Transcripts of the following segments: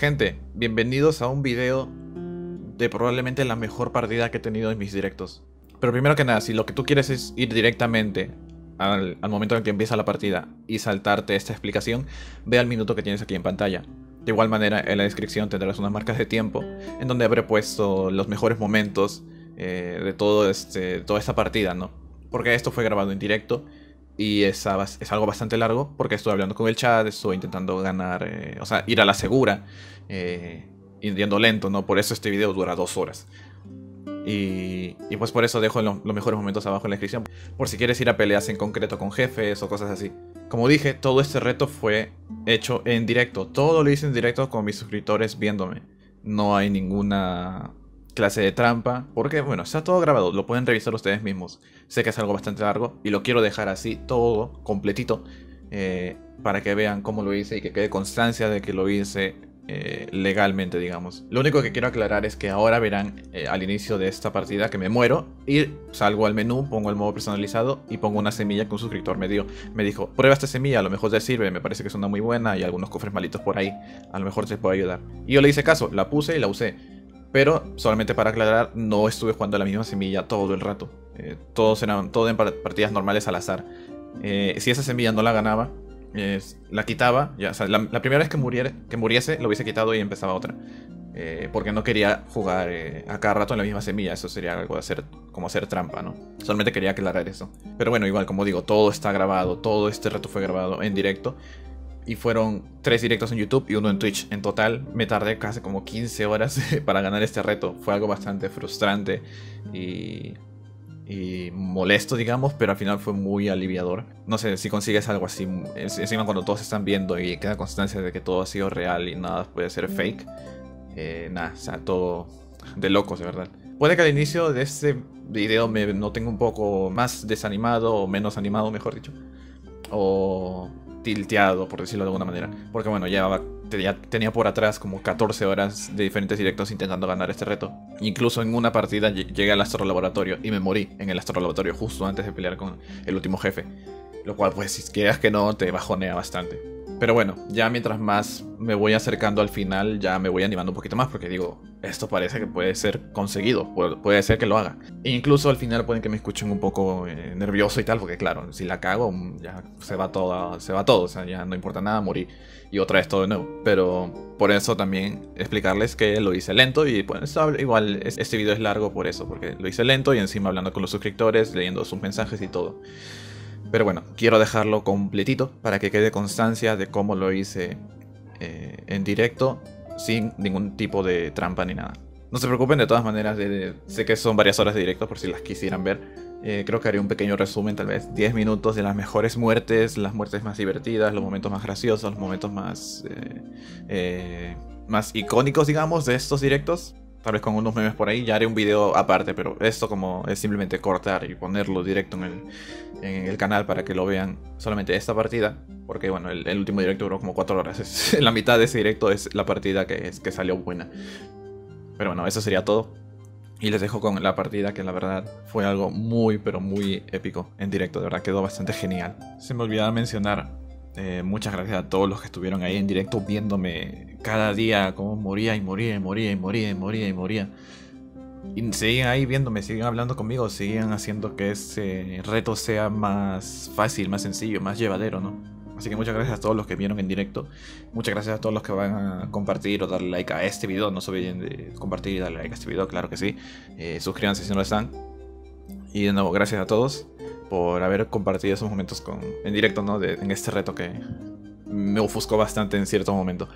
Gente, bienvenidos a un video de probablemente la mejor partida que he tenido en mis directos. Pero primero que nada, si lo que tú quieres es ir directamente al, momento en que empieza la partida y saltarte esta explicación, ve al minuto que tienes aquí en pantalla. De igual manera, en la descripción tendrás unas marcas de tiempo en donde habré puesto los mejores momentos eh, de todo este, toda esta partida, ¿no? Porque esto fue grabado en directo y es, es, algo bastante largo porque estoy hablando con el chat, estoy intentando ganar, eh, o sea, ir a la segura, eh, yendo lento, ¿no? Por eso este video dura dos horas. Y, y pues por eso dejo los mejores momentos abajo en la descripción. Por si quieres ir a peleas en concreto con jefes o cosas así. Como dije, todo este reto fue hecho en directo. Todo lo hice en directo con mis suscriptores viéndome. No hay ninguna clase de trampa, porque bueno, está todo grabado, lo pueden revisar ustedes mismos. Sé que es algo bastante largo y lo quiero dejar así, todo, completito, eh, para que vean cómo lo hice y que quede constancia de que lo hice eh, legalmente, digamos. Lo único que quiero aclarar es que ahora verán eh, al inicio de esta partida que me muero y salgo al menú, pongo el modo personalizado y pongo una semilla que un suscriptor me dio. Me dijo, prueba esta semilla, a lo mejor te sirve, me parece que es una muy buena y algunos cofres malitos por ahí, a lo mejor te puede ayudar. Y yo le hice caso, la puse y la usé. Pero, solamente para aclarar, no estuve jugando a la misma semilla todo el rato. Eh, todos eran todo en partidas normales al azar. Eh, si esa semilla no la ganaba, la quitaba. Ya, la, primera vez que, muriera, que muriese, lo hubiese quitado y empezaba otra. Eh, porque no quería jugar a cada rato en la misma semilla. Eso sería algo de hacer, como hacer trampa, ¿no? Solamente quería aclarar eso. Pero bueno, igual, como digo, todo está grabado. Todo este reto fue grabado en directo y fueron tres directos en YouTube y uno en Twitch. En total me tardé casi como 15 horas para ganar este reto. Fue algo bastante frustrante y, y molesto, digamos, pero al final fue muy aliviador. No sé si consigues algo así, encima cuando todos están viendo y queda constancia de que todo ha sido real y nada puede ser fake. Eh, nada, o sea, todo de locos, de verdad. Puede que al inicio de este video me noten un poco más desanimado o menos animado, mejor dicho. O tilteado, por decirlo de alguna manera. Porque bueno, llevaba, tenía, tenía por atrás como 14 horas de diferentes directos intentando ganar este reto. Incluso en una partida llegué al Astro Laboratorio y me morí en el Astro Laboratorio justo antes de pelear con el último jefe. Lo cual, pues, si quieras que no, te bajonea bastante. Pero bueno, ya mientras más me voy acercando al final, ya me voy animando un poquito más porque digo, esto parece que puede ser conseguido, puede, ser que lo haga. E incluso al final pueden que me escuchen un poco eh, nervioso y tal, porque claro, si la cago, mm, ya se va todo, se va todo, o sea, ya no importa nada, morir y otra vez todo de nuevo. Pero por eso también explicarles que lo hice lento y pues igual este video es largo por eso, porque lo hice lento y encima hablando con los suscriptores, leyendo sus mensajes y todo. Pero bueno, quiero dejarlo completito para que quede constancia de cómo lo hice eh, en directo sin ningún tipo de trampa ni nada. No se preocupen de todas maneras, sé que son varias horas de directo por si las quisieran ver. Eh, creo que haré un pequeño resumen, tal vez 10 minutos de las mejores muertes, las muertes más divertidas, los momentos más graciosos, los momentos más, eh, más icónicos, digamos, de estos directos. Tal vez con unos memes por ahí, ya haré un video aparte, pero esto como es simplemente cortar y ponerlo directo en el, en el canal para que lo vean solamente esta partida. Porque bueno, el, último directo duró como 4 horas. Es, la mitad de ese directo es la partida que, es, que salió buena. Pero bueno, eso sería todo. Y les dejo con la partida que la verdad fue algo muy pero muy épico en directo. De verdad quedó bastante genial. Se me olvidaba mencionar eh, muchas gracias a todos los que estuvieron ahí en directo viéndome cada día cómo moría y moría y moría y moría y moría y moría. Y siguen ahí viéndome, siguen hablando conmigo, siguen haciendo que ese reto sea más fácil, más sencillo, más llevadero, ¿no? Así que muchas gracias a todos los que vieron en directo. Muchas gracias a todos los que van a compartir o darle like a este video. No se olviden de compartir y darle like a este video, claro que sí. Eh, suscríbanse si no lo están. Y de nuevo, gracias a todos por haber compartido esos momentos con, en directo, ¿no? en este reto que me ofuscó bastante en cierto momento.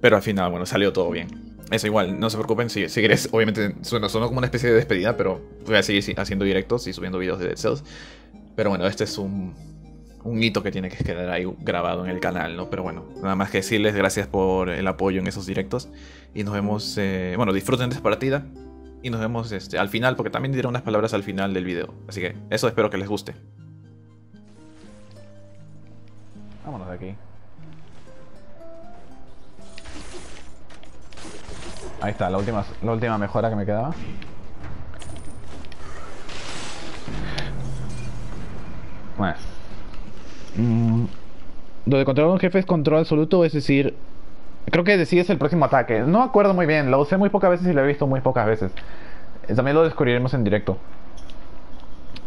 Pero al final, bueno, salió todo bien. Eso igual, no se preocupen, si, seguiré, obviamente suena, como una especie de despedida, pero voy a seguir haciendo directos y subiendo videos de Dead Cells. Pero bueno, este es un, un hito que tiene que quedar ahí grabado en el canal, ¿no? Pero bueno, nada más que decirles gracias por el apoyo en esos directos. Y nos vemos, eh, bueno, disfruten de esta partida. Y nos vemos este, al final, porque también diré unas palabras al final del video. Así que eso espero que les guste. Vámonos de aquí. Ahí está, la última, la última mejora que me quedaba. Bueno. Mm, donde controlar un jefe es control absoluto, es decir, Creo que sí es el próximo ataque. No acuerdo muy bien. Lo usé muy pocas veces y lo he visto muy pocas veces. Eh, También lo descubriremos en directo.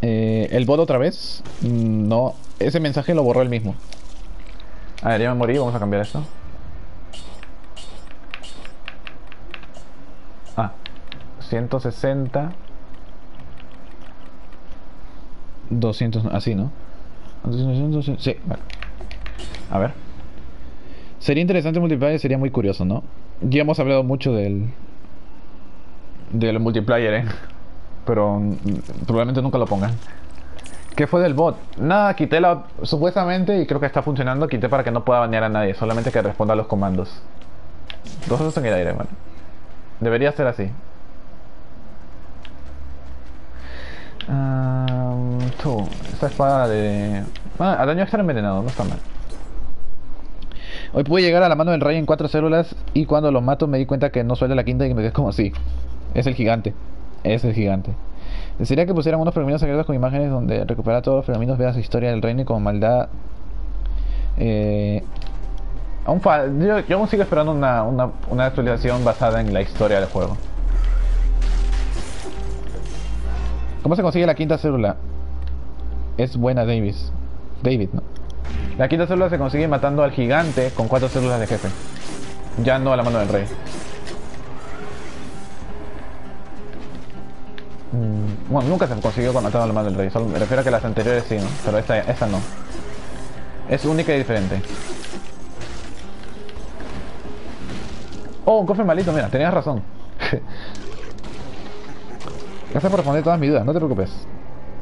Eh, ¿El bot otra vez? Mm, No. Ese mensaje lo borró él mismo. A ver, ya me morí. Vamos a cambiar esto. 160. 200. Así, ¿no? Sí, vale. A ver. Sería interesante multiplayer, sería muy curioso, ¿no? Ya hemos hablado mucho del. del multiplayer, ¿eh? Pero probablemente nunca lo pongan. ¿Qué fue del bot? Nada, quité la. Supuestamente, y creo que está funcionando, quité para que no pueda banear a nadie, solamente que responda a los comandos. Dos en el aire, ¿vale? Debería ser así. Um, tú, esta espada de. Ah, a daño estar envenenado, no está mal. Hoy pude llegar a la mano del rey en cuatro células y cuando lo mato me di cuenta que no suelta la quinta y me quedé como así. Es el gigante. Es el gigante. Desearía que pusieran unos pergaminos secretos con imágenes donde recuperar todos los pergaminos, veas la historia del reino y con maldad. Eh, aún yo, yo aún sigo esperando una, una, una actualización basada en la historia del juego. ¿Cómo se consigue la quinta célula? Es buena Davis. David, ¿no? La quinta célula se consigue matando al gigante con cuatro células de jefe. Ya no a la mano del rey. Mm, bueno, nunca se consiguió con matando a la mano del rey. Solo me refiero a que las anteriores sí, ¿no? Pero esta, esta no. Es única y diferente. Oh, un cofre malito, mira, tenías razón. Gracias por responder todas mis dudas, no te preocupes.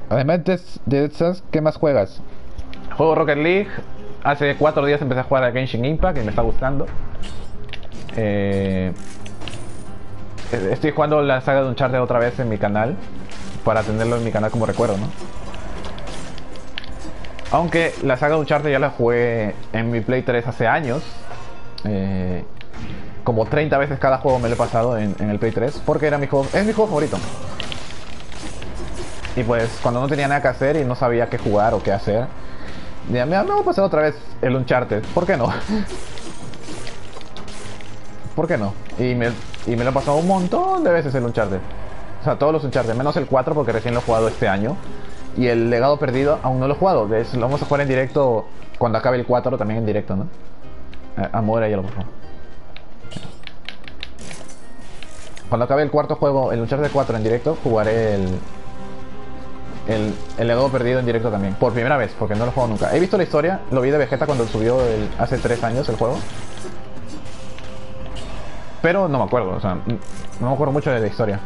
Además de, esas, ¿qué más juegas? Juego Rocket League. Hace cuatro días empecé a jugar a Genshin Impact y me está gustando. Eh, estoy jugando la saga de Uncharted otra vez en mi canal. Para tenerlo en mi canal como recuerdo, ¿no? Aunque la saga de Uncharted ya la jugué en mi Play 3 hace años. Eh, como 30 veces cada juego me lo he pasado en, en el Play 3. Porque era mi juego. Es mi juego favorito. Y pues cuando no tenía nada que hacer y no sabía qué jugar o qué hacer, ya me, voy a pasar otra vez el Uncharted. ¿Por qué no? ¿Por qué no? Y me, y me lo he pasado un montón de veces el Uncharted. O sea, todos los Uncharted, menos el 4 porque recién lo he jugado este año. Y el legado perdido aún no lo he jugado. Lo vamos a jugar en directo cuando acabe el 4 también en directo, ¿no? Eh, amor, ahí lo por favor. Cuando acabe el cuarto juego, el Uncharted 4 en directo, jugaré el, el, el perdido en directo también. Por primera vez, porque no lo jugado nunca. He visto la historia, lo vi de Vegeta cuando subió hace 3 años el juego. Pero no me acuerdo, o sea, no me acuerdo mucho de la historia.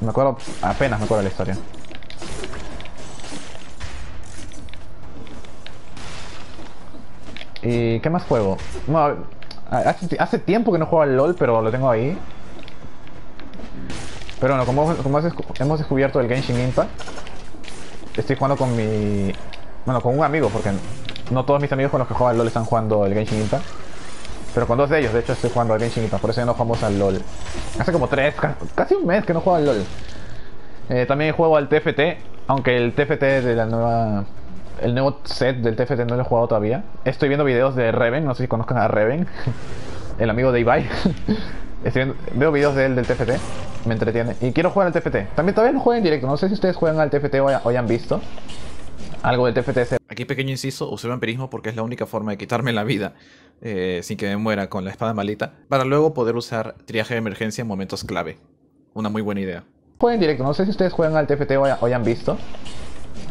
Me acuerdo, apenas me acuerdo de la historia. ¿Y qué más juego? Hace, hace tiempo que no juego al LOL, pero lo tengo ahí. Pero bueno, como, hemos descubierto el Genshin Impact, estoy jugando con mi... Bueno, con un amigo, porque no todos mis amigos con los que juego al LOL están jugando el Genshin Impact. Pero con dos de ellos, de hecho, estoy jugando al Genshin Impact, por eso ya no jugamos al LOL. Hace como tres, casi un mes que no juego al LOL. Eh, también juego al TFT, aunque el TFT de la nueva... El nuevo set del TFT no lo he jugado todavía. Estoy viendo videos de Reven, no sé si conozcan a Reven, el amigo de Ibai. Estoy viendo, veo videos de él del TFT, me entretiene. Y quiero jugar al TFT. También todavía no juego en directo, no sé si ustedes juegan al TFT o, o hayan visto algo del TFT. Aquí pequeño inciso, usé vampirismo porque es la única forma de quitarme la vida eh, sin que me muera con la espada malita, para luego poder usar triaje de emergencia en momentos clave. Una muy buena idea. Juego en directo, no sé si ustedes juegan al TFT o, o hayan visto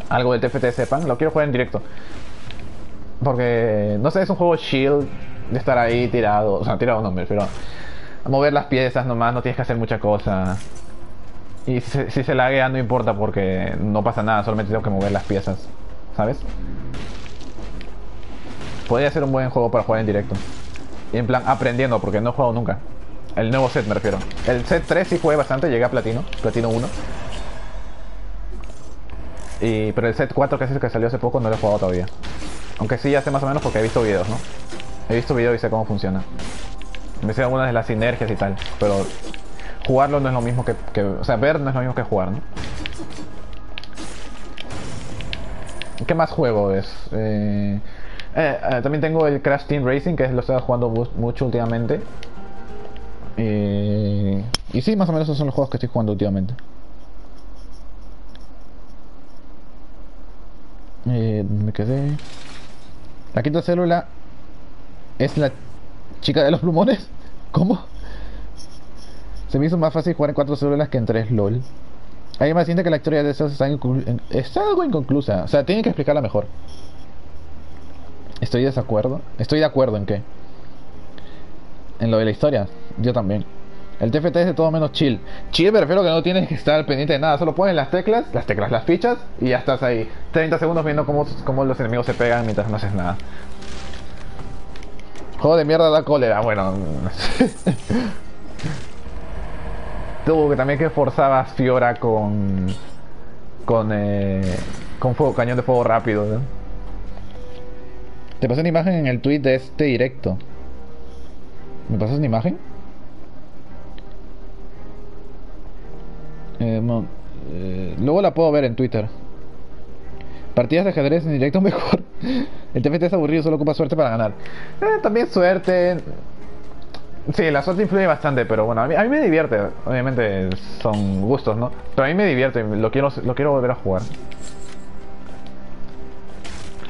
algo del TFT sepan, lo quiero jugar en directo. Porque, no sé, es un juego shield de estar ahí tirado, o sea, tirado no me refiero mover las piezas nomás, no tienes que hacer mucha cosa. Y si se laguea no importa porque no pasa nada, solamente tengo que mover las piezas, ¿sabes? Podría ser un buen juego para jugar en directo. Y en plan aprendiendo, porque no he jugado nunca. El nuevo set me refiero. El set 3 sí jugué bastante, llegué a platino, platino 1. Y, pero el set 4 que es el que salió hace poco no lo he jugado todavía. Aunque sí ya sé más o menos porque he visto videos, ¿no? He visto videos y sé cómo funciona. Me sé algunas de las sinergias y tal, pero jugarlo no es lo mismo que, O sea, ver no es lo mismo que jugar, ¿no? ¿Qué más juego es? Eh, Eh, eh, también tengo el Crash Team Racing, que lo estoy jugando bu- mucho últimamente. Y sí, más o menos esos son los juegos que estoy jugando últimamente. Me quedé. La quinta célula es la chica de los plumones. ¿Cómo? Se me hizo más fácil jugar en cuatro células que en tres LOL. Hay más siente que la historia de esas está, algo inconclusa. O sea, tienen que explicarla mejor. ¿Estoy de desacuerdo? ¿Estoy de acuerdo en qué? En lo de la historia. Yo también. El TFT es de todo menos chill. Chill me que no tienes que estar pendiente de nada. Solo pones las teclas, las teclas, las fichas y ya estás ahí. 30 segundos viendo cómo, cómo los enemigos se pegan mientras no haces nada. Juego de mierda da cólera. Bueno. Tú que también que forzabas Fiora con. Con. Eh, con fuego, cañón de fuego rápido. Te pasé una imagen en el tweet de este directo. ¿Me pasas una imagen? Eh, no, eh, luego la puedo ver en Twitter. Partidas de ajedrez en directo mejor. El TFT es aburrido, solo ocupa suerte para ganar. Eh, también suerte. Sí, la suerte influye bastante, pero bueno, a mí, me divierte. Obviamente son gustos, ¿no? Pero a mí me divierte, lo quiero, lo quiero volver a jugar.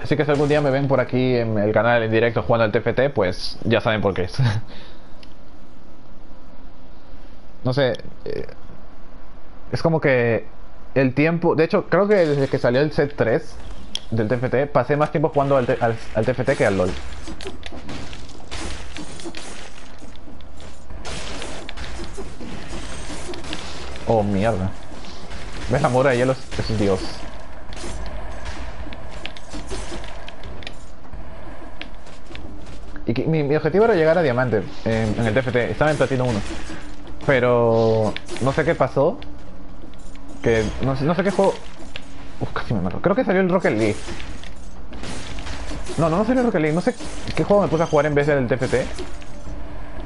Así que si algún día me ven por aquí en el canal en directo jugando al TFT, pues ya saben por qué es. no sé. eh, es como que el tiempo. De hecho, creo que desde que salió el set 3 del TFT, pasé más tiempo jugando al, al- TFT que al LOL. Oh, mierda. ¿Ves la mora de hielo? Es dios. Y mi, objetivo era llegar a diamante en el TFT. Estaba en platino 1. Pero no sé qué pasó. Que no, sé- no sé qué juego. Uf, casi me mato. Creo que salió el Rocket League. No, no, no salió el Rocket League. No sé qué juego me puse a jugar en vez del TFT.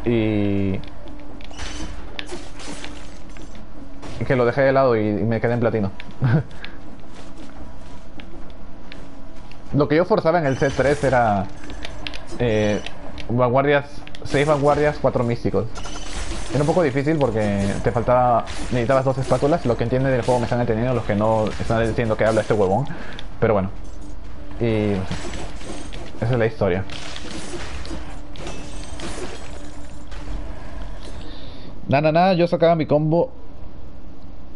Y. y que lo dejé de lado y, me quedé en platino. lo que yo forzaba en el set 3 era. Eh, vanguardias. 6 vanguardias, 4 místicos. Era un poco difícil porque te faltaba. Necesitabas dos espátulas. Los que entienden del juego me están entendiendo, los que no están diciendo que habla este huevón. Pero bueno. Y. Esa es la historia. Nada, nada, yo sacaba mi combo.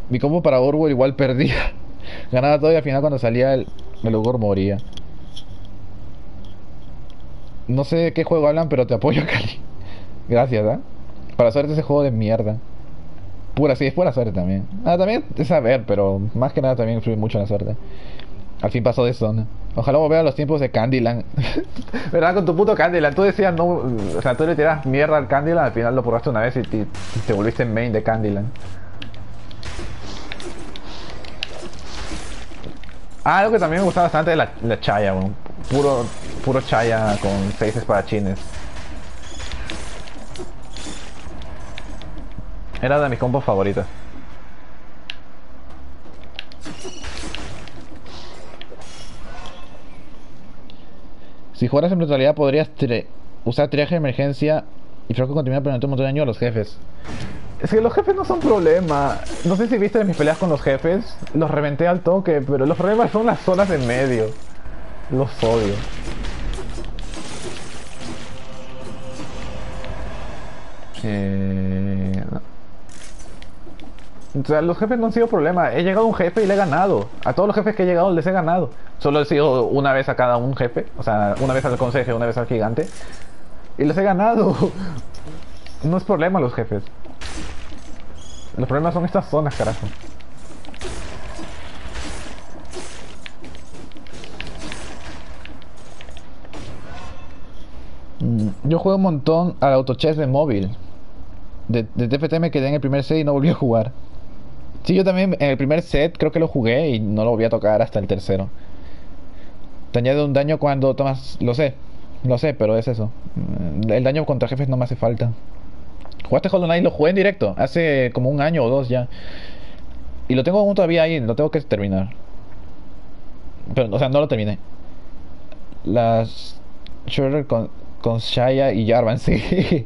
Mi combo para Orwell igual perdía. Ganaba todo y al final cuando salía el, el Ugor moría. No sé de qué juego hablan, pero te apoyo, Cali. Gracias, ¿eh? Para suerte ese juego de mierda. Pura, sí, es pura suerte también. Ah, también es saber, pero más que nada también influye mucho la suerte. Al fin pasó de zona. Ojalá volver a los tiempos de Candyland. ¿Verdad? Con tu puto Candyland. Tú decías, no. O sea, tú le tiras mierda al Candyland. Al final lo probaste una vez y te, te volviste main de Candyland. Ah, algo que también me gustaba bastante es la, Chaya, weón. Puro, puro Chaya con seis espadachines. Era de mis combos favoritas. Si jugaras en brutalidad podrías tre- usar triaje de emergencia y creo que continuar permitiendo un montón de daño a los jefes. Es que los jefes no son problema. No sé si viste mis peleas con los jefes. Los reventé al toque, pero los problemas son las zonas en medio. Los odio. Eh... O sea, los jefes no han sido problema. He llegado a un jefe y le he ganado. A todos los jefes que he llegado les he ganado. Solo he sido una vez a cada un jefe. O sea, una vez al consejo, una vez al gigante. Y les he ganado. No es problema los jefes. Los problemas son estas zonas, carajo. Mm, Yo juego un montón al autochess de móvil. De, de TFT me quedé en el primer set y no volví a jugar. Sí, yo también en el primer set creo que lo jugué y no lo volví a tocar hasta el tercero. Te añade un daño cuando tomas... Lo sé, lo sé, pero es eso. Mm, El daño contra jefes no me hace falta. ¿Jugaste Hollow Knight? Lo jugué en directo, hace como un año o dos ya. Y lo tengo aún todavía ahí, lo tengo que terminar. Pero, o sea, no lo terminé. Las Shredder con, Shaya y Jarvan, sí.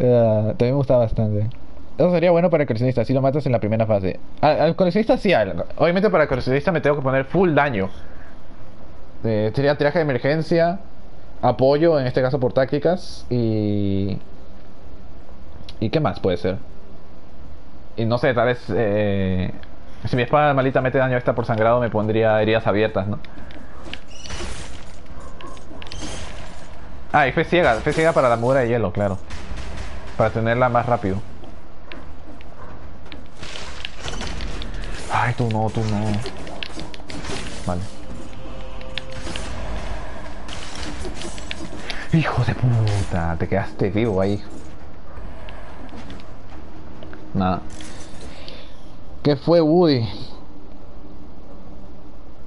Ah, también me gusta bastante. Eso sería bueno para el coleccionista, si lo matas en la primera fase. Al, al coleccionista sí, al- obviamente para el coleccionista me tengo que poner full daño. Eh, sería tiraje de emergencia, apoyo, en este caso por tácticas, y... ¿Y qué más puede ser? Y no sé, tal vez... eh, si mi espada malita mete daño extra por sangrado, me pondría heridas abiertas, ¿no? Ah, y fe ciega, fe ciega para la mura de hielo, claro. Para tenerla más rápido. Ay, tú no, tú no. Vale. Hijo de puta, te quedaste vivo ahí. Nada. ¿Qué fue Woody?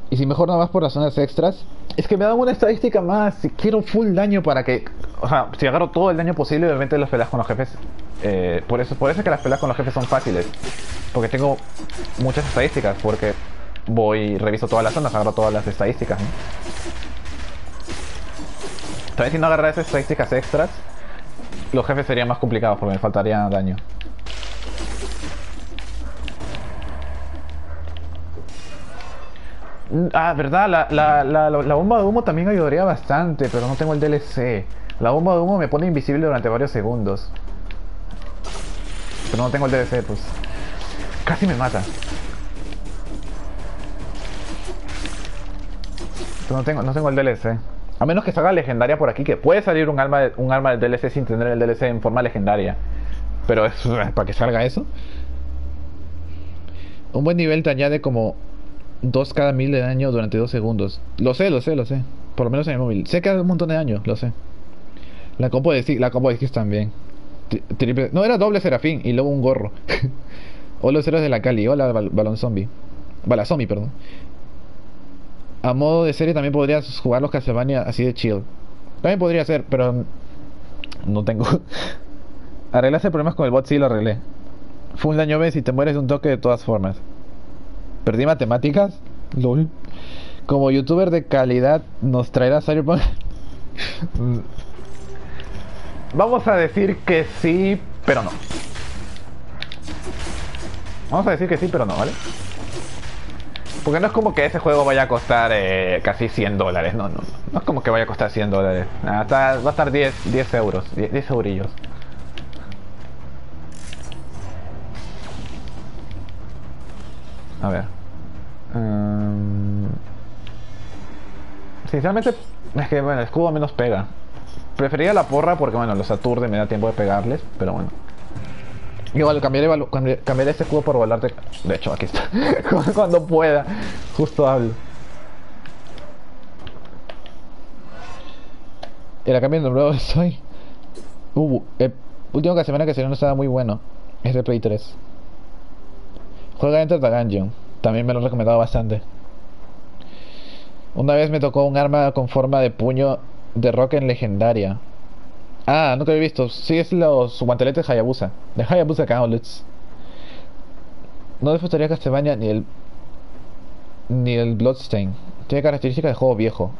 Y si mejor nada más por las zonas extras. Es que me dan una estadística más. Si quiero full daño para que. O sea, si agarro todo el daño posible, obviamente las peleas con los jefes. Eh, por eso por eso es que las peleas con los jefes son fáciles. Porque tengo muchas estadísticas. Porque voy, reviso todas las zonas, agarro todas las estadísticas. ¿no? También si no agarras esas estadísticas extras, los jefes serían más complicados porque me faltaría daño. Mm, Ah, verdad, la, la, la, la bomba de humo también ayudaría bastante, pero no tengo el DLC. La bomba de humo me pone invisible durante varios segundos. Pero no tengo el DLC, pues. Casi me mata. No tengo, no tengo el DLC. A menos que salga legendaria por aquí, que puede salir un arma, de- un arma del DLC sin tener el DLC en forma legendaria. Pero es para que salga eso. Un buen nivel te añade como 2 cada mil de daño durante 2 segundos. Lo sé, lo sé, lo sé. Por lo menos en el móvil. Sé que hace un montón de daño, lo sé. La combo de la combo de Ziggs también. Tri- triple- no, era doble serafín y luego un gorro. o los héroes de la Cali. Hola, bal- balón zombie. Bala zombie, perdón. A modo de serie también podrías jugar los Castlevania así de chill. También podría ser, pero no tengo. Arreglaste problemas con el bot, sí lo arreglé. Fue un daño ves y te mueres de un toque de todas formas. Perdí matemáticas. LOL. Como youtuber de calidad, ¿nos traerá Cyberpunk? Vamos a decir que sí, pero no. Vamos a decir que sí, pero no, ¿vale? Porque no es como que ese juego vaya a costar eh, casi 100 dólares. No, no, no. Es como que vaya a costar 100 dólares. Ah, va a estar 10, 10 euros. 10, 10 eurillos. A ver. Mm. Sinceramente, es que bueno, el escudo menos pega. Prefería la porra porque bueno, los aturde me da tiempo de pegarles, pero bueno. Igual cambiaré, valo- cambi- cambiaré este escudo por volarte. De hecho, aquí está. Cuando pueda. Justo hablo. Cambio de nombre soy. Uh, el último que semana que salió no estaba muy bueno. Es de Play 3. Juega Enter the Gungeon. También me lo han recomendado bastante. Una vez me tocó un arma con forma de puño de rock en legendaria. Ah, nunca he visto. Sí, es los guanteletes Hayabusa. De Hayabusa Gauntlets. No disfrutaría Castlevania ni el. ni el Bloodstain. Tiene características de juego viejo.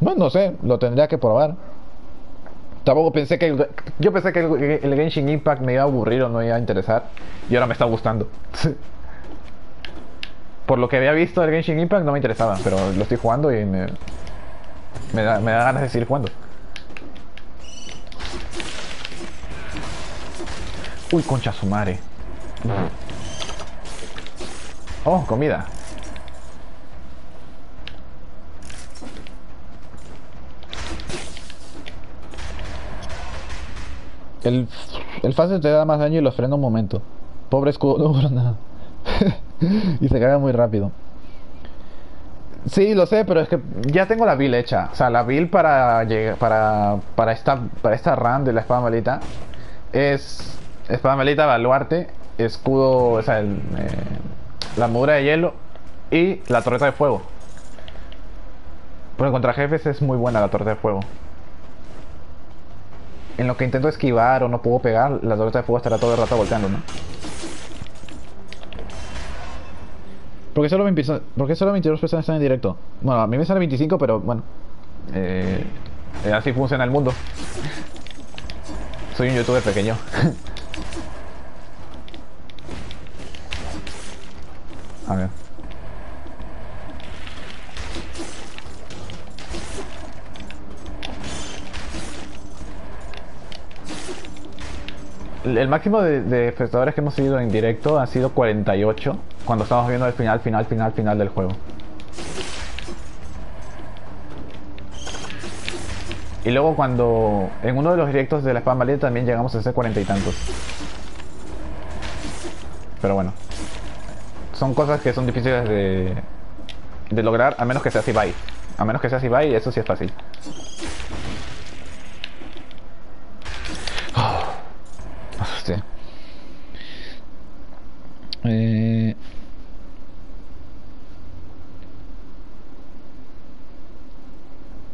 No, no sé, lo tendría que probar. Tampoco pensé que el, yo pensé que el, el Genshin Impact me iba a aburrir o no iba a interesar. Y ahora me está gustando. Por lo que había visto del Genshin Impact no me interesaba, pero lo estoy jugando y me, me, da, me da ganas de seguir jugando. Uy, concha su madre. Oh, comida. El, el te da más daño y lo frena un momento. Pobre escudo, no nada. y se caga muy rápido. Sí, lo sé, pero es que ya tengo la build hecha. O sea, la build para para, para esta para esta run de la espada malita es espada malita, baluarte, escudo, o sea, el, eh, la mura de hielo y la torreta de fuego. Porque contra jefes es muy buena la torreta de fuego. En lo que intento esquivar o no puedo pegar, la torreta de fuego estará todo el rato volteando, ¿no? ¿Por qué solo, 20 perso- ¿Por qué solo 22 personas están en directo? Bueno, a mí me sale 25, pero bueno. Eh, así funciona el mundo. Soy un youtuber pequeño. A ver. El máximo de, de espectadores que hemos seguido en directo ha sido 48 cuando estamos viendo el final, final, final, final del juego. Y luego cuando en uno de los directos de la Spam Valiente también llegamos a ser cuarenta y tantos. Pero bueno. Son cosas que son difíciles de, de lograr a menos que seas Ibai. A menos que seas Ibai, eso sí es fácil. Oh, asusté. Eh...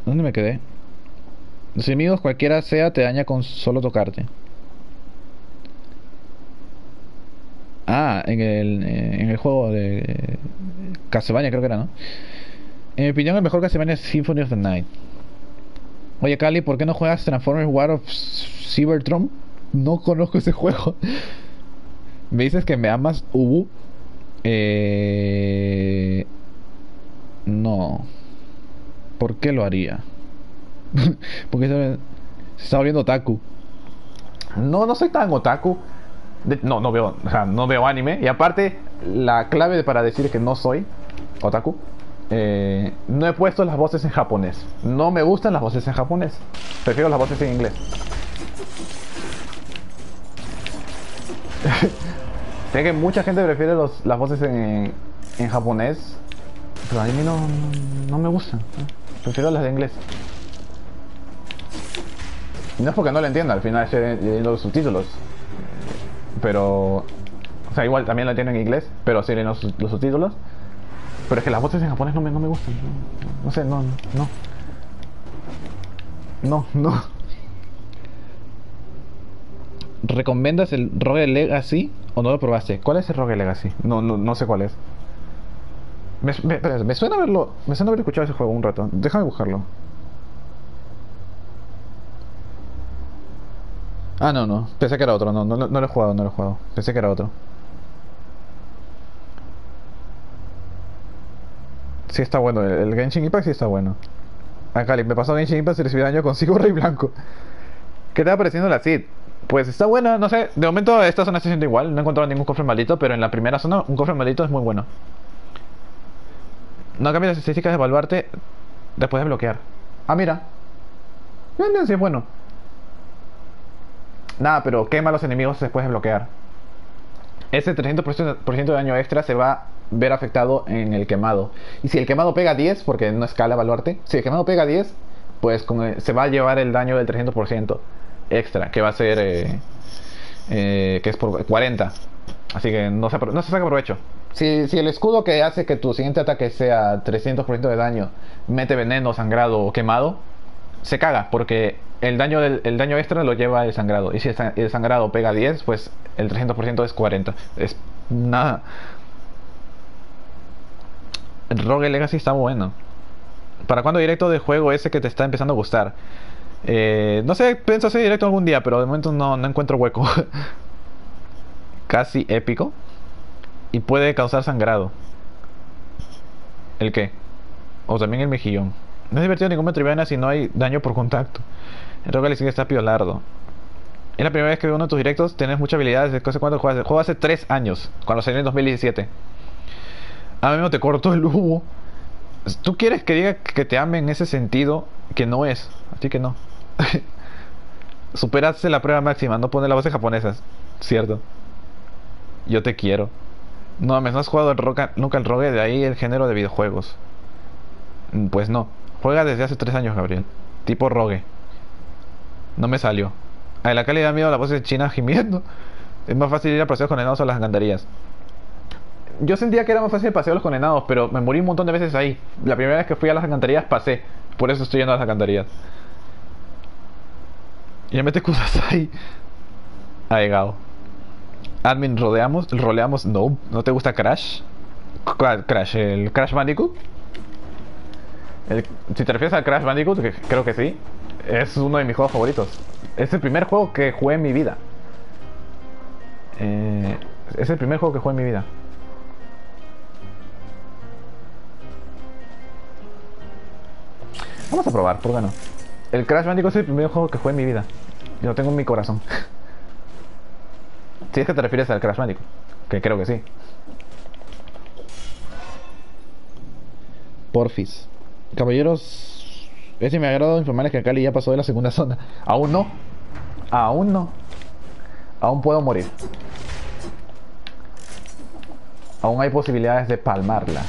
¿Dónde me quedé? Los enemigos, cualquiera sea, te daña con solo tocarte. Ah, en el, eh, en el juego de eh, Castlevania creo que era, ¿no? En mi opinión el mejor Castlevania es Symphony of the Night. Oye Cali, ¿por qué no juegas Transformers War of Cybertron? No conozco ese juego. Me dices que me amas, Ubu. Eh... No. ¿Por qué lo haría? Porque se, se está volviendo otaku. No, no soy tan otaku. No, no veo, o sea, no veo anime. Y aparte, la clave para decir que no soy otaku, eh, no he puesto las voces en japonés. No me gustan las voces en japonés. Prefiero las voces en inglés. sé que mucha gente prefiere las voces en, japonés, pero a mí no, no, me gustan. Prefiero las de inglés. No es porque no lo entienda, al final estoy leyendo los subtítulos. Pero. O sea, igual también lo entiendo en inglés, pero sí leyendo los, los subtítulos. Pero es que las voces en japonés no me, no me gustan. No, no sé, no, no. No, no. ¿Recomiendas el Rogue Legacy o no lo probaste? ¿Cuál es el Rogue Legacy? No, no, no sé cuál es. Me, suena haberlo. Me suena haber escuchado ese juego un rato. Déjame buscarlo. Ah, no, no. Pensé que era otro. No, no, no lo he jugado, no lo he jugado. Pensé que era otro. Sí está bueno. El, el Genshin Impact sí está bueno. Ah, Cali, me pasó Genshin Impact y recibí daño consigo rey blanco. ¿Qué te va pareciendo la Seed? Pues está buena, no sé. De momento esta zona está siendo igual. No he encontrado ningún cofre maldito, pero en la primera zona un cofre maldito es muy bueno. No cambia las estadísticas de evaluarte después de bloquear. Ah, mira. Bien, sí es bueno. Nada, pero quema a los enemigos después de bloquear. Ese 300% de daño extra se va a ver afectado en el quemado. Y si el quemado pega 10, porque no escala evaluarte, si el quemado pega 10, pues se va a llevar el daño del 300% extra, que va a ser, eh, eh, que es por 40. Así que no se, no se provecho. Si, el escudo que hace que tu siguiente ataque sea 300% de daño mete veneno, sangrado o quemado, se caga, porque el daño, extra lo lleva el sangrado. Y si el sa- el sangrado pega 10, pues el 300% es 40. Es nada. Rogue Legacy está bueno. ¿Para cuándo directo de juego ese que te está empezando a gustar? Eh, no sé, pienso hacer directo algún día, pero de momento no, no encuentro hueco. Casi épico. Y puede causar sangrado. ¿El qué? O también el mejillón. No es divertido ningún Metroidvania si no hay daño por contacto. El Rogue Legacy está piolardo. Es la primera vez que veo uno de tus directos. Tienes muchas habilidades. ¿Desde hace cuánto juegas? Juego hace 3 años. Cuando salió en 2017. A mí no te corto el humo. Tú quieres que diga que te ame en ese sentido que no es. Así que no. Superaste la prueba máxima. No pones las voces japonesas. Cierto. Yo te quiero. No mames, no has jugado el roca- nunca el rogue de ahí el género de videojuegos. Mm, Pues no. Juega desde hace 3 años, Gabriel. Tipo rogue. No me salió. A la calidad miedo a la voz de China gimiendo. Es más fácil ir a paseos condenados a las gandarías. Yo sentía que era más fácil pasear los condenados, pero me morí un montón de veces ahí. La primera vez que fui a las alcantarillas pasé. Por eso estoy yendo a las alcantarillas. Y ya mete cosas ahí. Ha. Admin, rodeamos, roleamos. No, ¿no te gusta Crash? ¿Cuál Crash? ¿El Crash Bandicoot? Si te refieres al Crash Bandicoot, que creo que sí, es uno de mis juegos favoritos. Es el primer juego que jugué en mi vida. Eh, es el primer juego que jugué en mi vida. Vamos a probar, ¿por qué no? El Crash Bandicoot es el primer juego que jugué en mi vida. Yo lo tengo en mi corazón. si es que te refieres al Crash Bandicoot, que creo que sí. Porfis. Caballeros, ese me ha agradado informarles que Cali ya pasó de la segunda zona. Aún no. Aún no. Aún puedo morir. Aún hay posibilidades de palmarla.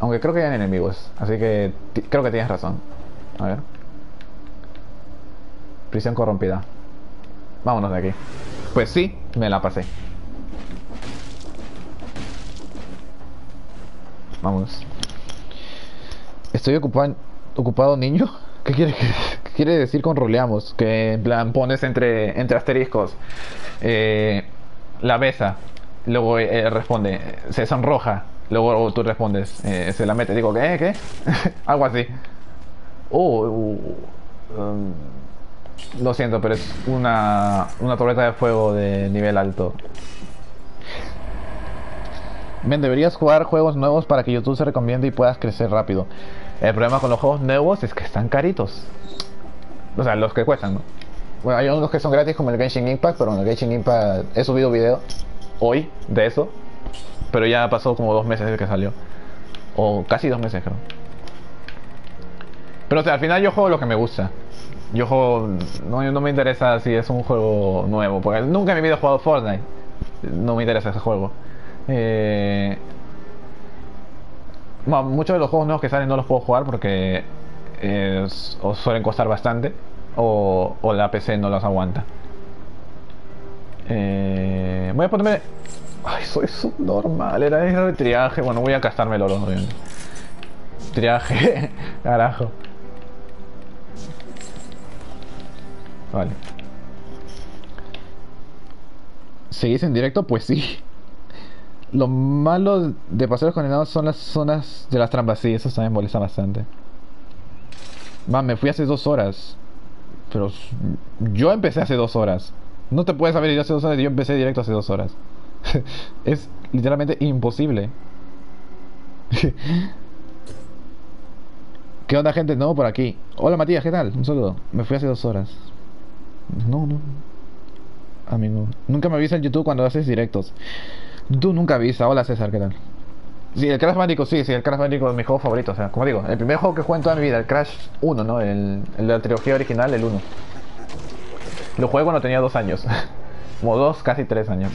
Aunque creo que hay enemigos. Así que creo que tienes razón. A ver. Prisión corrompida. Vámonos de aquí. Pues sí, me la pasé. Vámonos. Estoy ocupado, ocupado niño. ¿Qué quiere, qué quiere decir con roleamos? Que en plan pones entre, entre asteriscos eh, la besa, luego eh, responde, se sonroja, luego tú respondes, eh, se la mete, digo, ¿qué? ¿Qué? Algo así. Oh, uh, um, lo siento, pero es una, una torreta de fuego de nivel alto. Men, deberías jugar juegos nuevos para que YouTube se recomiende y puedas crecer rápido. El problema con los juegos nuevos es que están caritos. O sea, los que cuestan, ¿no? Bueno, hay unos que son gratis como el Genshin Impact, pero en el Genshin Impact he subido video hoy de eso. Pero ya pasó como dos meses desde que salió. O casi dos meses, creo. Pero o sea, al final yo juego lo que me gusta. Yo juego... No, me interesa si es un juego nuevo. Porque nunca en mi vida he jugado Fortnite. No me interesa ese juego. Eh... Bueno, muchos de los juegos nuevos que salen no los puedo jugar porque eh, o suelen costar bastante o, o la PC no los aguanta. Eh, voy a ponerme... Ay, soy subnormal, era de triaje. Bueno, voy a el oro, obviamente. Triaje, carajo. Vale. ¿Seguís en directo? Pues sí. Lo malo de paseos condenados son las zonas de las trampas. Sí, eso también molesta bastante. Man, me fui hace dos horas. Pero yo empecé hace dos horas. No te puedes haber ido hace dos horas y yo empecé directo hace dos horas. es literalmente imposible. ¿Qué onda, gente? No, por aquí. Hola, Matías, ¿qué tal? Un saludo. Me fui hace dos horas. No, no. Amigo. Nunca me avisa en YouTube cuando haces directos. Tú nunca avisa. Hola César, ¿qué tal? Sí, el Crash Bandicoot, sí, sí, el Crash Bandicoot es mi juego favorito. O sea, como digo, el primer juego que jugué en toda mi vida, el Crash 1, ¿no? El, el de la trilogía original, el 1. Lo jugué cuando tenía dos años. Como dos, casi tres años.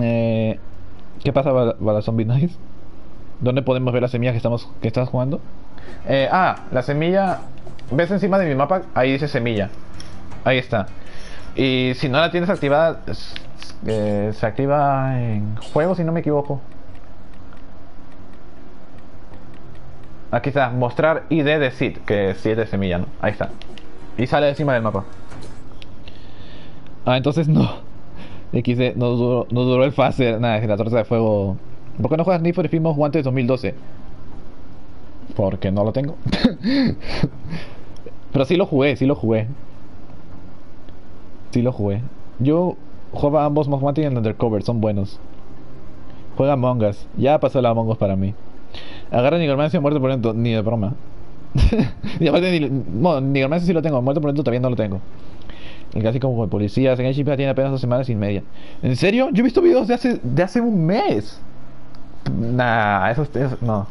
Eh, ¿Qué pasa para Zombie Nights? ¿Dónde podemos ver las semillas que estamos que estás jugando? Eh, ah, la semilla. ¿Ves encima de mi mapa? Ahí dice semilla. Ahí está. Y si no la tienes activada, eh, se activa en juego, si no me equivoco. Aquí está, mostrar ID de seed, que sí es de semilla, ¿no? Ahí está. Y sale encima del mapa. Ah, entonces no. XD, no duró, no duró el fase. Nada, es la torta de fuego. ¿Por qué no juegas Need for Speed Most Wanted 2012? Porque no lo tengo. Pero sí lo jugué, sí lo jugué. Sí lo jugué. Yo jugaba ambos Most y el Undercover, son buenos. Juega Among. Ya pasó la Among para mí. Agarra Nigromancia muerto por dentro, ni de broma. y aparte, ni, sí lo tengo, muerto por dentro todavía no lo tengo. El casi como policías en Impact tiene apenas dos semanas y media. ¿En serio? Yo he visto videos de hace, de hace un mes. Nah, eso, eso- no.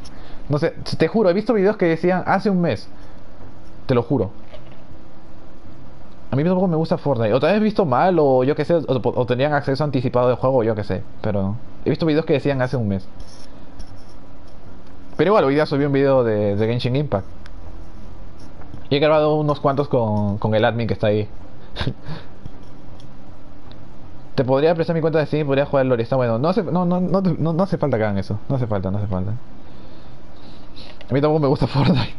No sé, te juro, he visto videos que decían hace un mes. Te lo juro. A mí tampoco me gusta Fortnite. O tal vez visto mal, o yo qué sé, o, tenían acceso anticipado del juego, yo qué sé. Pero he visto videos que decían hace un mes. Pero igual, hoy día subí un video de, de Genshin Impact. Y he grabado unos cuantos con, con el admin que está ahí. Te podría prestar mi cuenta de Steam y podría jugar Lore. Está bueno. No hace, no, no, no, no hace falta que hagan eso. No hace falta, no hace falta. A mí tampoco me gusta Fortnite.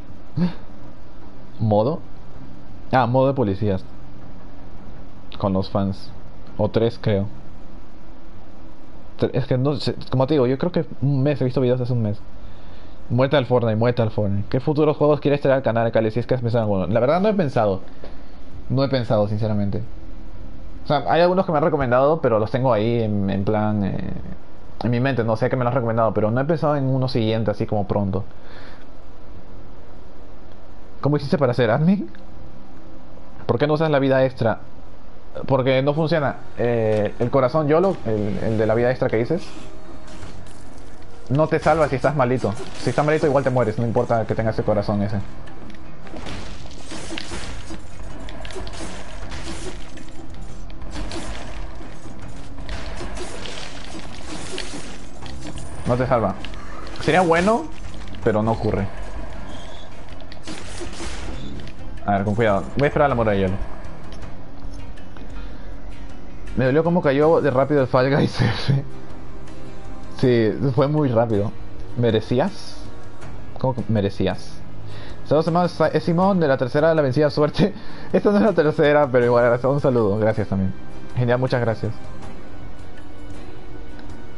¿Modo? Ah, modo de policías. Con los fans. O tres, creo. Es que no sé, como te digo, yo creo que un mes he visto videos hace un mes. Muerta al Fortnite, muerta al Fortnite. ¿Qué futuros juegos quieres traer al canal, Cali? Si es que has pensado en. La verdad no he pensado. No he pensado, sinceramente. O sea, hay algunos que me han recomendado, pero los tengo ahí en, plan. eh, en mi mente, no sé que me los han recomendado, pero no he pensado en uno siguiente así como pronto. ¿Cómo hiciste para ser admin? ¿Por qué no usas la vida extra? Porque no funciona. Eh, el corazón YOLO, el, el de la vida extra que dices, no te salva si estás malito. Si estás malito igual te mueres, no importa que tengas ese corazón ese. No te salva. Sería bueno, pero no ocurre. A ver, con cuidado. Voy a esperar a la mora de hielo. Me dolió como cayó de rápido el Fall Guys. Sí, fue muy rápido. ¿Merecías? ¿Cómo que merecías? Saludos hermanos, es Simón de la tercera de la vencida suerte. Esta no es la tercera, pero igual, un saludo, gracias también. Genial, muchas gracias.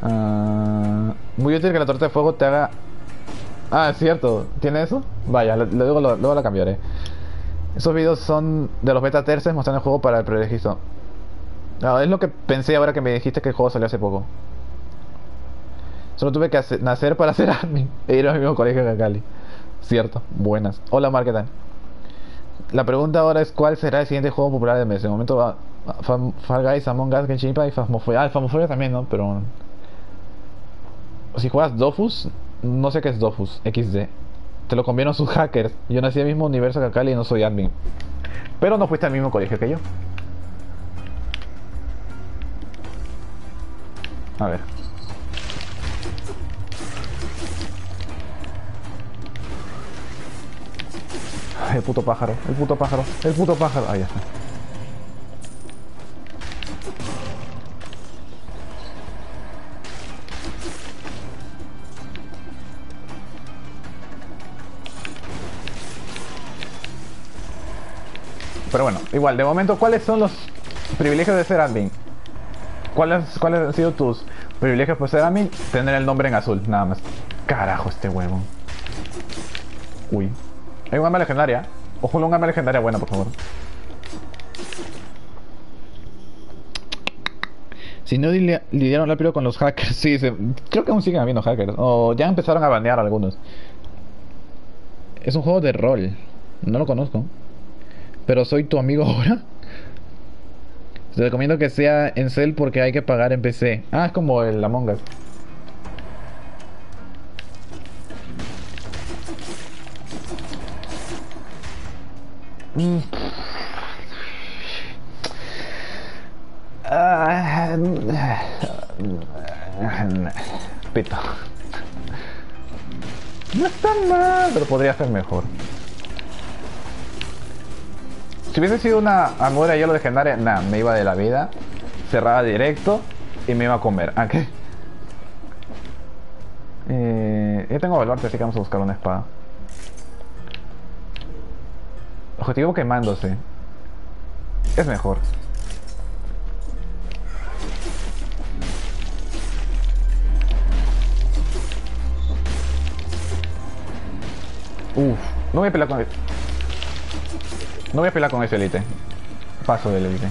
Ah, muy útil que la torta de fuego te haga... Ah, es cierto, ¿tiene eso? Vaya, lo- luego, lo- luego la cambiaré. Esos videos son de los beta terces mostrando el juego para el preregistro. No, es lo que pensé ahora que me dijiste que el juego salió hace poco. Solo tuve que nacer para ser admin e ir al mismo colegio que Cali. Cierto, buenas. Hola, Mar, ¿qué tal? La pregunta ahora es cuál será el siguiente juego popular del mes. De momento va Fam- Fall Guys, Among Us, Genshin Impact y Phasmophobia. Ah, Phasmophobia también, ¿no? Pero... Si juegas Dofus, no sé qué es Dofus, XD. Te lo conviene a sus hackers. Yo nací en el mismo universo que Cali y no soy admin. Pero no fuiste al mismo colegio que yo. A ver. El puto pájaro, el puto pájaro, el puto pájaro. Ahí está. Pero bueno, igual, de momento, ¿cuáles son los privilegios de ser admin? ¿Cuáles, ¿Cuáles han sido tus privilegios por ser admin? Tener el nombre en azul, nada más. Carajo, este huevo. Uy. Hay un arma legendaria. Ojo, un arma legendaria buena, por favor. Si no lidia- lidiaron rápido con los hackers, sí, se- creo que aún siguen habiendo hackers. O ya empezaron a banear algunos. Es un juego de rol. No lo conozco. Pero soy tu amigo ahora. Te recomiendo que sea en Cell porque hay que pagar en PC. Ah, es como el Among Us. Mm. Ah, Pito. No está mal, pero podría ser mejor. Si hubiese sido una armadura de hielo legendaria, nada, me iba de la vida, cerraba directo y me iba a comer. ¿A qué? Eh, ya tengo así que vamos a buscar una espada. Objetivo quemándose. Es mejor. Uf, no voy a pelear con él. No voy a pelear con ese elite. Paso del elite.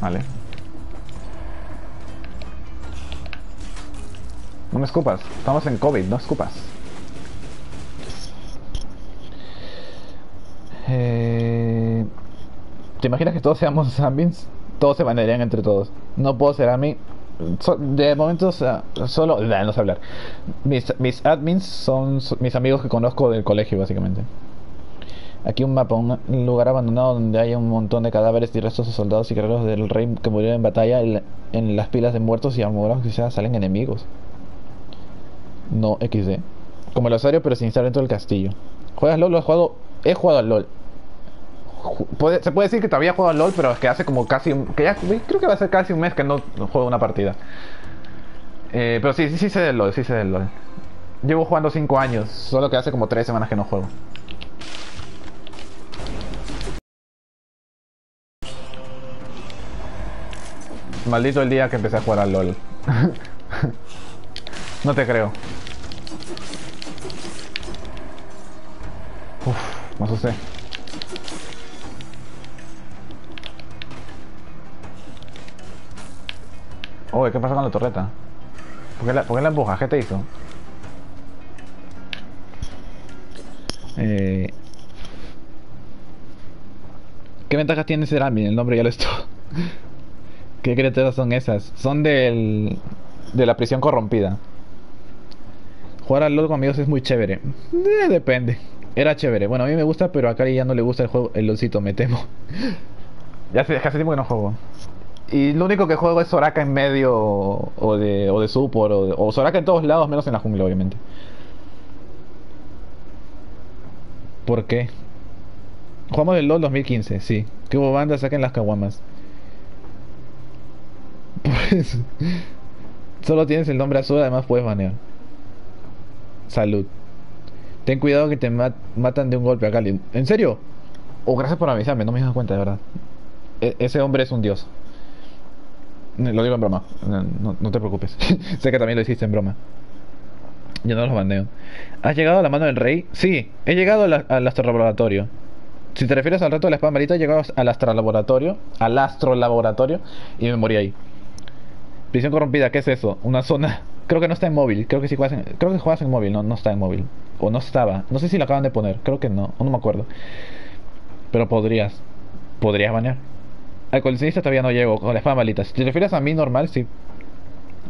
Vale. No me escupas. Estamos en COVID, no escupas. Eh... ¿Te imaginas que todos seamos admins? Todos se banearían entre todos. No puedo ser admin. So- de momento, solo. nah, no sé hablar. Mis, admins son so- mis amigos que conozco del colegio, básicamente. Aquí un mapa, un lugar abandonado donde hay un montón de cadáveres y restos de soldados y guerreros del rey que murieron en batalla. En, las pilas de muertos y armaduras sea salen enemigos. No XD. Como el osario, pero sin estar dentro del castillo. ¿Juegas LOL? ¿Lo has jugado? He jugado al LOL. Se puede decir que todavía juego al LOL, pero es que hace como casi que creo que va a ser casi un mes que no, no juego una partida. Eh, pero sí, sí, sí sé del LOL, sí sé del LOL. Llevo jugando 5 años, solo que hace como 3 semanas que no juego. Maldito el día que empecé a jugar al LOL. no te creo. Uf, me asusté. Oye, ¿qué pasa con la torreta? ¿Por qué la, por qué la? ¿Qué te hizo? Eh... ¿Qué ventajas tiene ese Dramin? El nombre ya lo estuvo. ¿Qué criaturas son esas? Son del... de la prisión corrompida. Jugar al LoL con amigos es muy chévere. Eh, depende. Era chévere. Bueno, a mí me gusta, pero a Cari ya no le gusta el juego, el LOLcito, me temo. Ya hace, hace tiempo que no juego. Y lo único que juego es Soraka en medio o de, o de support o, de- o Soraka en todos lados, menos en la jungla, obviamente. ¿Por qué? Jugamos el LOL 2015, sí. Que hubo bandas, saquen las caguamas. Pues... Solo tienes el nombre azul, además puedes banear. Salud. Ten cuidado que te mat- matan de un golpe a Cali. ¿En serio? Oh, gracias por avisarme, no me he dado cuenta, de verdad. E- ese hombre es un dios. Lo digo en broma, no, te preocupes. sé que también lo hiciste en broma. Yo no los bandeo. ¿Has llegado a la mano del rey? Sí, he llegado al, astrolaboratorio. Si te refieres al reto de la espada marita, he llegado al astrolaboratorio, al astrolaboratorio y me morí ahí. Prisión corrompida, ¿qué es eso? Una zona. Creo que no está en móvil. Creo que sí juegas en, creo que juegas en móvil, no, no está en móvil. O no estaba. No sé si lo acaban de poner. Creo que no. No me acuerdo. Pero podrías. Podrías banear. Al todavía no llego con la espada malita. Si te refieres a mí normal, sí.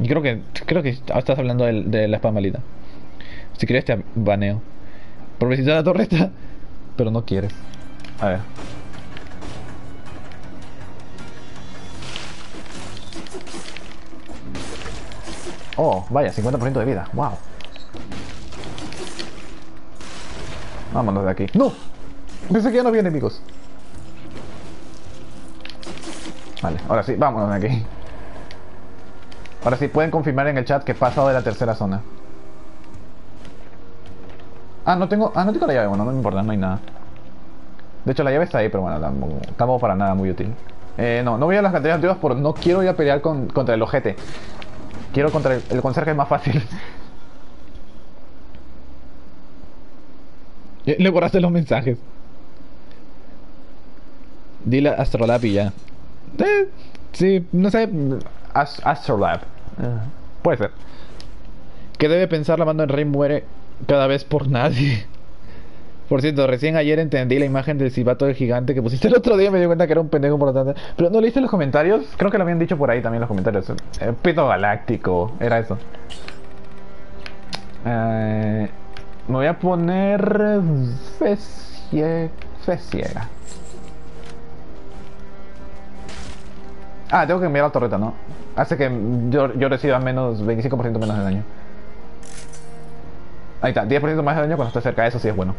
Y creo que creo que estás hablando de, la espada malita. Si quieres te baneo. Por visitar la torreta. Pero no quieres. A ver. Oh, vaya, 50% de vida. Wow. Vámonos de aquí. ¡No! Pensé que ya no había enemigos. Vale, ahora sí, vámonos de aquí. Ahora sí, pueden confirmar en el chat que he pasado de la tercera zona. Ah, no tengo. Ah, no tengo la llave, bueno, no me importa, no hay nada. De hecho, la llave está ahí, pero bueno, tampoco, para nada muy útil. Eh, no, no voy a las canteras antiguas porque no quiero ir a pelear con, contra el ojete. Quiero contra el, el conserje es más fácil. Le borraste los mensajes. Dile a Astrolab y ya. Eh, sí, no sé. Ast- Astrolab. Puede ser. ¿Qué debe pensar la mano del rey muere cada vez por nadie? Por cierto, recién ayer entendí la imagen del silbato del gigante que pusiste el otro día. Me di cuenta que era un pendejo importante. Pero no leíste los comentarios. Creo que lo habían dicho por ahí también en los comentarios. Eh, pito galáctico. Era eso. Eh, me voy a poner. Fe ciega. Ah, tengo que enviar la torreta, ¿no? Hace que yo, yo reciba menos 25% menos de daño. Ahí está, 10% más de daño cuando esté cerca. Eso sí es bueno.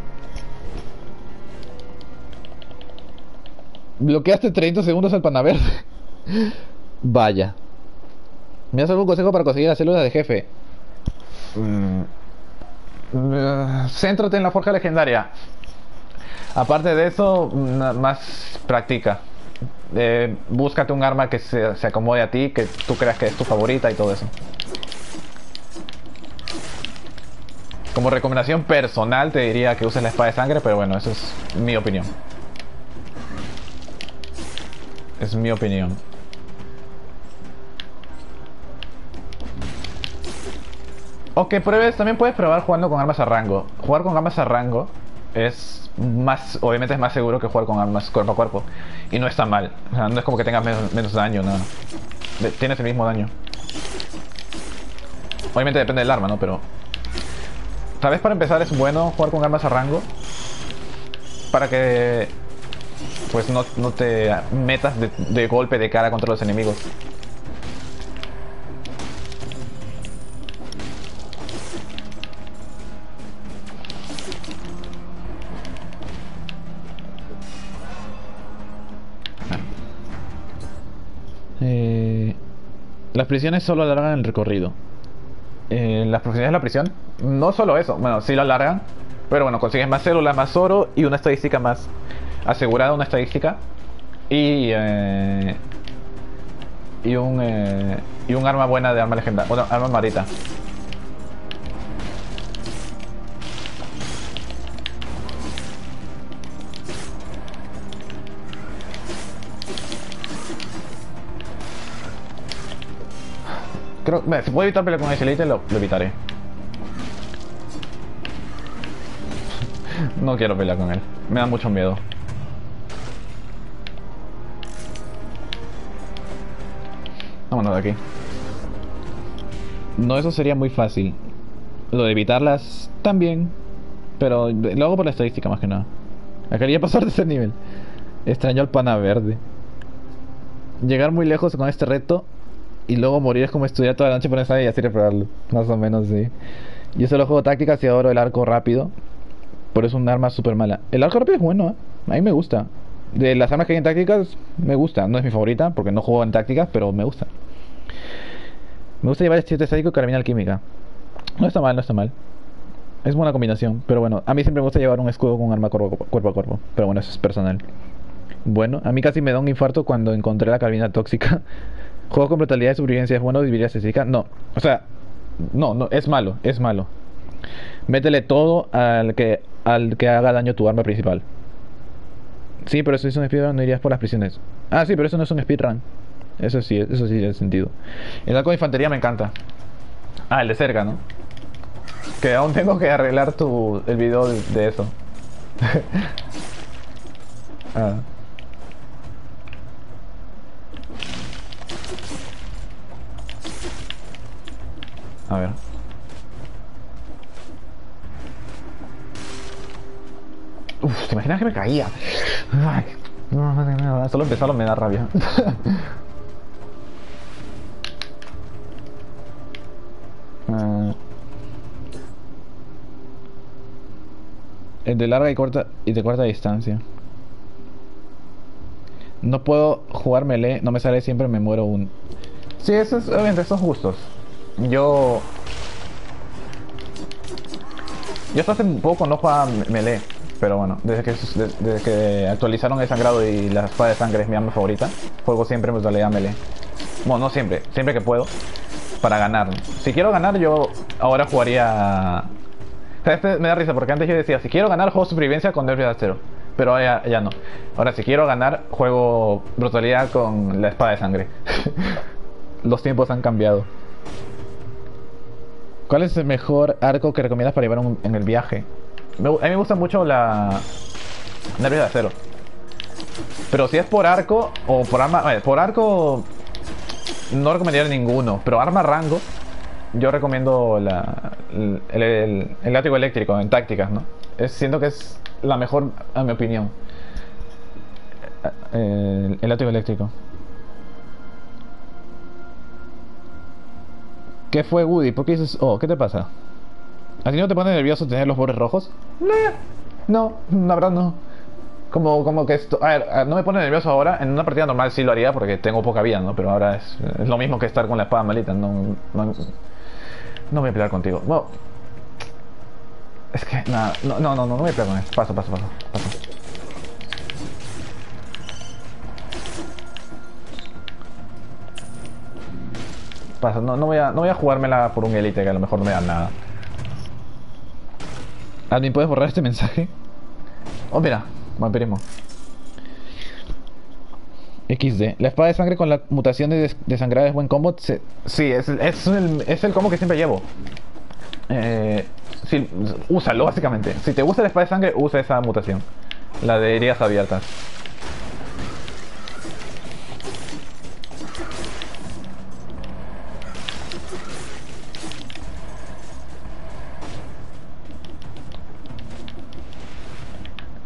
Bloqueaste 30 segundos al pana verde. Vaya. ¿Me das algún consejo para conseguir las células de jefe? Mm, eh, céntrate en la forja legendaria. Aparte de eso, na- más practica. Búscate un arma que se, se acomode a ti, que tú creas que es tu favorita y todo eso. Como recomendación personal te diría que uses la espada de sangre, pero bueno, eso es mi opinión. Es mi opinión. O que pruebes, también puedes probar jugando con armas a rango. Jugar con armas a rango es más, obviamente es más seguro que jugar con armas cuerpo a cuerpo. Y no está mal. O sea, no es como que tengas menos, menos daño, nada. Tienes el mismo daño. Obviamente depende del arma, ¿no? Pero... Tal vez para empezar es bueno jugar con armas a rango. Para que... Pues no, no te metas de golpe de cara contra los enemigos. Prisiones solo alargan el recorrido. eh, las profundidades de la prisión, no solo eso, bueno, sí lo alargan, pero bueno, consigues más células, más oro y una estadística más asegurada, una estadística y eh, y un eh, y un arma buena de arma legendaria, bueno, arma marita. Si puedo evitar pelear con ese elite, lo, evitaré. No quiero pelear con él. Me da mucho miedo. Vámonos de aquí. No, eso sería muy fácil. Lo de evitarlas también. Pero lo hago por la estadística más que nada. Quería pasar de ese nivel. Extraño al pana verde. Llegar muy lejos con este reto y luego morir es como estudiar toda la noche por esa y así reprobarlo. Más o menos, sí. Yo solo juego tácticas y ahora el arco rápido. Por eso es un arma súper mala. El arco rápido es bueno, ¿eh? A mí me gusta. De las armas que hay en tácticas, me gusta. No es mi favorita porque no juego en tácticas, pero me gusta. Me gusta llevar este estático y carabina alquímica. No está mal, no está mal. Es buena combinación, pero bueno, a mí siempre me gusta llevar un escudo con un arma cuerpo a cuerpo. Pero bueno, eso es personal. Bueno, a mí casi me da un infarto cuando encontré la carabina tóxica. Juego con brutalidad y supervivencia es bueno, viviría específica. No, o sea, no, no, es malo, es malo. Métele todo al que, al que haga daño tu arma principal. Sí, pero eso es un speedrun, no irías por las prisiones. Ah, sí, pero eso no es un speedrun. Eso sí, eso sí tiene sentido. El arco de infantería me encanta. Ah, el de cerca, ¿no? Que aún tengo que arreglar tu, el video de, de eso. ah. A ver. Uf, ¿te imaginas que me caía? Ay, no, no, no, solo empezarlo me da rabia. Ah. El de larga y corta y de corta distancia. No puedo jugar melee, no me sale siempre, me muero un. Sí, eso es, obviamente, esos gustos. Yo. Yo hasta hace un poco no jugaba melee. Pero bueno, desde que, desde que actualizaron el sangrado y la espada de sangre es mi arma favorita, juego siempre en modalidad melee. Bueno, no siempre, siempre que puedo, para ganar. Si quiero ganar, yo ahora jugaría. Este me da risa porque antes yo decía, si quiero ganar, juego supervivencia con de Acero. Pero ya, ya no. Ahora, si quiero ganar, juego brutalidad con la espada de sangre. Los tiempos han cambiado. ¿Cuál es el mejor arco que recomiendas para llevar en el viaje? A mí me gusta mucho la Nervios de acero. Pero si es por arco o por arma. ver, por arco no recomendaría ninguno. Pero arma rango, yo recomiendo la, el, el, látigo eléctrico en tácticas, ¿no? Siento que es la mejor, a mi opinión. El, el látigo eléctrico. ¿Qué fue Woody? ¿Por qué dices, oh, qué te pasa? ¿A ti no te pone nervioso tener los bordes rojos? No, no, la verdad no. Como, como que esto. A ver, no me pone nervioso ahora. En una partida normal sí lo haría porque tengo poca vida, ¿no? Pero ahora es, lo mismo que estar con la espada malita. No, no, no voy a pelear contigo. Bueno, es que, nada, no, no, no, no, no voy a pelear con él. Paso, paso, paso. paso. Paso, no, no, voy a, no voy a jugármela por un élite que a lo mejor no me da nada. Admin, ¿puedes borrar este mensaje? Oh, mira, vampirismo. XD. La espada de sangre con la mutación de des- es buen combo. Se- Sí, es, es, el, es el combo que siempre llevo. Eh, sí, úsalo básicamente. Si te gusta la espada de sangre, usa esa mutación. La de heridas abiertas.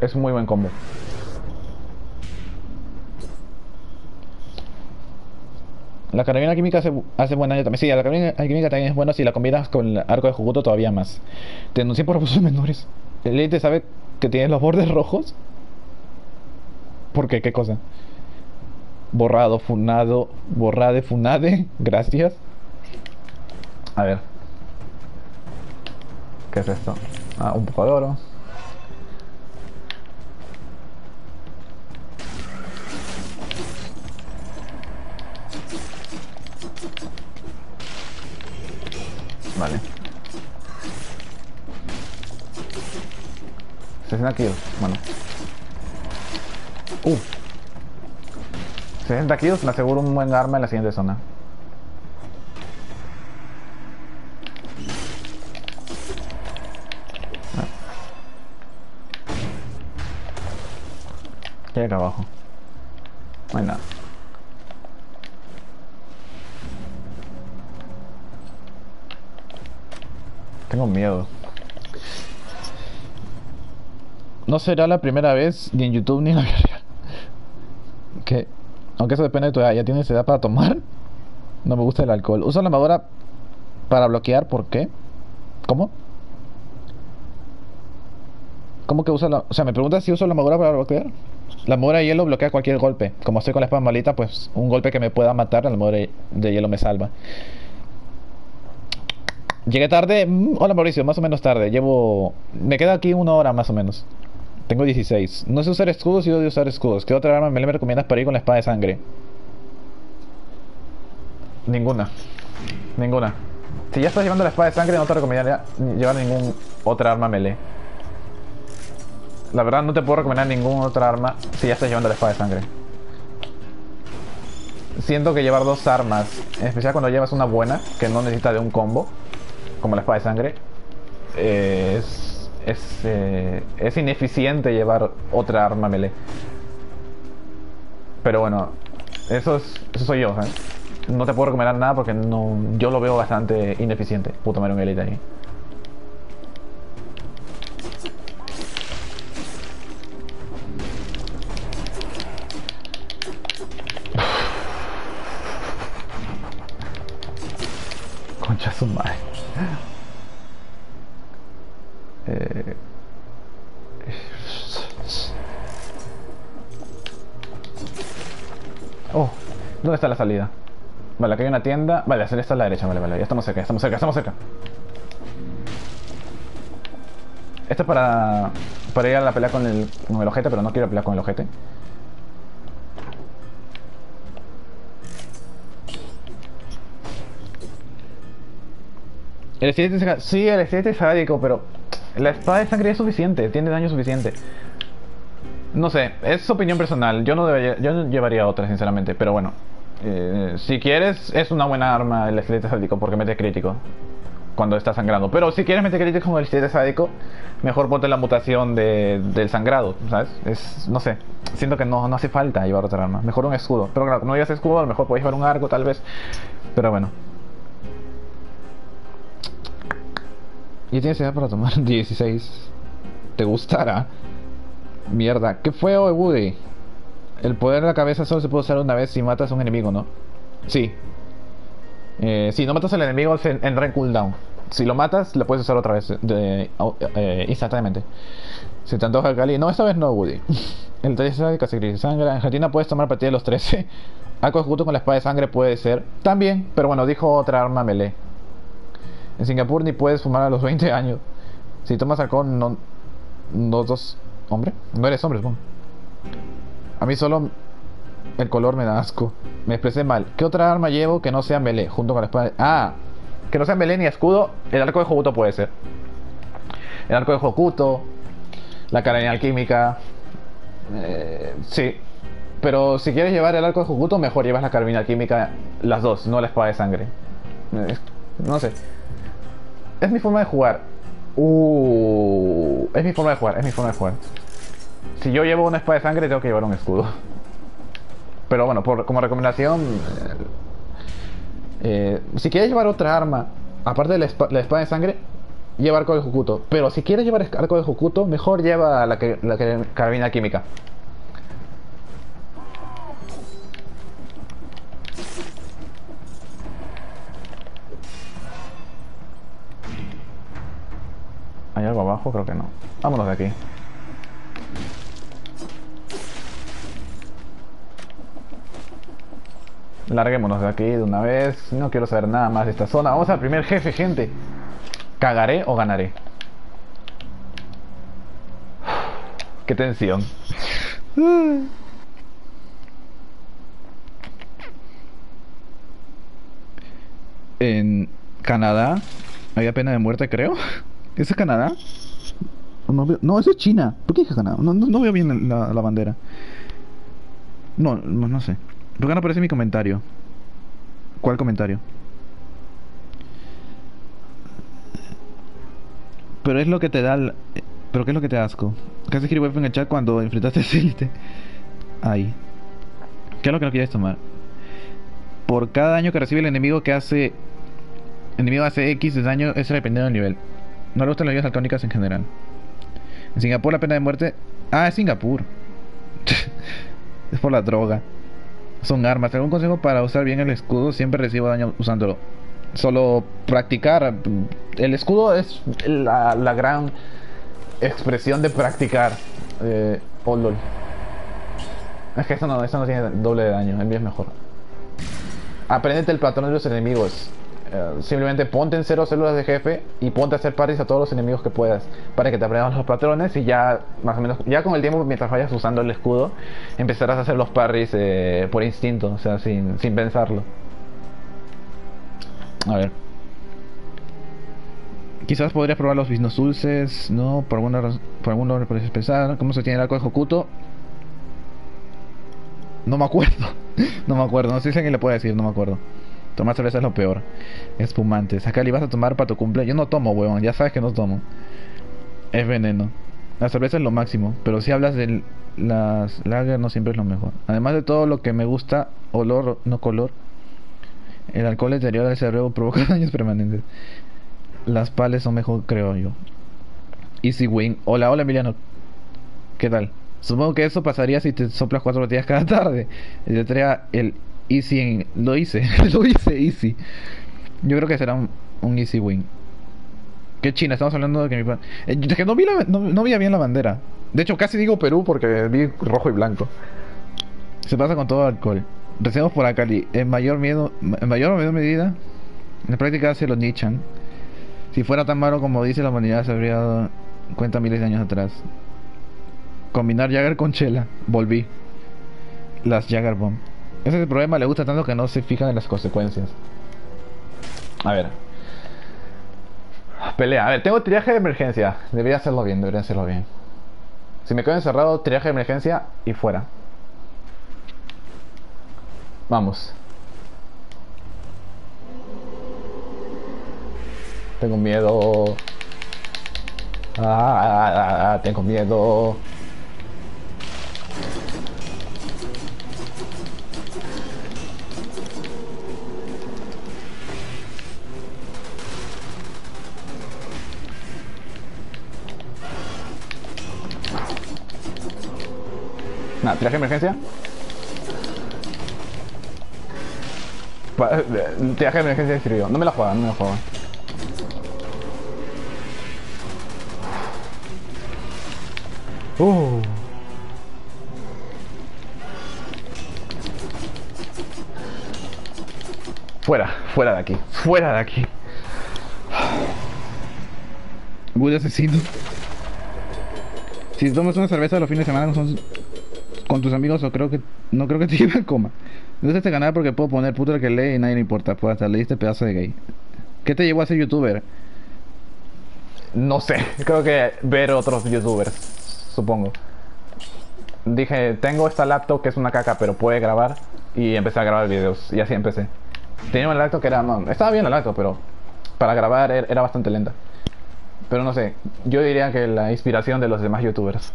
Es un muy buen combo. La carabina química hace, hace buen daño también. Sí, la carabina química también es buena si la combinas con el arco de Juguto todavía más. Te denuncié por abusos menores. ¿El élite sabe que tienes los bordes rojos? ¿Por qué? ¿Qué cosa? Borrado, funado, borrade, funade. Gracias. A ver. ¿Qué es esto? Ah, un poco de oro. Vale. 60 kills, bueno. Uh. 60 kills, me aseguro un buen arma en la siguiente zona. ¿Qué hay acá abajo? No. Tengo miedo. No será la primera vez ni en YouTube ni en la vida real. Que, aunque eso depende de tu edad, ¿ya tienes edad para tomar? No me gusta el alcohol. Uso la armadura para bloquear, ¿por qué? ¿Cómo? ¿Cómo que usa la...? O sea, me preguntas si uso la armadura para bloquear. La armadura de hielo bloquea cualquier golpe. Como estoy con la espada malita, pues un golpe que me pueda matar, la armadura de hielo me salva. Llegué tarde. Mm, hola Mauricio, más o menos tarde. Llevo. Me queda aquí una hora más o menos. Tengo 16. No sé usar escudos y odio usar escudos. ¿Qué otra arma me recomiendas para ir con la espada de sangre? Ninguna. Ninguna. Si ya estás llevando la espada de sangre, no te recomendaría llevar ninguna otra arma melee. La verdad, no te puedo recomendar ninguna otra arma si ya estás llevando la espada de sangre. Siento que llevar dos armas, en especial cuando llevas una buena, que no necesita de un combo, como la espada de sangre, eh, es, es, eh, es ineficiente llevar otra arma melee. Pero bueno, eso, es, eso soy yo. No te puedo recomendar nada porque no, yo lo veo bastante ineficiente. Puto Mario Elite ahí. Concha su madre. Eh... Oh, ¿dónde está la salida? Vale, aquí hay una tienda. Vale, está a la derecha, vale, vale. Ya estamos cerca, estamos cerca, estamos cerca. Esto es para, para ir a la pelea con el, con el ojete, pero no quiero pelear con el ojete. El estilete sí, el es sádico, pero la espada de sangre es suficiente, tiene daño suficiente. No sé, es opinión personal. Yo no debería, yo no llevaría otra, sinceramente, pero bueno. Eh, si quieres, es una buena arma el estilete sádico porque mete crítico cuando está sangrando. Pero si quieres meter crítico con el estilete sádico, mejor ponte la mutación de, del sangrado, ¿sabes? Es, no sé, siento que no, no hace falta llevar otra arma. Mejor un escudo. Pero claro, no llevas escudo, a lo mejor puedes llevar un arco, tal vez. Pero bueno. ¿Y tienes edad para tomar 16? ¿Te gustará? Mierda, qué feo, Woody. El poder de la cabeza solo se puede usar una vez si matas a un enemigo, ¿no? Sí. Eh, si no matas al enemigo, entra en cooldown. Si lo matas, lo puedes usar otra vez de, eh, instantáneamente. Si te antoja Cali. No, esta vez no, Woody. El 13 de casi de sangre. En Argentina puedes tomar partida de los 13. Algo junto con la espada de sangre puede ser. También, pero bueno, dijo otra arma melee. En Singapur ni puedes fumar a los 20 años. Si tomas alcohol, no. No dos. ¿Hombre? No eres hombre, supongo. A mí solo el color me da asco. Me expresé mal. ¿Qué otra arma llevo que no sea melee? Junto con la espada. Ah, que no sea melee ni escudo. El arco de Hokuto puede ser. El arco de Hokuto. La carabina alquímica. Eh, sí. Pero si quieres llevar el arco de Hokuto, mejor llevas la carabina alquímica. Las dos, no la espada de sangre. No sé. Es mi forma de jugar. Uh, es mi forma de jugar, es mi forma de jugar. Si yo llevo una espada de sangre, tengo que llevar un escudo. Pero bueno, por, como recomendación, eh, si quieres llevar otra arma, aparte de la, espada de sangre, lleva arco de Hokuto. Pero si quieres llevar arco de Hokuto, mejor lleva la, la carabina química. ¿Hay algo abajo? Creo que no. Vámonos de aquí. Larguémonos de aquí de una vez. No quiero saber nada más de esta zona. Vamos al primer jefe, gente. ¿Cagaré o ganaré? Qué tensión. En Canadá hay pena de muerte, creo. ¿Eso es Canadá? No, veo- no, eso es China. ¿Por qué dije Canadá? No, no, no veo bien la, bandera. No, no, no sé. ¿Por qué no aparece mi comentario? ¿Cuál comentario? Pero es lo que te da... el- ¿Pero qué es lo que te da asco? Casi escribo F en el chat cuando enfrentaste a Elite. Ahí. ¿Qué es lo que no quieres tomar? Por cada daño que recibe el enemigo que hace... El enemigo hace X de daño, eso dependiendo del nivel. No le gustan las bebidas alcohólicas en general. En Singapur la pena de muerte... Ah, es Singapur. es por la droga. Son armas. ¿Algún consejo para usar bien el escudo? Siempre recibo daño usándolo. Solo practicar. El escudo es la, gran expresión de practicar. Eh, oh, lol. Es que esto no, esto no tiene doble de daño, el mío es mejor. Apréndete el patrón de los enemigos. Eh, simplemente ponte en cero células de jefe y ponte a hacer parries a todos los enemigos que puedas para que te aprendas los patrones y ya más o menos ya con el tiempo mientras vayas usando el escudo empezarás a hacer los parries eh, por instinto, o sea, sin, sin pensarlo. A ver. Quizás podrías probar los vinos dulces, ¿no? Por alguna raz- por nombre puedes pensar. ¿Cómo se tiene el arco de Hokuto? No me acuerdo. no me acuerdo. No sé si alguien le puede decir, no me acuerdo. Tomar cerveza es lo peor. Espumantes. Acá le vas a tomar para tu cumple. Yo no tomo, weón. Ya sabes que no tomo. Es veneno. La cerveza es lo máximo. Pero si hablas de las lager, no siempre es lo mejor. Además de todo lo que me gusta, olor, no color. El alcohol deteriora el cerebro, provoca daños permanentes. Las pales son mejor, creo yo. Easy Win. Hola, hola Emiliano. ¿Qué tal? Supongo que eso pasaría si te soplas cuatro botellas cada tarde. Traía el Easy en... Lo hice, lo hice Easy. Yo creo que será un, un Easy Win. ¿Qué China? Estamos hablando de que mi Eh, es que no vi, la, no, no vi bien la bandera. De hecho, casi digo Perú porque vi rojo y blanco. Se pasa con todo alcohol. Recemos por Akali. En mayor miedo, en mayor o menor medida, en práctica se lo nichan. Si fuera tan malo como dice la humanidad, se habría dado cuenta miles de años atrás. Combinar Jagger con Chela. Volví. Las Jagger Bomb. Ese es el problema, le gusta tanto que no se fija en las consecuencias. A ver. Pelea. A ver, tengo triaje de emergencia. Debería hacerlo bien, debería hacerlo bien. Si me quedo encerrado, triaje de emergencia y fuera. Vamos. Tengo miedo. Ah, ah, ah, ah, tengo miedo. Nada, triaje de emergencia. Eh, eh, Triaje de emergencia sirvió. No me la juegan, no me la juegan. Uh. Fuera, fuera de aquí, fuera de aquí. Good asesino. Si tomas una cerveza los fines de semana con, con tus amigos, o creo que no creo que te lleve al coma. Me gusta este canal porque puedo poner puto que lee y nadie le importa. Pues hasta leíste pedazo de gay. ¿Qué te llevó a ser youtuber? No sé, creo que ver otros youtubers, supongo. Dije, tengo esta laptop que es una caca, pero puede grabar. Y empecé a grabar videos. Y así empecé. Tenía una laptop que era... no, estaba bien la laptop, pero para grabar er- era bastante lenta. Pero no sé, yo diría que la inspiración de los demás youtubers.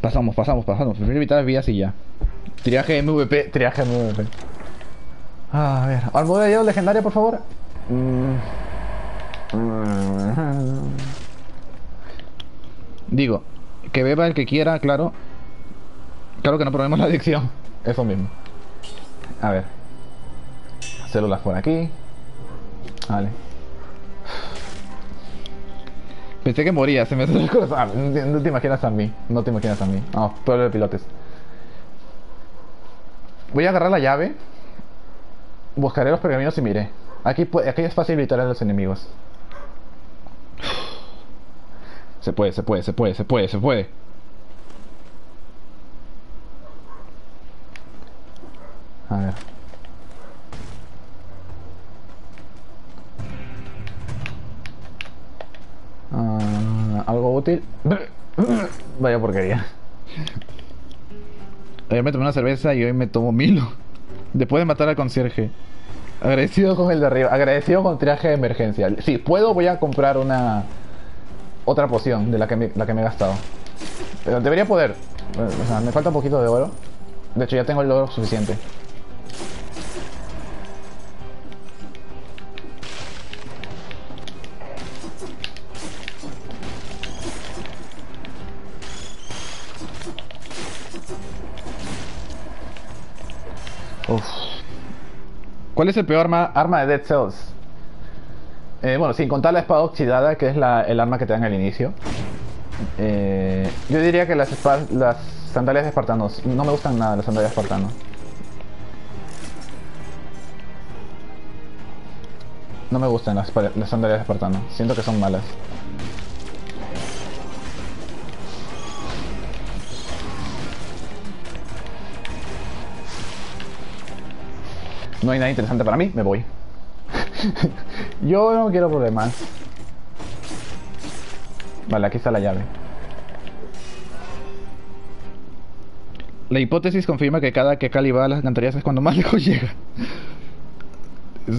Pasamos, pasamos, pasamos. Prefiero evitar vías y ya. Triaje MVP. Triaje MVP. Ah, a ver, ¿algo de legendaria, por favor? Mm. Mm. Digo, que beba el que quiera, claro. Claro que no probemos la adicción. Eso mismo. A ver. Células por aquí. Vale. Pensé que moría, se me hace el corazón. Ah, no te- imaginas a mí. No te imaginas a mí. No, pueblo de pilotes. Voy a agarrar la llave. Buscaré los pergaminos y miré. Aquí, aquí es fácil evitar a los enemigos. Se puede, se puede, se puede, se puede, se puede. A ver. Ah, ¿Algo útil? Vaya porquería. Ayer me tomé una cerveza y hoy me tomo Milo. Después de matar al concierge. Agradecido con el de arriba. Agradecido con traje de emergencia. Si puedo, voy a comprar una. Otra poción de la que me, la que me he gastado. Pero debería poder. O sea, me falta un poquito de oro. De hecho, ya tengo el oro suficiente. Uf. ¿Cuál es el peor arma? De Dead Cells. Eh, bueno, sin contar la espada oxidada, que es la- el arma que te dan al inicio. Eh, yo diría que las, las sandalias de espartanos. No me gustan nada las sandalias de espartanos. No me gustan las, las sandalias de espartano. Siento que son malas. No hay nada interesante para mí, me voy. Yo no quiero problemas. Vale, aquí está la llave. La hipótesis confirma que cada que Cali va a las alcantarillas es cuando más lejos llega.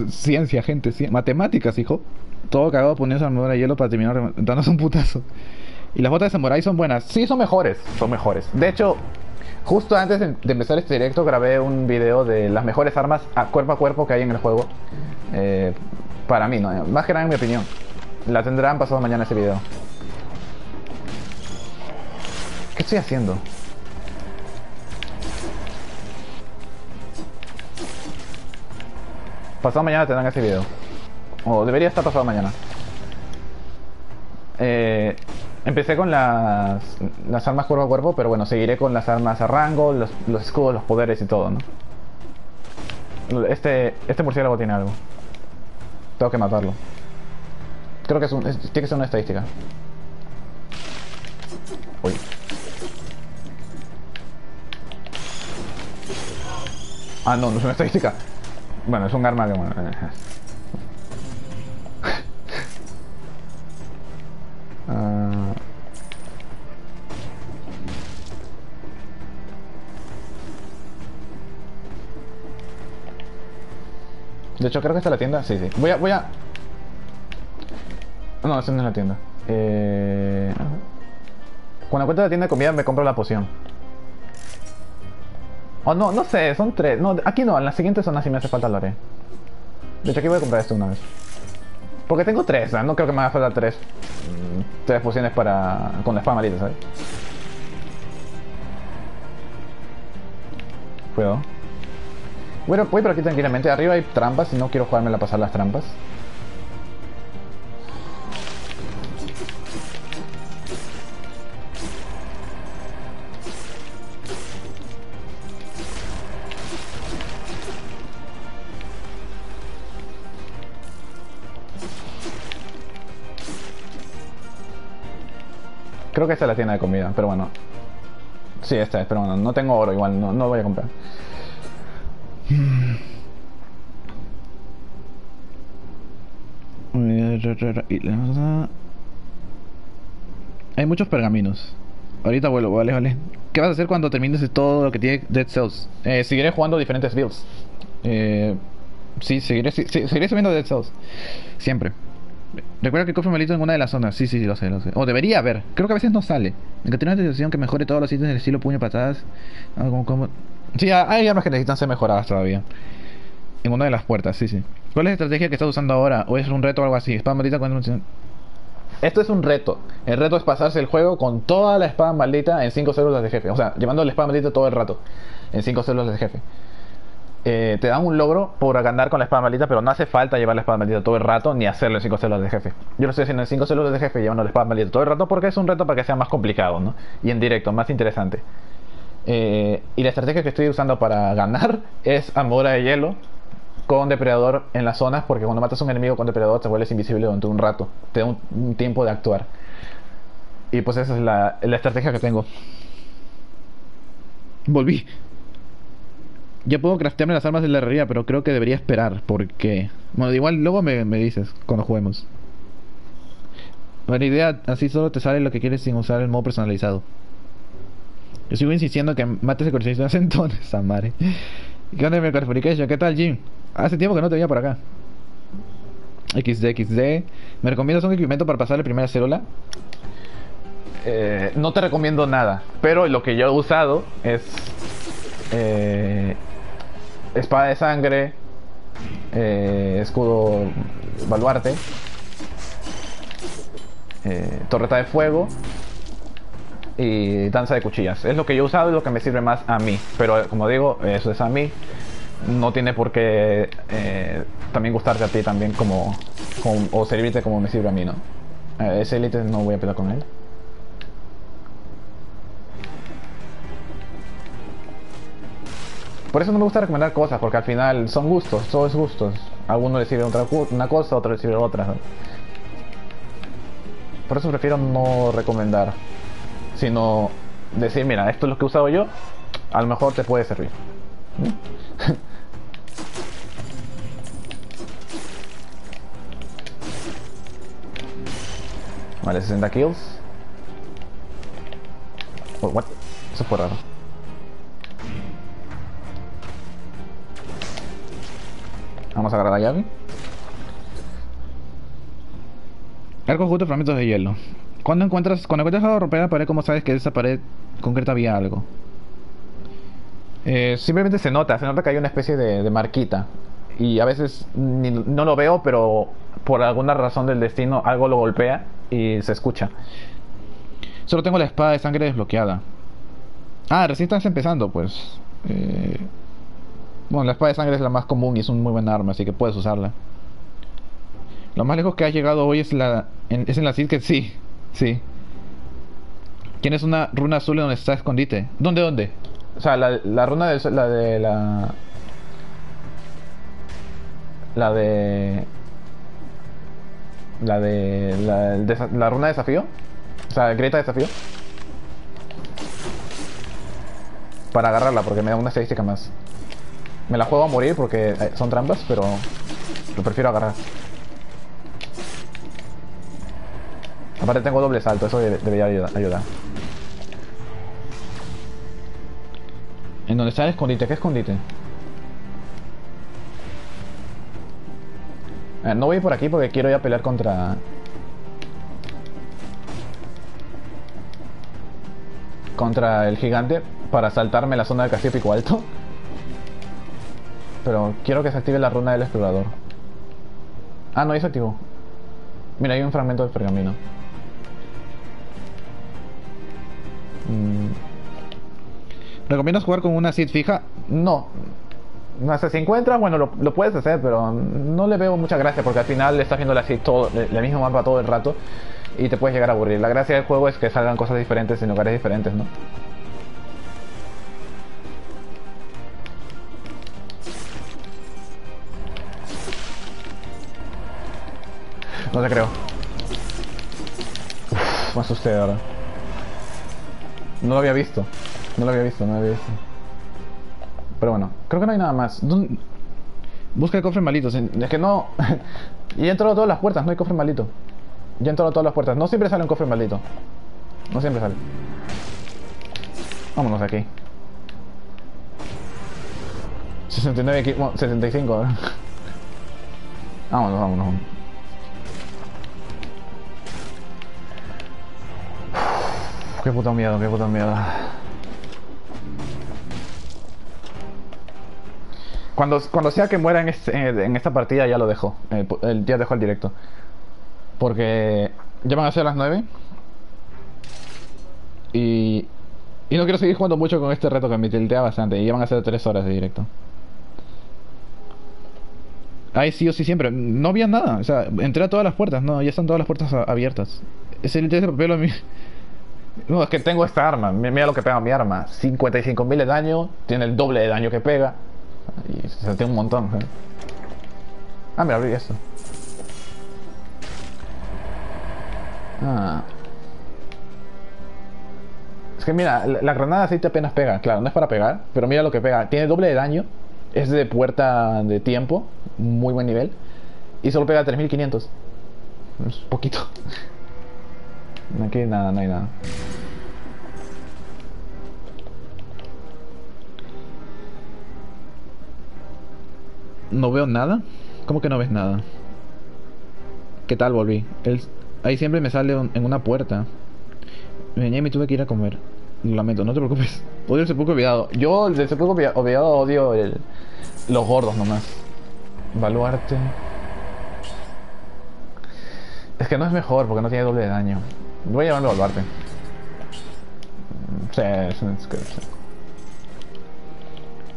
Ciencia, gente, ci- matemáticas, hijo. Todo cagado poniendo armadura de hielo para terminar reventándose un putazo. Y las botas de samurai son buenas. Sí, son mejores. Son mejores. De hecho, justo antes de, empezar este directo grabé un video de las mejores armas a cuerpo a cuerpo que hay en el juego. Eh, para mí, ¿no? Más que nada en mi opinión. La tendrán pasado mañana ese video. ¿Qué estoy haciendo? Pasado mañana tendrán ese video. O debería estar pasado mañana. Eh, empecé con las, armas cuerpo a cuerpo, pero bueno, seguiré con las armas a rango, los, escudos, los poderes y todo, ¿no? Este, este murciélago tiene algo. Tengo que matarlo. Creo que es un, tiene que ser una estadística. Uy. Ah, no, no es una estadística. Bueno, es un arma que... Bueno, Ah. De hecho, creo que está la tienda. Sí, sí. Voy a. Voy a... No, esa no es la tienda. Eh... Cuando encuentre la tienda de comida, me compro la poción. Oh, no, no sé, son tres. No, aquí no, en la siguiente zona sí me hace falta lo haré. De hecho, aquí voy a comprar esto una vez. Porque tengo tres, ¿sabes? no creo que me haga falta tres. mm, Tres pociones para. con la malita, ¿sabes? Puedo. Bueno, voy por aquí tranquilamente. Arriba hay trampas y no quiero jugármela a pasar las trampas. Creo que esta es la tienda de comida, pero bueno. Sí, esta es, pero bueno, no tengo oro igual, no, no lo voy a comprar. Hay muchos pergaminos. Ahorita vuelvo, vale, vale. ¿Qué vas a hacer cuando termines de todo lo que tiene Dead Cells? Eh, seguiré jugando diferentes builds. Eh, sí, seguiré, sí, seguiré subiendo Dead Cells. Siempre. Recuerda que el cofre malito en una de las zonas. Sí, sí, sí, lo sé, lo sé. O debería haber. Creo que a veces no sale. Encontré una decisión que mejore todos los ítems del estilo puño patadas. Ah, como- Sí, hay armas que necesitan ser mejoradas todavía. En una de las puertas, sí, sí. ¿Cuál es la estrategia que estás usando ahora? ¿O es un reto o algo así? Espada maldita cuando... Esto es un reto. El reto es pasarse el juego con toda la espada maldita en 5 células de jefe. O sea, llevando la espada maldita todo el rato. En 5 células de jefe. Eh, te dan un logro por ganar con la espada maldita, pero no hace falta llevar la espada maldita todo el rato ni hacerlo en 5 células de jefe. Yo lo estoy haciendo en 5 células de jefe llevando la espada maldita todo el rato porque es un reto para que sea más complicado, ¿no? Y en directo, más interesante. Eh, y la estrategia que estoy usando para ganar es armadura de hielo con depredador en las zonas porque cuando matas a un enemigo con depredador te vuelves invisible durante un rato te da un, tiempo de actuar Y pues esa es la estrategia que tengo. Volví. Ya puedo craftearme las armas de la herrería, pero creo que debería esperar, porque... Bueno, igual luego me, me dices cuando juguemos. Buena idea, así solo te sale lo que quieres sin usar el modo personalizado. Yo sigo insistiendo que mates el coleccionista entonces, Amare. ¿Qué onda, mi Calification? ¿Qué tal, Jim? Hace tiempo que no te veía por acá. XD, XD. ¿Me recomiendas un equipamiento para pasar la primera célula? Eh, no te recomiendo nada, pero lo que yo he usado es eh, espada de sangre, eh, escudo baluarte, eh, torreta de fuego y danza de cuchillas. Es lo que yo he usado y lo que me sirve más a mí. Pero como digo, eso es a mí. No tiene por qué también gustarte a ti también como, o servirte como me sirve a mí, ¿no? Ese elite no voy a pelear con él. Por eso no me gusta recomendar cosas, porque al final son gustos, todo es gustos. A uno le sirve una cosa, otro le sirve otra. Por eso prefiero no recomendar, sino decir, mira, esto es lo que he usado yo, a lo mejor te puede servir. Vale, 60 kills. Oh, what? Eso fue raro. Vamos a agarrar la llave. El conjunto de fragmentos de hielo. Cuando encuentras, cuando encuentras algo romper la pared, ¿cómo sabes que esa pared concreta había algo? Eh, simplemente se nota, se nota que hay una especie de, de marquita. Y a veces ni- no lo veo, pero por alguna razón del destino algo lo golpea y se escucha. Solo tengo la espada de sangre desbloqueada. Ah, recién estás empezando, pues. Eh, Bueno, la espada de sangre es la más común y es un muy buen arma, así que puedes usarla. Lo más lejos que has llegado hoy es la en, es en la Silk, sí, sí. Tienes una runa azul en donde está escondite. ¿Dónde, dónde? O sea, la, la runa sol- la de la. La de. La de. La runa de desafío. O sea, grieta de desafío. Para agarrarla, porque me da una estadística más. Me la juego a morir porque eh, son trampas, pero. Lo prefiero agarrar. Aparte tengo doble salto, eso debe- debería ayuda- ayudar. En donde está el escondite. ¿Qué escondite? Eh, no voy por aquí porque quiero ir a pelear contra... Contra el gigante para saltarme la zona del castillo pico alto. Pero quiero que se active la runa del explorador. Ah, no, ya se activó. Mira, hay un fragmento del pergamino. Mm, ¿Recomiendas jugar con una Sid fija? no. No sé, si encuentras, bueno, lo, lo puedes hacer, pero no le veo mucha gracia porque al final estás viendo así todo, el mismo mapa todo el rato y te puedes llegar a aburrir. La gracia del juego es que salgan cosas diferentes en lugares diferentes, ¿no? No te creo. Uf, me asusté ahora. No lo había visto. No lo había visto, no lo había visto. Pero bueno, creo que no hay nada más. Busca el cofre malito. Es que no. y he entrado a todas las puertas, no hay cofre maldito. Ya he entrado a todas las puertas. No siempre sale un cofre maldito. No siempre sale. Vámonos de aquí. 69 aquí. Bueno, 75 ahora. vámonos, vámonos. Qué puto miedo, qué puto miedo. Cuando, cuando sea que muera en, este- esta partida ya lo dejo. Eh, el día dejo el directo. Porque ya van a ser las 9. Y, y no quiero seguir jugando mucho con este reto que me tiltea bastante. Y ya van a ser 3 horas de directo. Ay, sí o sí siempre. No había nada. O sea, entré a todas las puertas. No, ya están todas las puertas abiertas. Es el de papel a mí. No, es que tengo esta arma. Mi- Mira lo que pega mi arma. 55.000 de daño. Tiene el doble de daño que pega. Y se tiene un montón. ¿eh? Ah, mira, abrí esto. Ah. Es que mira, la, granada aceite apenas pega. Claro, no es para pegar, pero mira lo que pega. Tiene doble de daño. Es de puerta de tiempo. Muy buen nivel. Y solo pega 3500. Es poquito. Aquí nada, no hay nada. No veo nada. ¿Cómo que no ves nada? ¿Qué tal volví? Ahí siempre me sale en una puerta. Bañé y me tuve que ir a comer. Lo lamento, no te preocupes. Odio el sepulcro olvidado. Yo el sepulcro olvida- olvidado odio el, los gordos nomás. Baluarte. Es que no es mejor porque no tiene doble daño. Voy a llamarlo baluarte. Sí, es.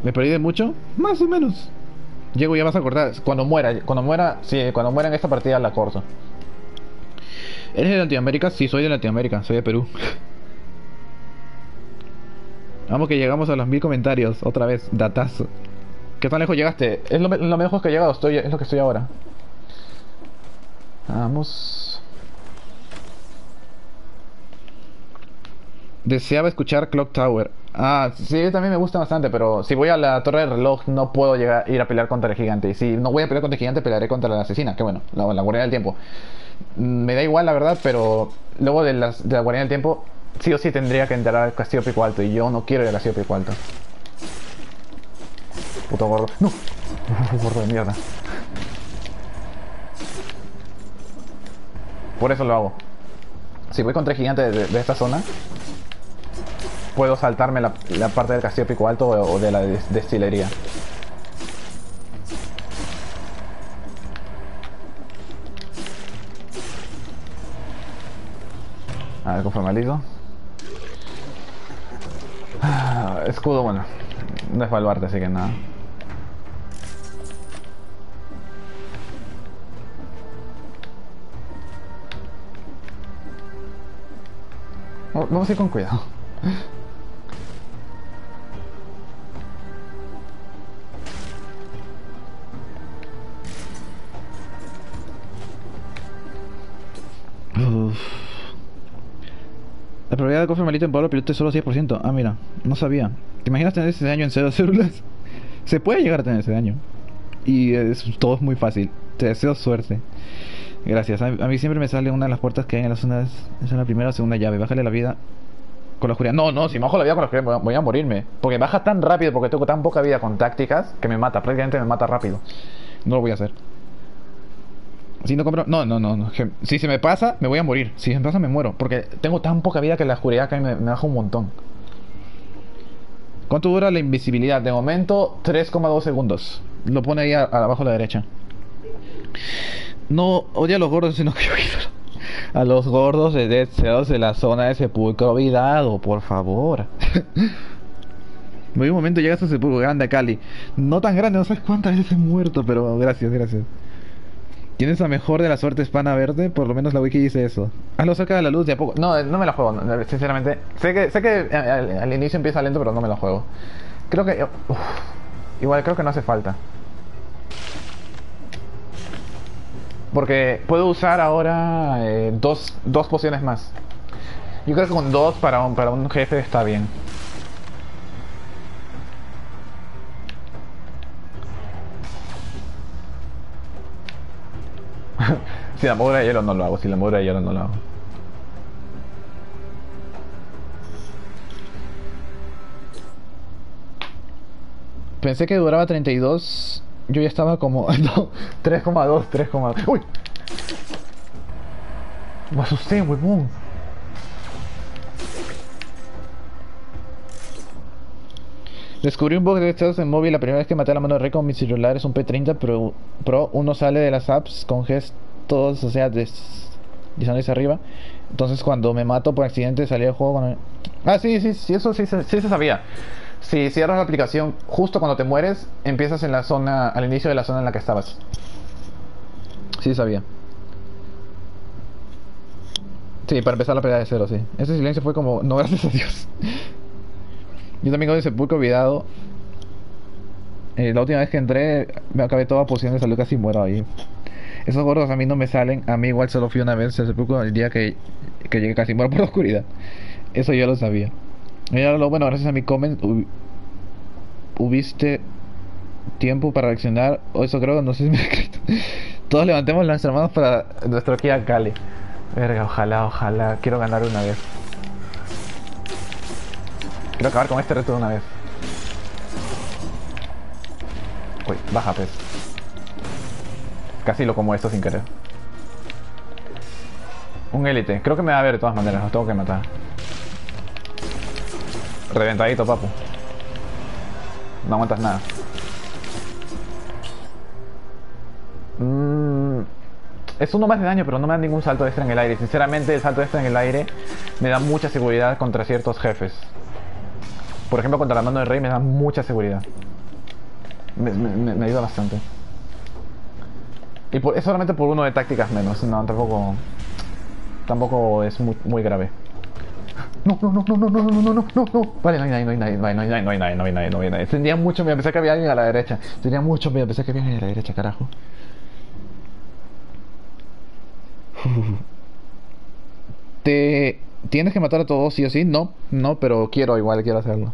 ¿Me perdí de mucho? Más o menos. Llego, ya vas a acordar. Cuando muera, cuando muera, sí, cuando muera en esta partida la corto. ¿Eres de Latinoamérica? Sí, soy de Latinoamérica. Soy de Perú. Vamos que llegamos a los mil comentarios. Otra vez. Datazo. ¿Qué tan lejos llegaste? Es lo, lo mejor que he llegado, estoy, es lo que estoy ahora. Vamos. Deseaba escuchar Clock Tower. Ah, sí, también me gusta bastante, pero si voy a la torre del reloj no puedo llegar ir a pelear contra el gigante. Y si no voy a pelear contra el gigante, pelearé contra la asesina, que bueno, la, la guardia del tiempo. Mm, Me da igual, la verdad, pero luego de, las, de la guardia del tiempo, sí o sí tendría que entrar al castillo Pico Alto. Y yo no quiero ir al castillo Pico Alto. Puto gordo. ¡No! gordo de mierda. Por eso lo hago. Si voy contra el gigante de, de esta zona, puedo saltarme la, parte del castillo Pico Alto o, de la des- destilería. A ver, conformalito. Ah, Escudo, bueno. No es baluarte, así que nada. Va- Vamos a ir con cuidado. Uf. La probabilidad de cofre malito en Pablo Piloto es solo 10%. Ah, mira, no sabía. ¿Te imaginas tener ese daño en cero células? Se puede llegar a tener ese daño. Y es, todo es muy fácil. Te deseo suerte. Gracias. A, mí siempre me sale una de las puertas que hay en las zonas. Es la primera o segunda llave. Bájale la vida con la oscuridad. No, no, si me bajo la vida con los que voy a- voy a morirme. Porque baja tan rápido, porque tengo tan poca vida con tácticas, que me mata. Prácticamente me mata rápido. No lo voy a hacer. Si no compro. No, no, no. no. Si se me pasa, me voy a morir. Si se me pasa, me muero. Porque tengo tan poca vida que la oscuridad que me, me baja un montón. ¿Cuánto dura la invisibilidad? De momento, 3,2 segundos. Lo pone ahí abajo a la derecha. No odia a los gordos, sino que yo a los gordos de Dead Cells de la zona de sepulcro olvidado, por favor. Voy un momento, llegas a sepulcro grande, Cali. No tan grande, no sabes cuántas veces he muerto, pero gracias, gracias. ¿Tienes la mejor de la suerte hispana verde? Por lo menos la wiki dice eso. Hazlo cerca de la luz de a poco. No, no me la juego, no, sinceramente. Sé que, sé que eh, al, inicio empieza lento, pero no me la juego. Creo que. uf, igual creo que no hace falta. Porque puedo usar ahora eh, dos, dos pociones más. Yo creo que con dos para un, para un jefe está bien. si la mugre de hielo no lo hago, si la mugre de hielo no lo hago. Pensé que duraba 32. Yo ya estaba como. No, 3,2, 3,2. ¡Uy! Me asusté, huevón. Descubrí un bug de estados en móvil la primera vez que maté a la mano de rey con mi celular es un P30 Pro. Uno sale de las apps con gestos, o sea, des- deslizando hacia arriba. Entonces cuando me mato por accidente salí del juego con el... Ah, sí, sí, sí, eso sí, se- sí se sabía. Si cierras la aplicación justo cuando te mueres, empiezas en la zona, al inicio de la zona en la que estabas. Sí, sabía. Sí, para empezar la pelea de cero, sí. Ese silencio fue como, no, gracias a Dios. Yo también con el sepulcro olvidado. Eh, la última vez que entré, me acabé toda poción de salud, casi muero ahí. Esos gordos a mí no me salen. A mí igual solo fui una vez al sepulcro el día que, que llegué casi muero por la oscuridad. Eso yo lo sabía. Mira, lo bueno, gracias a mi comment hu- hubiste tiempo para reaccionar. O eso creo, no sé si me. Todos levantemos nuestras manos para Nuestro Kia Kali. Verga, ojalá, ojalá. Quiero ganar una vez. Quiero acabar con este reto de una vez. Uy, baja pez. Casi lo como esto sin querer. Un élite. Creo que me va a ver de todas maneras. Los tengo que matar. Reventadito, papu. No aguantas nada. Mm, es uno más de daño, pero no me da ningún salto extra en el aire. Sinceramente, el salto extra en el aire me da mucha seguridad contra ciertos jefes. Por ejemplo, contra la mano del rey me da mucha seguridad. Me, me- me- ayuda bastante. Y por, es solamente por uno de tácticas menos. No, tampoco. Tampoco es muy, muy grave. No, no, no, no, no, no, no, no, no, no, no. Vale, no hay nadie, no hay nadie, no hay nadie, no hay nadie, no hay nadie, no hay nadie. Tenía mucho miedo, pensé que había alguien a la derecha. Tenía mucho miedo, pensé que había alguien a la derecha, carajo. ¿Te tienes que matar a todos sí o sí? No, no, pero quiero igual, quiero hacerlo.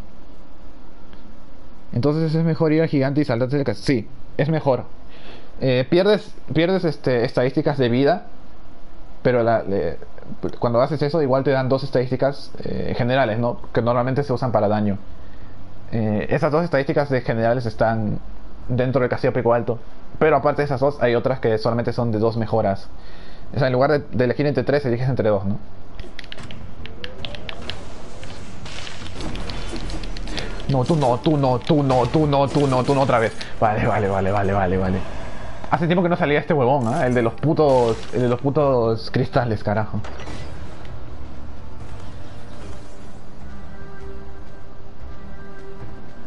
Entonces es mejor ir al gigante y saltarse el cas- Sí, es mejor. Eh, pierdes pierdes este, estadísticas de vida, pero cuando haces eso igual te dan dos estadísticas eh, generales, ¿no? Que normalmente se usan para daño. Eh, esas dos estadísticas de generales están dentro del castillo pico alto. Pero aparte de esas dos, hay otras que solamente son de dos mejoras. O sea, en lugar de, de elegir entre tres, eliges entre dos, ¿no? No, tú no, tú no, tú no, tú no, tú no, tú no otra vez. Vale, vale, vale, vale, vale, vale. Hace tiempo que no salía este huevón, ¿ah? El de los putos, el de los putos cristales, carajo.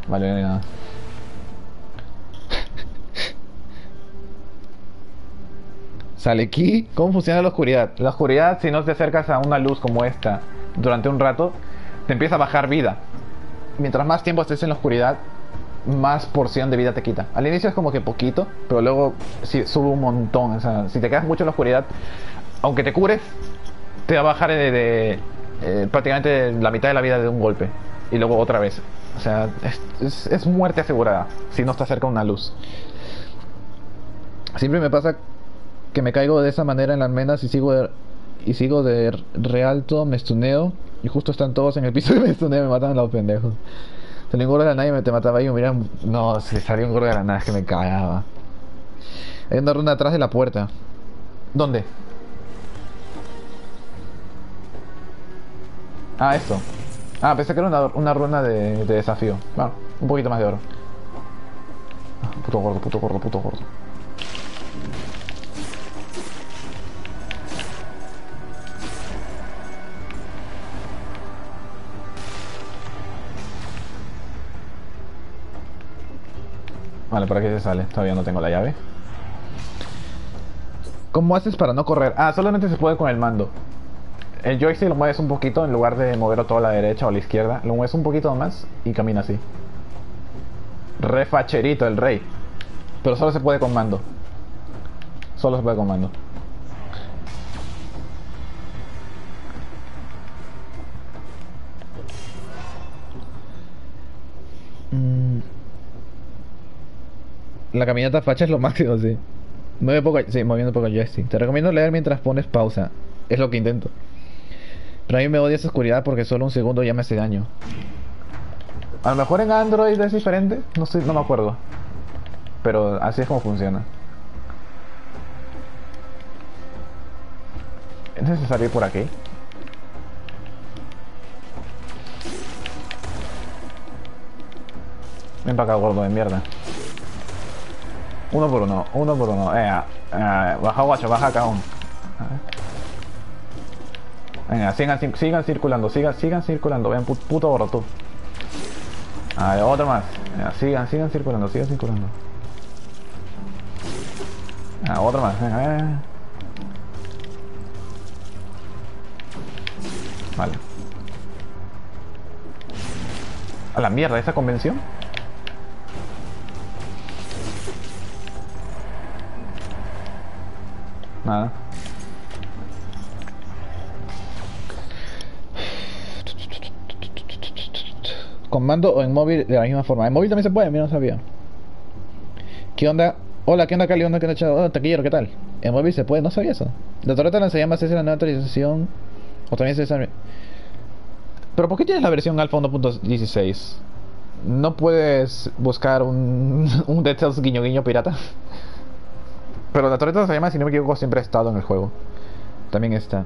Vale, no hay nada. Sale aquí. ¿Cómo funciona la oscuridad? La oscuridad, si no te acercas a una luz como esta durante un rato, te empieza a bajar vida. Mientras más tiempo estés en la oscuridad, más porción de vida te quita. Al inicio es como que poquito, pero luego sí, sube un montón. O sea, si te quedas mucho en la oscuridad, aunque te cures, te va a bajar de, eh, prácticamente la mitad de la vida de un golpe. Y luego otra vez. O sea, es, muerte asegurada si no estás cerca de una luz. Siempre me pasa que me caigo de esa manera en las almenas y sigo de, y sigo de realto, me stuneo y justo están todos en el piso y me stuneo, me matan los pendejos. Salió un gordo de la nada y me te mataba ahí, mira, No, si salió un gordo de la nada, es que me cagaba. hay una runa atrás de la puerta. ¿Dónde? Ah, esto. Ah, pensé que era una, una runa de, de desafío. Bueno, un poquito más de oro. Ah, puto gordo, puto gordo, puto gordo. Vale, por aquí se sale. Todavía no tengo la llave. ¿Cómo haces para no correr? Ah, solamente se puede con el mando. El joystick lo mueves un poquito en lugar de moverlo todo a la derecha o a la izquierda. Lo mueves un poquito más y camina así. Refacherito el rey. Pero solo se puede con mando. Solo se puede con mando. Mm. La caminata facha es lo máximo, sí. Mueve poco, sí, moviendo poco joystick. Te recomiendo leer mientras pones pausa. Es lo que intento. Pero a mí me odia esa oscuridad porque solo un segundo ya me hace daño. A lo mejor en Android es diferente. No sé, no me acuerdo. Pero así es como funciona. ¿Es necesario ir por aquí? Ven para acá, gordo de mierda. Uno por uno, uno por uno. Eh, baja guacho, baja ver. Venga, sigan, sigan circulando, sigan, sigan circulando. Vean, pu- puto gordo tú. A ver, otro más. Sigan, sigan circulando, sigan circulando. Ah, otro más, venga, venga. Vale. A la mierda, ¿esa convención? Nada. con mando o en móvil de la misma forma. En móvil también se puede, mira, no sabía. ¿Qué onda? Hola, ¿qué onda, Cali? ¿Onda, qué onda? Hola, taquillero, ¿qué tal? En móvil se puede, no sabía eso. La torreta lanzaría más es la nueva actualización. O también se sabe. Pero ¿por qué tienes la versión alfa 1.16? ¿No puedes buscar un, un Cells guiño guiño pirata? Pero la torreta se llama, si no me equivoco, siempre ha estado en el juego. También está.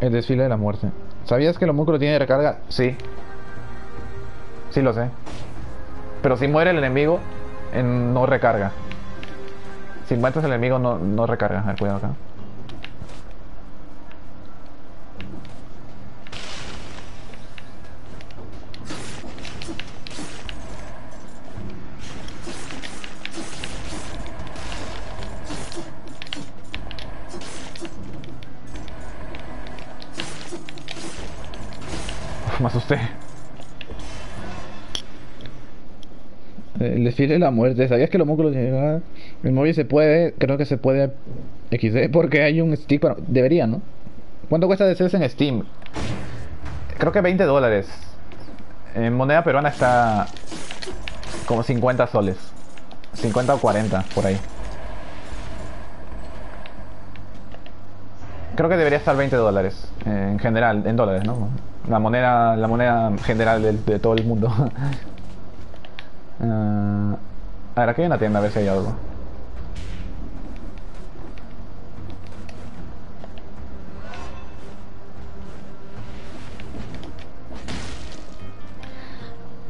El desfile de la muerte. ¿Sabías que el homúnculo tiene recarga? Sí. Sí lo sé. Pero si muere el enemigo, en- no recarga. Si matas al enemigo, no, no recarga. A ver, cuidado acá. Me asusté. Desfile de la muerte. ¿Sabías que el homúnculo llega? El móvil se puede, creo que se puede XD porque hay un stick para... Debería, ¿no? ¿Cuánto cuesta DCS en Steam? Creo que 20 dólares. En moneda peruana está como 50 soles. 50 o 40, por ahí. Creo que debería estar 20 dólares. eh, en general, en dólares, ¿no? La moneda, la moneda general de, de todo el mundo. Ah, a ver, aquí hay una tienda, a ver si hay algo.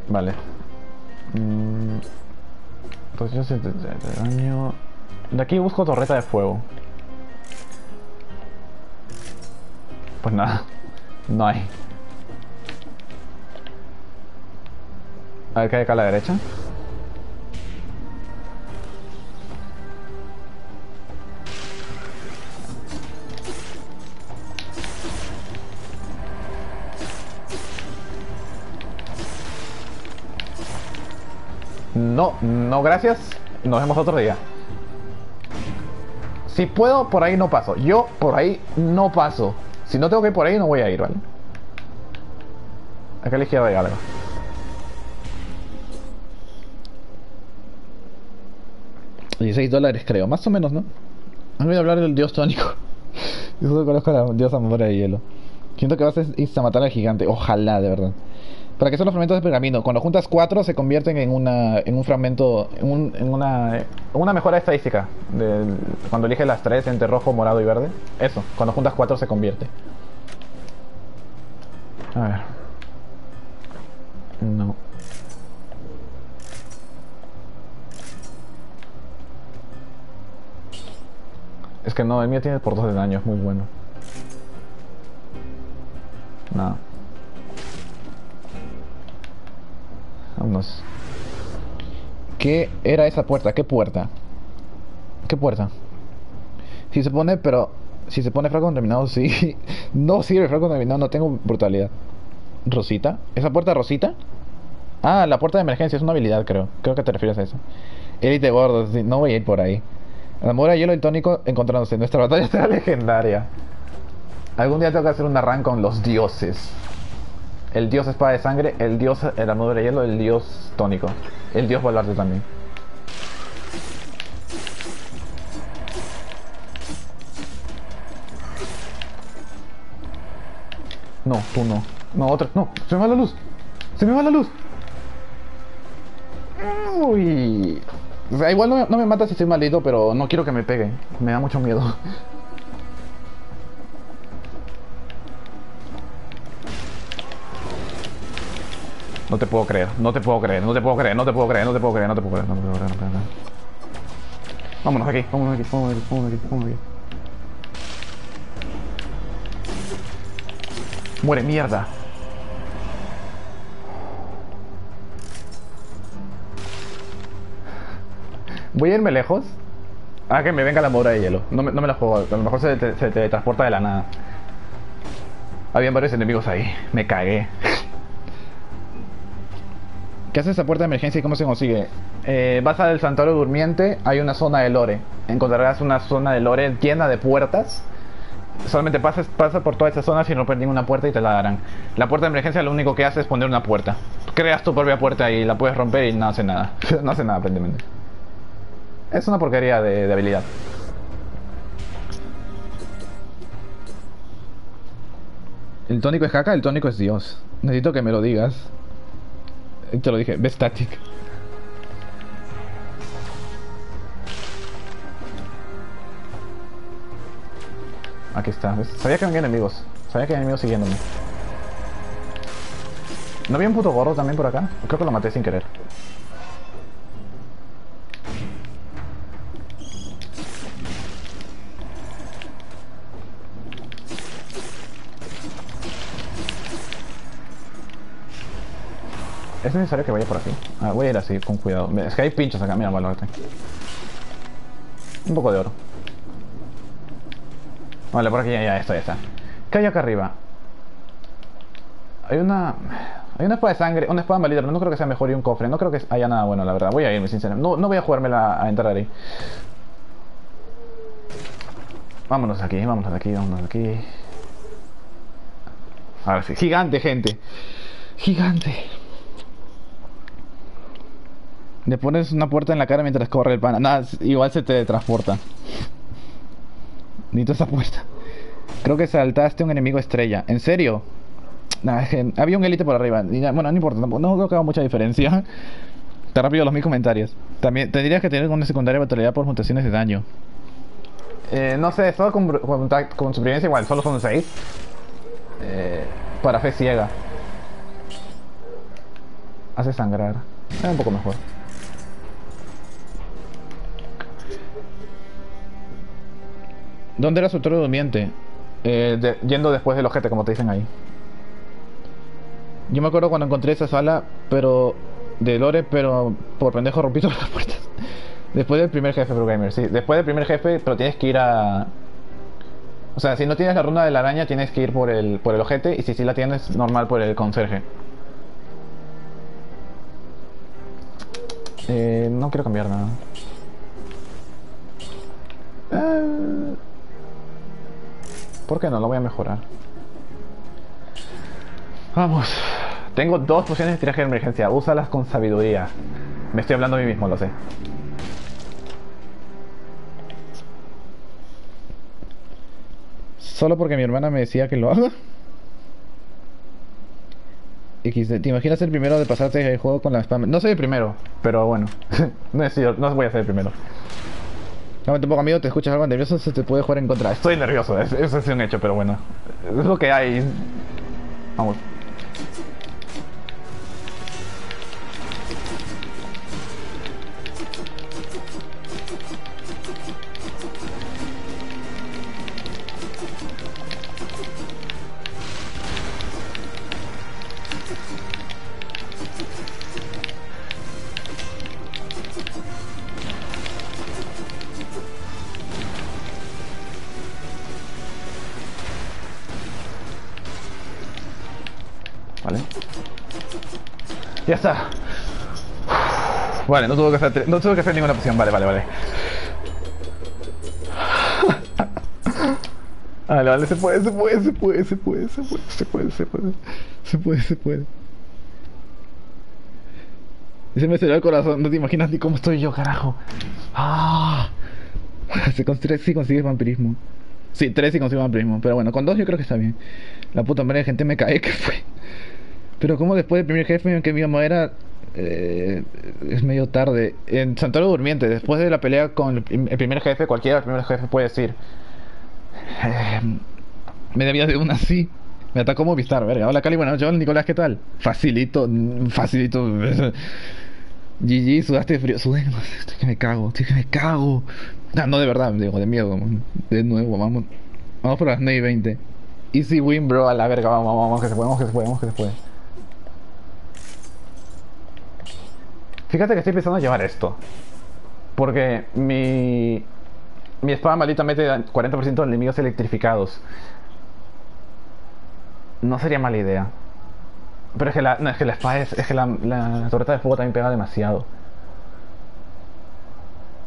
Vale. Mm, 270 de daño. De aquí busco torreta de fuego. Pues nada, no hay. A ver qué hay acá a la derecha. No, no gracias. Nos vemos otro día. Si puedo, por ahí no paso. Yo por ahí no paso. Si no tengo que ir por ahí, no voy a ir, ¿vale? Acá a la izquierda hay algo. $16 dólares creo, más o menos, ¿no? Han oído hablar del dios tónico. Yo solo conozco a la diosa memoria de hielo. Siento que vas a matar al gigante. Ojalá, de verdad. ¿Para qué son los fragmentos de pergamino? Cuando juntas cuatro se convierten en una en un fragmento, en, un- en una una mejora estadística. cuando eliges las tres entre rojo, morado y verde. Eso, cuando juntas cuatro se convierte. A ver. No. Es que no, el mío tiene por dos de daño, es muy bueno. Nada. Vámonos. ¿Qué era esa puerta? ¿Qué puerta? ¿Qué puerta? Si se pone, pero... Si se pone frasco contaminado, sí. No sirve frasco contaminado, no tengo brutalidad. ¿Rosita? ¿Esa puerta rosita? Ah, la puerta de emergencia es una habilidad, creo. Creo que te refieres a eso. Élite gordo, no voy a ir por ahí. La mora, hielo y tónico encontrándose. Nuestra batalla será legendaria. Algún día tengo que hacer una run con los dioses. El dios espada de sangre, el dios el armadura de hielo, el dios tónico. El dios baluarte también. No, tú no. No, otra. No, se me va la luz. Se me va la luz. Uy. Sea, igual no, me- mata si estoy maldito, pero no quiero que me pegue. Me da mucho miedo. No te puedo creer, no te puedo creer, no te puedo creer, no te puedo creer, no te puedo creer, no te puedo creer, no te puedo creer, no te puedo creer. Vámonos aquí, vámonos aquí, vámonos aquí, vámonos aquí, vámonos aquí. Muere mierda. Voy a irme lejos. Ah, que me venga la mora de hielo. No me, no me la juego. A lo mejor se, te- se teletransporta de la nada. Habían varios enemigos ahí. Me cagué. ¿Qué hace esa puerta de emergencia y cómo se consigue? Eh, vas al santuario durmiente, hay una zona de lore. Encontrarás una zona de lore llena de puertas. solamente pasas, pasa por toda esa zona sin romper ninguna puerta y te la darán. La puerta de emergencia lo único que hace es poner una puerta. Creas tu propia puerta y la puedes romper y no hace nada. no hace nada aparentemente. Es una porquería de, habilidad. El tónico es caca, el tónico es Dios. Necesito que me lo digas. Eh, Te lo dije, ve static. Aquí está. Sabía que había enemigos. Sabía que había enemigos siguiéndome. ¿No había un puto gorro también por acá? Creo que lo maté sin querer. ¿Es necesario que vaya por aquí? Ah, voy a ir así, con cuidado. Es que hay pinchos acá, mira, vale, vale. Un poco de oro. Vale, por aquí ya, ya está, ya está. ¿Qué hay acá arriba? Hay una... Hay una espada de sangre, una espada maldita, pero no creo que sea mejor y un cofre. No creo que haya nada bueno, la verdad. Voy a irme, sinceramente. No, no voy a jugármela a entrar ahí. Vámonos aquí, vámonos de aquí, vámonos de aquí. Ahora sí. Gigante, gente. Gigante. Le pones una puerta en la cara mientras corre el pana. Nada, igual se te transporta. Necesito esa puerta. Creo que saltaste un enemigo estrella. ¿En serio? Nah, había un élite por arriba. Bueno, no importa, no creo que haga mucha diferencia. Te rápido los mil comentarios. También tendrías que tener una secundaria batalidad por mutaciones de daño. Eh, no sé, solo con, con, igual, solo son 6. Eh, para fe ciega. Hace sangrar. Es un poco mejor. ¿Dónde era su toro durmiente? Eh, yendo después del ojete, como te dicen ahí. Yo me acuerdo cuando encontré esa sala, pero de Lore, pero por pendejo rompí todas las puertas. Después del primer jefe, Pro Gamer, sí. Después del primer jefe, pero tienes que ir a. O sea, si no tienes la runa de la araña, tienes que ir por el, por el ojete. Y si sí la tienes, normal por el conserje. Eh, no quiero cambiar nada. Eh, ¿Por qué no? Lo voy a mejorar. Vamos. Tengo dos pociones de tiraje de emergencia. Úsalas con sabiduría. Me estoy hablando a mí mismo, lo sé. Solo porque mi hermana me decía que lo haga. ¿Te imaginas el primero de pasarte el juego con la spam? No soy el primero, pero bueno. no, no voy a ser el primero. No, tampoco amigo, te escuchas algo nervioso, se te puede jugar en contra. Estoy nervioso, es- eso es un hecho, pero bueno. Es lo que hay. Vamos. Vale, no tuve que hacer, no tuve que hacer ninguna poción. Vale, vale, vale. Vale, vale, se puede, se puede, se puede, se puede, se puede, se puede, se puede. Se puede, se puede. Se me salió el corazón, no te imaginas ni cómo estoy yo, carajo. Ah. Se consigue, sí consigues vampirismo. Sí, tres sí consigo vampirismo. Pero bueno, con dos yo creo que está bien. La puta madre de gente me cae que fue. Pero como después del primer jefe que mi mamá era. eh, es medio tarde. En Santuario Durmiente, después de la pelea con el, prim- El primer jefe, cualquiera del primer jefe puede decir. Eh, me debía de una así. Me atacó Movistar, verga. Hola Cali, noches. Hola Nicolás, ¿qué tal? Facilito, mm, facilito. GG, sudaste frío. Sudé, no estoy que me cago, estoy que me cago. Ah, no, de verdad, digo, de miedo. De nuevo, vamos. Vamos por las 9 y 20. Easy win, bro, a la verga, vamos, vamos, vamos, que se puede, vamos, que se puede, vamos, que se puede. Fíjate que estoy pensando en llevar esto. Porque mi. Mi espada maldita mete 40% de enemigos electrificados. No sería mala idea. Pero es que la, no, es que la espada es, es que la torreta de fuego también pega demasiado.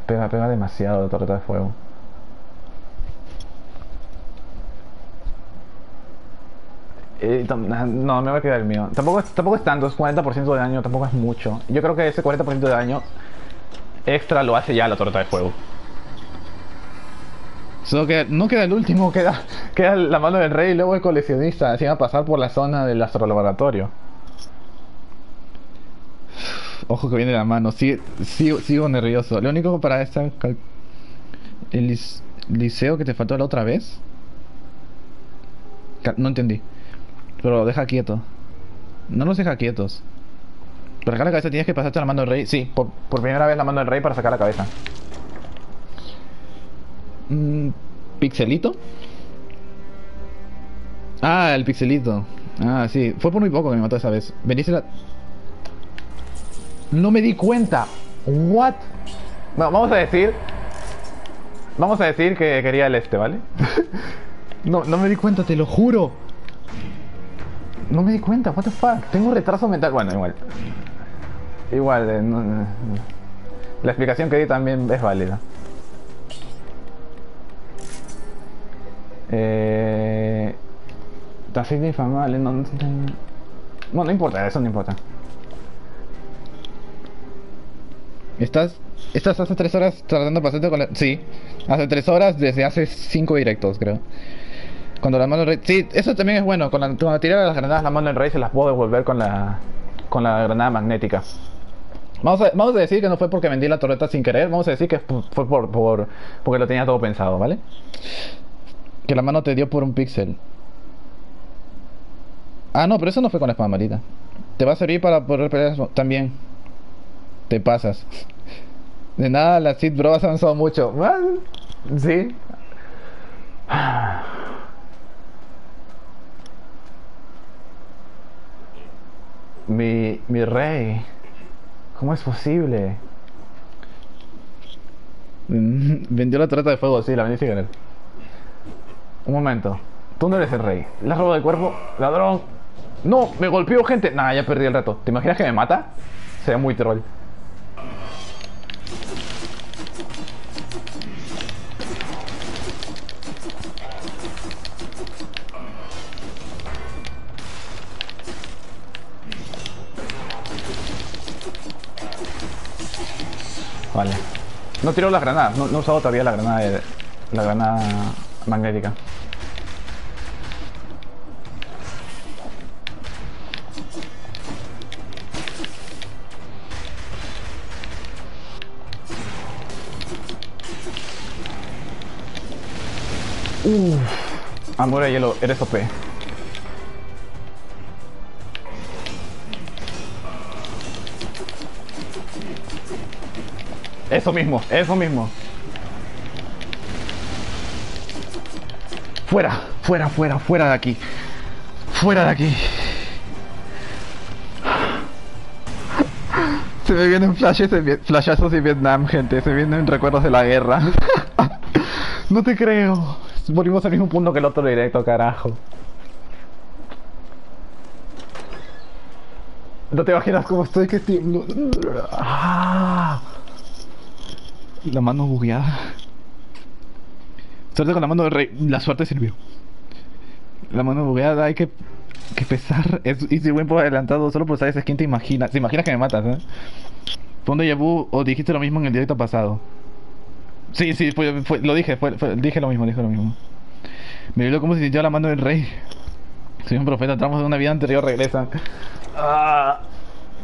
Pega, pega demasiado la torreta de fuego. Eh, tam- no, me va a quedar el mío. Tampoco, es- tampoco es tanto, es 40% de daño, tampoco es mucho. Yo creo que ese 40% de daño extra lo hace ya la torreta de fuego. Solo que no queda el último, queda. Queda la mano del rey y luego el coleccionista. Así va a pasar por la zona del astrolaboratorio. Ojo que viene la mano, sigo, sigo, sigo nervioso. Lo único para esta. El liceo que te faltó la otra vez. No entendí. Pero deja quieto. No los deja quietos. Pero acá la cabeza tienes que pasarte la mano del rey. Sí. Por, por primera vez la mano del rey para sacar la cabeza. Mm, ¿Pixelito? Ah, el pixelito. Ah, sí. Fue por muy poco que me mató esa vez. Veniste la. No me di cuenta. What? Bueno, vamos a decir. Vamos a decir que quería el este, ¿vale? No, no me di cuenta, te lo juro. No me di cuenta, what the fuck. Tengo retraso mental. Bueno, igual. Igual, eh, no- la explicación que di también es válida. Eh. Tafik de infamable, no, no, no- no importa, eso no importa. ¿Estás, estás hace tres horas tratando de pasarte con la... Sí, hace tres horas desde hace cinco directos, creo. Cuando la mano... re- Sí, eso también es bueno. Tirada de las granadas, la mano del rey se las puedo devolver con la, con la granada magnética. Vamos a, vamos a decir que no fue porque vendí la torreta sin querer. Vamos a decir que fu- fue por, por, porque lo tenía todo pensado, ¿vale? Que la mano te dio por un píxel. Ah, no, pero eso no fue con la espada marita. Te va a servir para poder pelear también. Te pasas. De nada, la Sid Bro has avanzado mucho. Sí. Mi, mi rey. ¿Cómo es posible? Vendió la trata de fuego. Sí, la vendí sin querer. Un momento. Tú no eres el rey. ¿Le has robado el cuerpo? ¡Ladrón! ¡No! ¡Me golpeó gente! Nah, ya perdí el reto. ¿Te imaginas que me mata? Sería muy troll. No tiro las granadas, no, no he usado todavía la granada de- la granada magnética. Uff. Amor de hielo, eres OP. Eso mismo, eso mismo. Fuera, fuera, fuera, fuera de aquí. Fuera de aquí. Se me vienen flashes de flashazos de Vietnam, gente. Se vienen recuerdos de la guerra. no te creo. Volvimos al mismo punto que el otro directo, carajo. No te imaginas cómo estoy que. Ah. La mano bugueada. Suerte con la mano del rey. La suerte sirvió. La mano bugueada hay que, que pesar. Es Easy Win por adelantado solo por usar esa skin te imaginas. Te imaginas que me matas, ¿eh? ¿Fue un déjà vu o dijiste lo mismo en el directo pasado? Sí, sí, fue, fue- lo dije, fue- fue- dije lo mismo, dije lo mismo. Me olvidó cómo se sintió la mano del rey. Soy un profeta, tramos de una vida anterior regresan. Ah,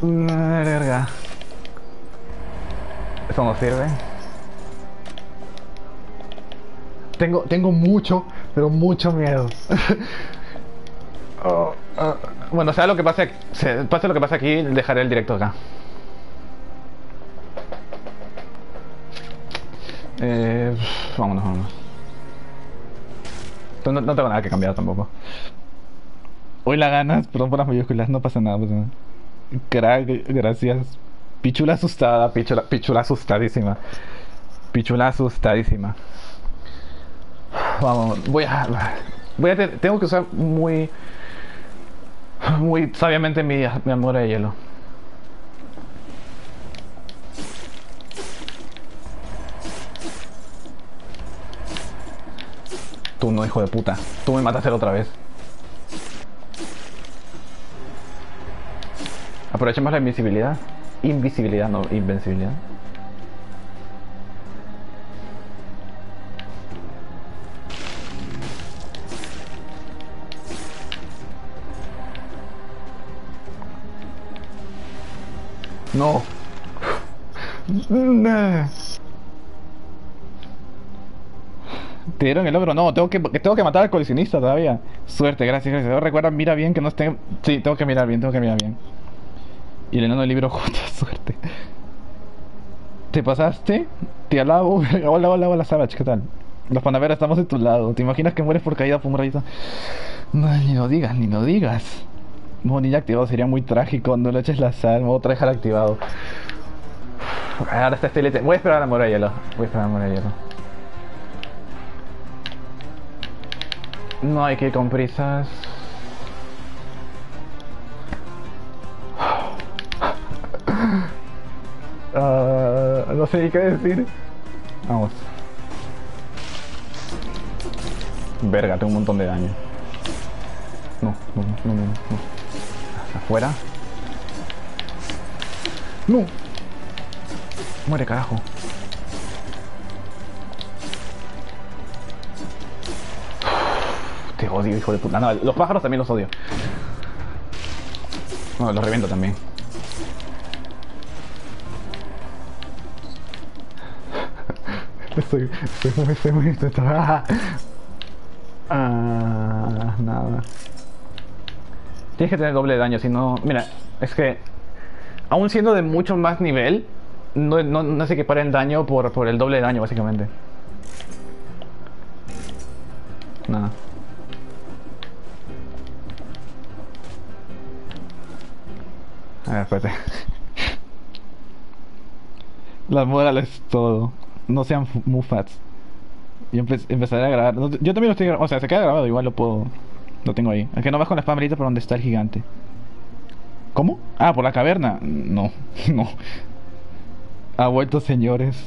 verga. Eso no sirve. Tengo, tengo mucho, pero mucho miedo. Oh, ah, bueno, sea lo que pase, se- pase lo que pase aquí, dejaré el directo acá. Eh, vámonos, vámonos. No, no tengo nada que cambiar tampoco. Hoy la ganas, perdón por las mayúsculas, no pasa nada, pasa nada. Crack, gracias. Pichula asustada, pichula, pichula asustadísima. Pichula asustadísima. Vamos, voy a. Voy a ter, tengo que usar muy. Muy sabiamente mi, mi amor de hielo. Tú no, hijo de puta. Tú me mataste otra vez. Aprovechemos la invisibilidad. Invisibilidad, no invencibilidad. No. ¿Te dieron el logro? No, tengo que, tengo que matar al coleccionista todavía. Suerte, gracias, gracias. Recuerda, mira bien que no esté... Sí, tengo que mirar bien, tengo que mirar bien. Y el enano del libro, justo, suerte. ¿Te pasaste? Te alabo. hola, hola, hola, Savage, ¿qué tal? Los panaveras estamos de tu lado. ¿Te imaginas que mueres por caída por un rayito? No, ni lo digas, ni lo digas. Ninja activado sería muy trágico. No le eches la sal, modo trajar activado. Ahora está este Voy a esperar a la mora de hielo. Voy a esperar a hielo. No hay que ir con prisas. Ah, no sé qué decir. Vamos. Verga, tengo un montón de daño. No, no, no, no, no. Afuera. No. Muere, carajo. Te odio, hijo de puta. No, los pájaros también los odio. No, los reviento también. Estoy, estoy muy, estoy muy, estoy, estoy- que tener doble daño, si no... Mira, es que... Aún siendo de mucho más nivel, no, no, no se equipara el daño por, por el doble de daño, básicamente. Nada. A ver, espérate. La moral es todo. No sean mufats. Yo empe- empezaré a grabar. Yo también lo estoy grabando. O sea, se queda grabado, igual lo puedo. Lo tengo ahí. Es que no vas con la espamalita por donde está el gigante. ¿Cómo? Ah, por la caverna. No, no. Ha vuelto, señores.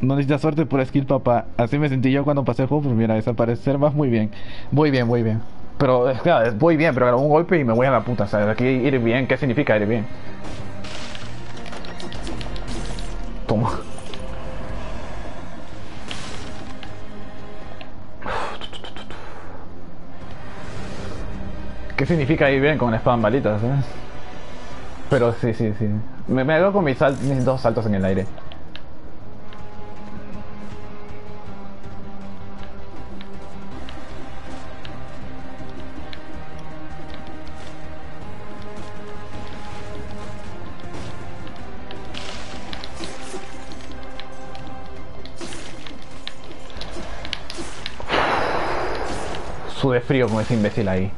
No necesitas suerte por skill, papá. Así me sentí yo cuando pasé el juego por primera vez. Al parecer vas muy bien. Muy bien, muy bien. Pero, claro, voy bien, pero un golpe y me voy a la puta. O sea, aquí ir bien, ¿qué significa ir bien? Toma. ¿Qué significa ir bien con spam balitas, eh? Pero sí, sí, sí. Me, me hago con mis, mis dos saltos en el aire. Sube frío como ese imbécil ahí.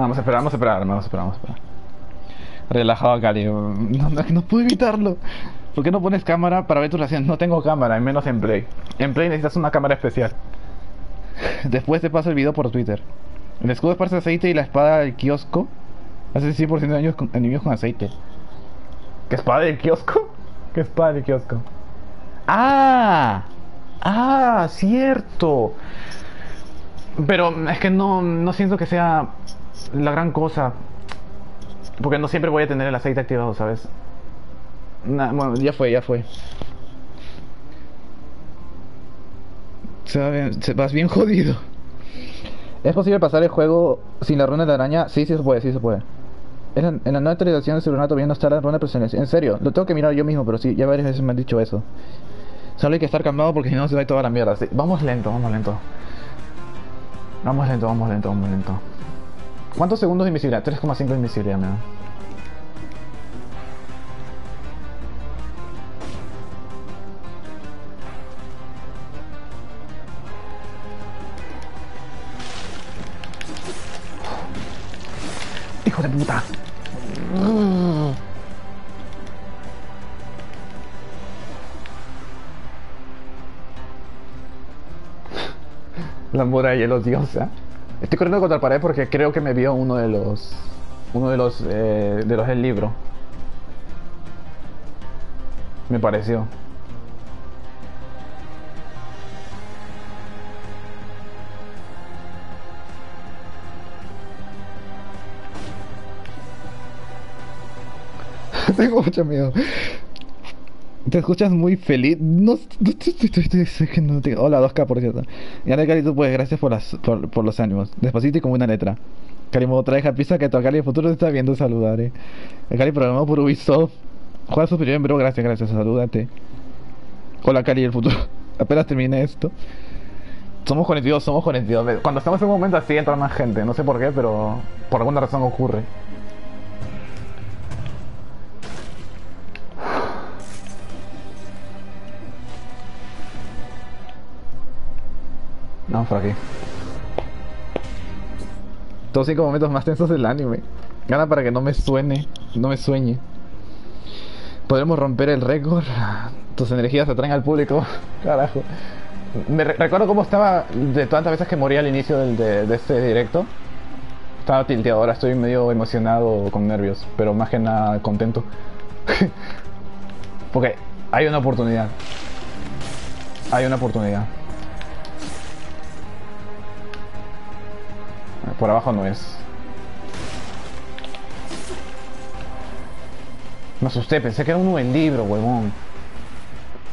Vamos a esperar, vamos a esperar, vamos a esperar, vamos a esperar. Relajado, Cali. No, no, no puedo evitarlo. ¿Por qué no pones cámara para ver tus reacciones? No tengo Tengo cámara, y menos en Play. En Play necesitas una cámara especial. Después te paso el video por Twitter. El escudo esparce aceite y la espada del kiosco hace 100% de daño con enemigos con aceite. ¿Qué espada del kiosco? ¿Qué espada del kiosco? ¡Ah! Ah, cierto. Pero es que no, no siento que sea la gran cosa. Porque no siempre voy a tener el aceite activado, ¿sabes? Nah, bueno, ya fue, ya fue. Se va bien, se- vas bien jodido. ¿Es posible pasar el juego sin la runa de la araña? Sí, sí se puede, sí se puede. En la, en la nueva actualización de Celular todavía no está la runa de. En serio, lo tengo que mirar yo mismo, pero sí, ya varias veces me han dicho eso. Solo hay que estar calmado porque si no se va a ir toda la mierda. Sí, Vamos lento, vamos lento. Vamos lento, vamos lento, vamos lento. ¿Cuántos segundos de invisibilidad? 3,5 de invisibilidad me da. ¡Hijo de puta! La muralla odiosa. Estoy corriendo contra la pared porque creo que me vio uno de los. Uno de los. Eh, de los del libro. Me pareció. Tengo mucho miedo. Te escuchas muy feliz. No, no, es que no te- Hola, 2K, por cierto. Y ahora, Cali, tú puedes, gracias por, las, por, por los ánimos. Despacito y con una letra. Cali, me trae pizza que tu Cali de futuro te está viendo saludar, eh. Cali programado por Ubisoft. Juega superior en bro, gracias, gracias, salúdate. Hola, Cali del futuro. Apenas termine esto. Somos 42, somos 42. Ve, Cuando estamos en un momento así entra más gente. No sé por qué, pero por alguna razón ocurre. Vamos por aquí. Todos cinco momentos más tensos del anime. Gana para que no me suene, no me sueñe. Podremos romper el récord. Tus energías atraen al público. Carajo. Me re- recuerdo cómo estaba de tantas veces que morí al inicio del, de, de este directo. Estaba tilteado, ahora estoy medio emocionado con nervios, pero más que nada contento. Porque hay una oportunidad. Hay una oportunidad. Por abajo no es. Me asusté, pensé que era uno del libro, huevón.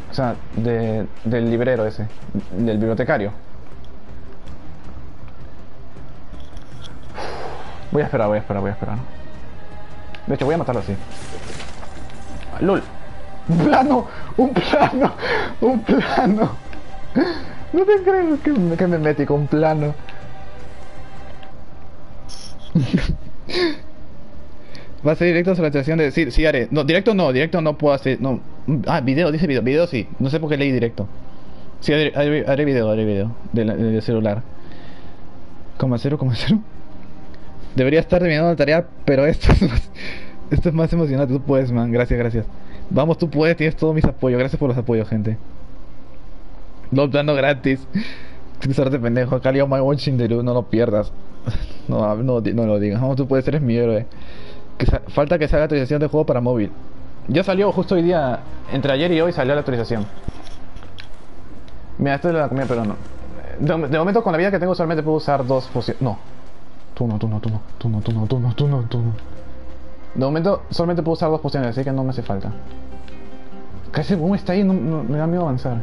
O sea, de, del librero ese, del bibliotecario. Voy a esperar, voy a esperar, voy a esperar. De hecho, voy a matarlo así. ¡Lol! ¡Un plano! ¡Un plano! ¡Un plano! No te crees que, me- que me metí con un plano. Va a ser directo sobre la actuación de... Sí, sí haré. No, directo no, directo no puedo hacer... No. Ah, video, dice video. Video sí. No sé por qué leí directo. Sí, haré, video, haré video. Del, celular. Coma cero, coma cero. Debería estar terminando la tarea, pero esto es más, esto es más emocionante. Tú puedes, man. Gracias, gracias. Vamos, tú puedes, tienes todos mis apoyos. Gracias por los apoyos, gente. No dando gratis. Suerte pendejo. Cali my watching the no lo pierdas. No, no, no lo digas. Vamos, tú puedes, eres mi héroe. Falta que salga actualización de juego para móvil. Ya salió justo hoy día. Entre ayer y hoy salió la actualización. Mira, esto es la comida, pero no. De, momento, con la vida que tengo, solamente puedo usar dos pociones. No. Tú no, tú no, tú no, tú no, tú no, tú no, tú no, tú no. De momento, solamente puedo usar dos pociones, así que no me hace falta. Que ese boom está ahí, no, no- me da miedo avanzar.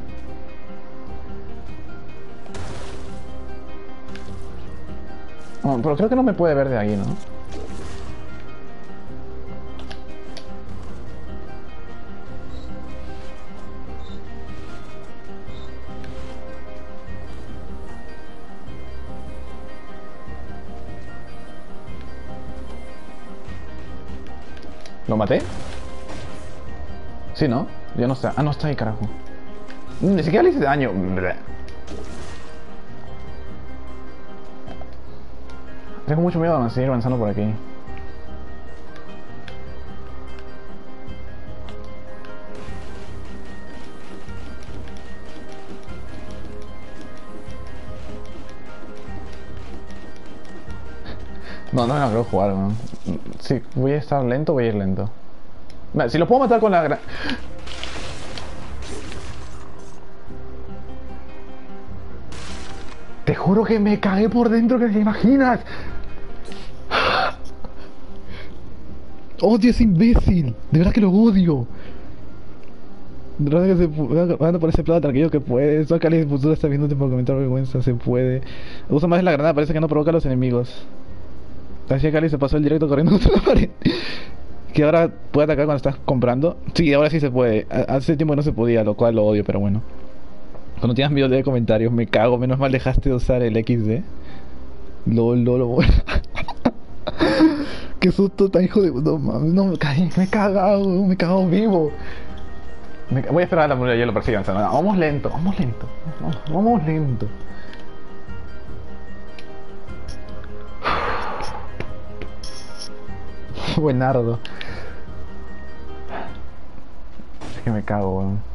Pero creo que no me puede ver de ahí, ¿no? ¿Lo maté? Sí, ¿no? Ya no está. Ah, no está ahí, carajo. Ni siquiera le hice daño. Tengo mucho miedo de seguir avanzando por aquí. No, no me la creo jugar, weón. Sí, voy a estar lento, voy a ir lento. Si lo puedo matar con la gran... Te juro que me cagué por dentro, que te imaginas. Odio a ese imbécil. De verdad que lo odio. De verdad que se van por ese plano tranquilo que puede. Acá el futuro está viendo por comentar vergüenza. Se puede. Usa más la granada, parece que no provoca a los enemigos. Así que Cali se pasó el directo corriendo. Que ahora puede atacar cuando estás comprando. Sí, ahora sí se puede. Ha- Hace tiempo no se podía, lo cual lo odio, pero bueno. Cuando tienes miedo de comentarios, me cago. Menos mal dejaste de usar el XD. Lol, lol, lol. Qué susto tan hijo de. No mames, no me caí, me he cagado, me he cagado vivo. Voy a esperar a la muralla de hielo avanzando. No, Vamos lento, vamos lento. Vamos, vamos lento. Buenardo. Es que me cago, weón.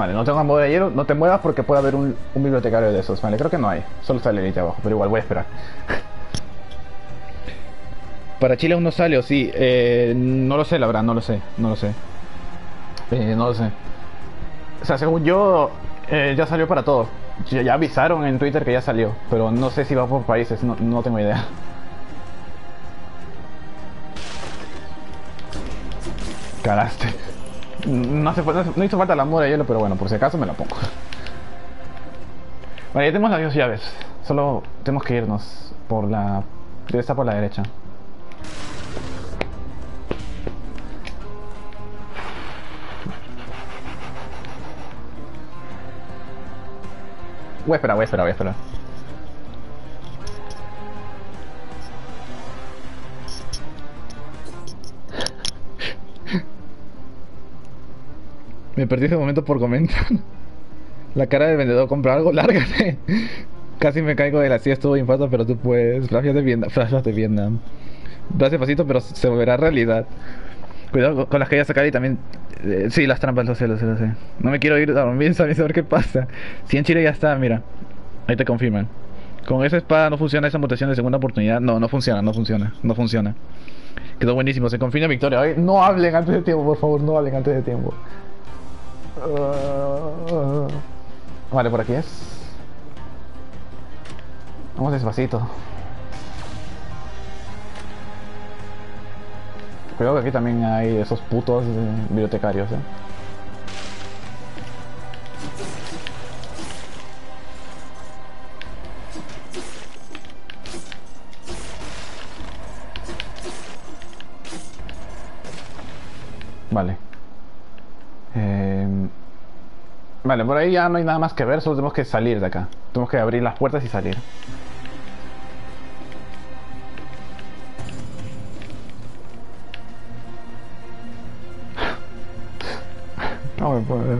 Vale, no tengo modo de hielo, no te muevas porque puede haber un, un bibliotecario de esos. Vale, creo que no hay. Solo el elite abajo, pero igual voy a esperar. Para Chile aún no sale o sí. Eh, no lo sé, la verdad, no lo sé. No lo sé. Eh, no lo sé. O sea, según yo, eh, ya salió para todos. Ya, ya avisaron en Twitter que ya salió, pero no sé si va por países, no, no tengo idea. Caraste. No, hizo falta la mora de hielo, pero bueno, por si acaso me la pongo. Vale, ya tenemos las dos llaves. Solo tenemos que irnos por la... Estar por la derecha. Voy a esperar, voy a esperar, voy a esperar. Me perdí ese momento por comentar. La cara del vendedor compra algo, lárgate. Casi me caigo de la silla, estuvo infarto, pero tú puedes. Flashbacks de Vietnam. Flashbacks de Vietnam. Va pasito, pero se volverá realidad. Cuidado con- las caídas acá y también. eh, sí, las trampas, lo sé, lo sé. No me quiero ir a dormir sin saber qué pasa. Si en Chile ya está, mira. Ahí te confirman. Con esa espada no funciona esa mutación de segunda oportunidad. No, no funciona, no funciona, no funciona. Quedó buenísimo, se confirma victoria. Ay, no hablen antes de tiempo, por favor, no hablen antes de tiempo. Ah. Vale, por aquí es. Vamos despacito. Cuidado que aquí también hay esos putos bibliotecarios, eh. Vale. Em, Vale, por ahí ya no hay nada más que ver, solo tenemos que salir de acá. Tenemos que abrir las puertas y salir. No me puedo ver.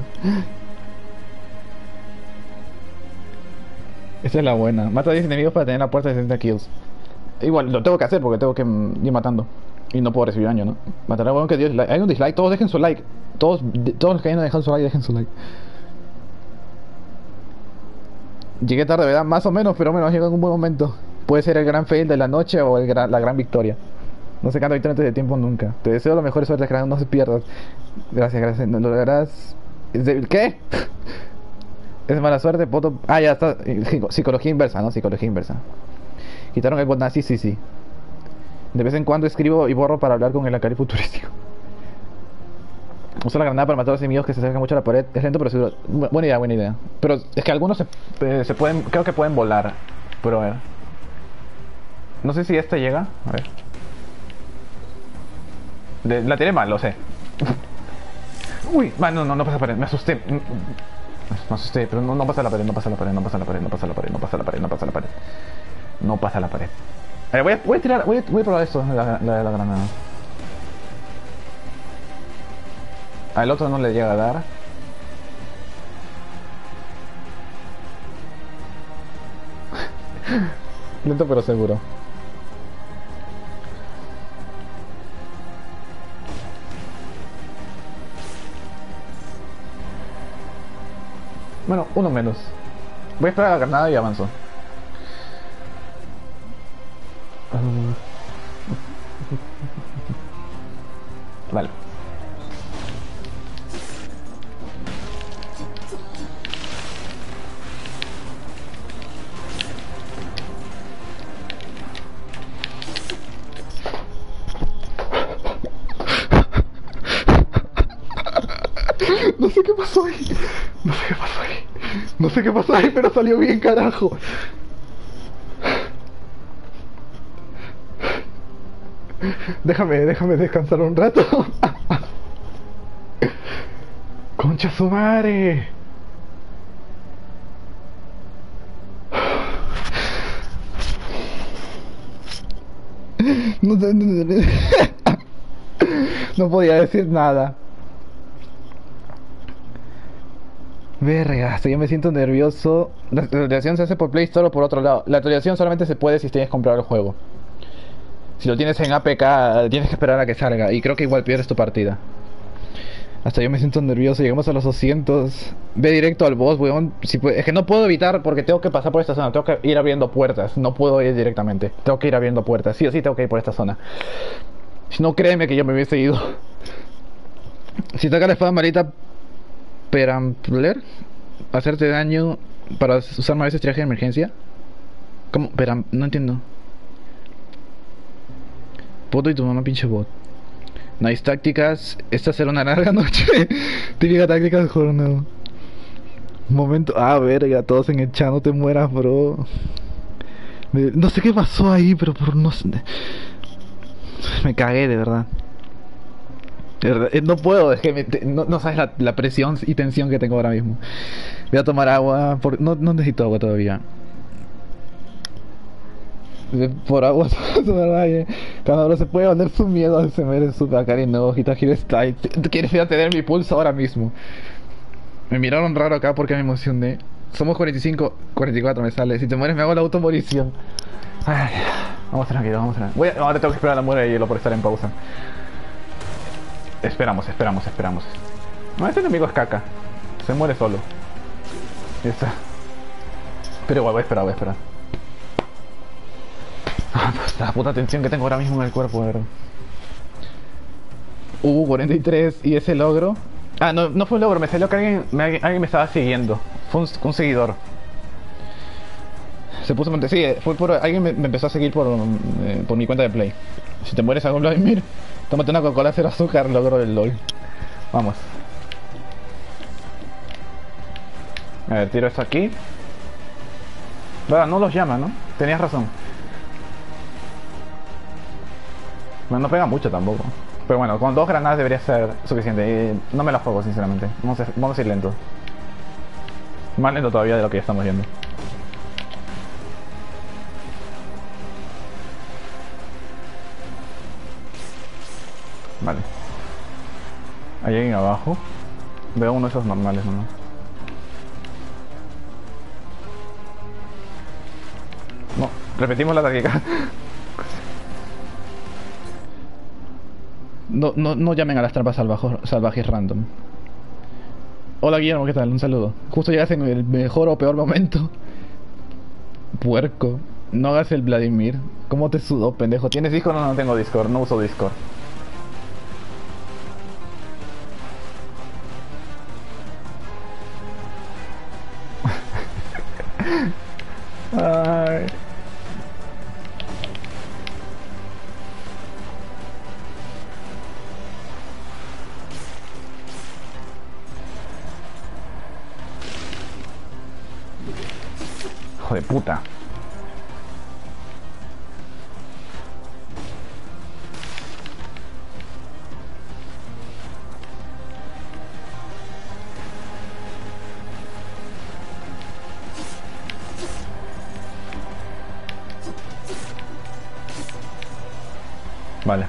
Esa es la buena. Mata a 10 enemigos para tener la puerta de 60 kills. Igual, lo tengo que hacer porque tengo que mm, ir matando. Y no puedo recibir daño, ¿no? Matar a que dio dislike. Hay un dislike, todos dejen su like. Todos, todos los que hayan dejado su like, dejen su like. Llegué tarde, ¿verdad? Más o menos, pero menos llegó en un buen momento. Puede ser el gran fail de la noche o el gran- la gran victoria. No se canta victoria antes de tiempo nunca. Te deseo lo mejor suerte, no se pierdas. Gracias, gracias. No lo harás. ¿Es de- ¿Qué? Es mala suerte, poto. Ah, ya está. Psico- Psicología inversa, ¿no? Psicología inversa. Quitaron el bot nazi, sí, sí. De vez en cuando escribo y borro para hablar con el acari futurístico. Uso la granada para matar a los enemigos que se acercan mucho a la pared. Es lento pero seguro. Bu- buena idea, buena idea. Pero es que algunos se, eh, se pueden, creo que pueden volar. Pero a ver. No sé si este llega. A ver. La tiré mal, lo sé. Uy, man, no, no, no pasa la pared, me asusté. Mm, mm, Me asusté, pero no, no pasa la pared, no pasa la pared, no pasa la pared, no pasa la pared, no pasa la pared, no pasa la pared. No pasa la pared. A ver, voy a, voy a tirar, voy a, voy a probar esto, la, la, la granada. Al otro no le llega a dar. Lento pero seguro. Bueno, uno menos. Voy a esperar a la granada y avanzo. Vale. No sé qué pasó ahí. No sé qué pasó ahí. No sé qué pasó ahí, pero salió bien, carajo. Déjame, déjame descansar un rato. Concha su madre. No, no, no, no. Podía decir nada. Verga, yo me siento nervioso. La la actualización se hace por Play Store o por otro lado. La actualización solamente se puede si tienes comprado el juego. Si lo tienes en APK, tienes que esperar a que salga. Y creo que igual pierdes tu partida. Hasta yo me siento nervioso. Llegamos a los 200. Ve directo al boss, weón. Es que no puedo evitar porque tengo que pasar por esta zona. Tengo que ir abriendo puertas. No puedo ir directamente. Tengo que ir abriendo puertas. Sí o sí tengo que ir por esta zona. Si no, créeme que yo me hubiese ido. Si toca la espada malita Perampler, hacerte daño para usar más veces traje de emergencia. ¿Cómo? Peram... No entiendo. Poto y tu mamá pinche bot. Nice tácticas. Esta será una larga noche. Típica táctica de jornada. Momento. Ah, verga, todos en el chat, no te mueras, bro. No sé qué pasó ahí, pero por no sé. Me cagué, de verdad. Eh, No puedo, es que me- no, sabes la, presión y tensión que tengo ahora mismo. Voy a tomar agua, por- no necesito agua todavía. Por agua, aire. Cuando se puede valer su miedo, se merece su Bacari no, ojita Hero Style. Quieres ir a tener mi pulso ahora mismo. Me miraron raro acá porque me emocioné. Somos 45, 44 me sale. Si te mueres me hago la automorición. Vamos tranquilo, vamos tranquilo. Ahora tengo que esperar a la muerte de hielo por estar en pausa. Esperamos, esperamos, esperamos. No, este enemigo es caca. Se muere solo. Ya está. Pero igual voy a esperar, voy a esperar. Ah, pues, la puta tensión que tengo ahora mismo en el cuerpo, de. Uh, 43 y ese logro. Ah, no, no fue un logro, me salió que alguien me, alguien me estaba siguiendo. Fue un, seguidor. Se puso. Sí, fue por. Alguien me, me empezó a seguir por, eh, por mi cuenta de Play. Si te mueres algún Vladimir, tómate una Coca-Cola cero azúcar, logro del LOL. Vamos. A ver, tiro esto aquí. Verdad, no los llama, ¿no? Tenías razón. No pega mucho tampoco. Pero bueno, con dos granadas debería ser suficiente. No me la juego, sinceramente. Vamos a, vamos a ir lento. Más lento todavía de lo que ya estamos viendo. Vale. Hay alguien abajo. Veo uno de esos normales nomás. No, repetimos la táctica. No, no, no llamen a las trampas salvajes random. Hola Guillermo, ¿qué tal? Un saludo. Justo llegas en el mejor o peor momento. Puerco. No hagas el Vladimir. ¿Cómo te sudó, pendejo? ¿Tienes Discord? No, no tengo Discord. No uso Discord. Ay. Hijo de puta. Vale.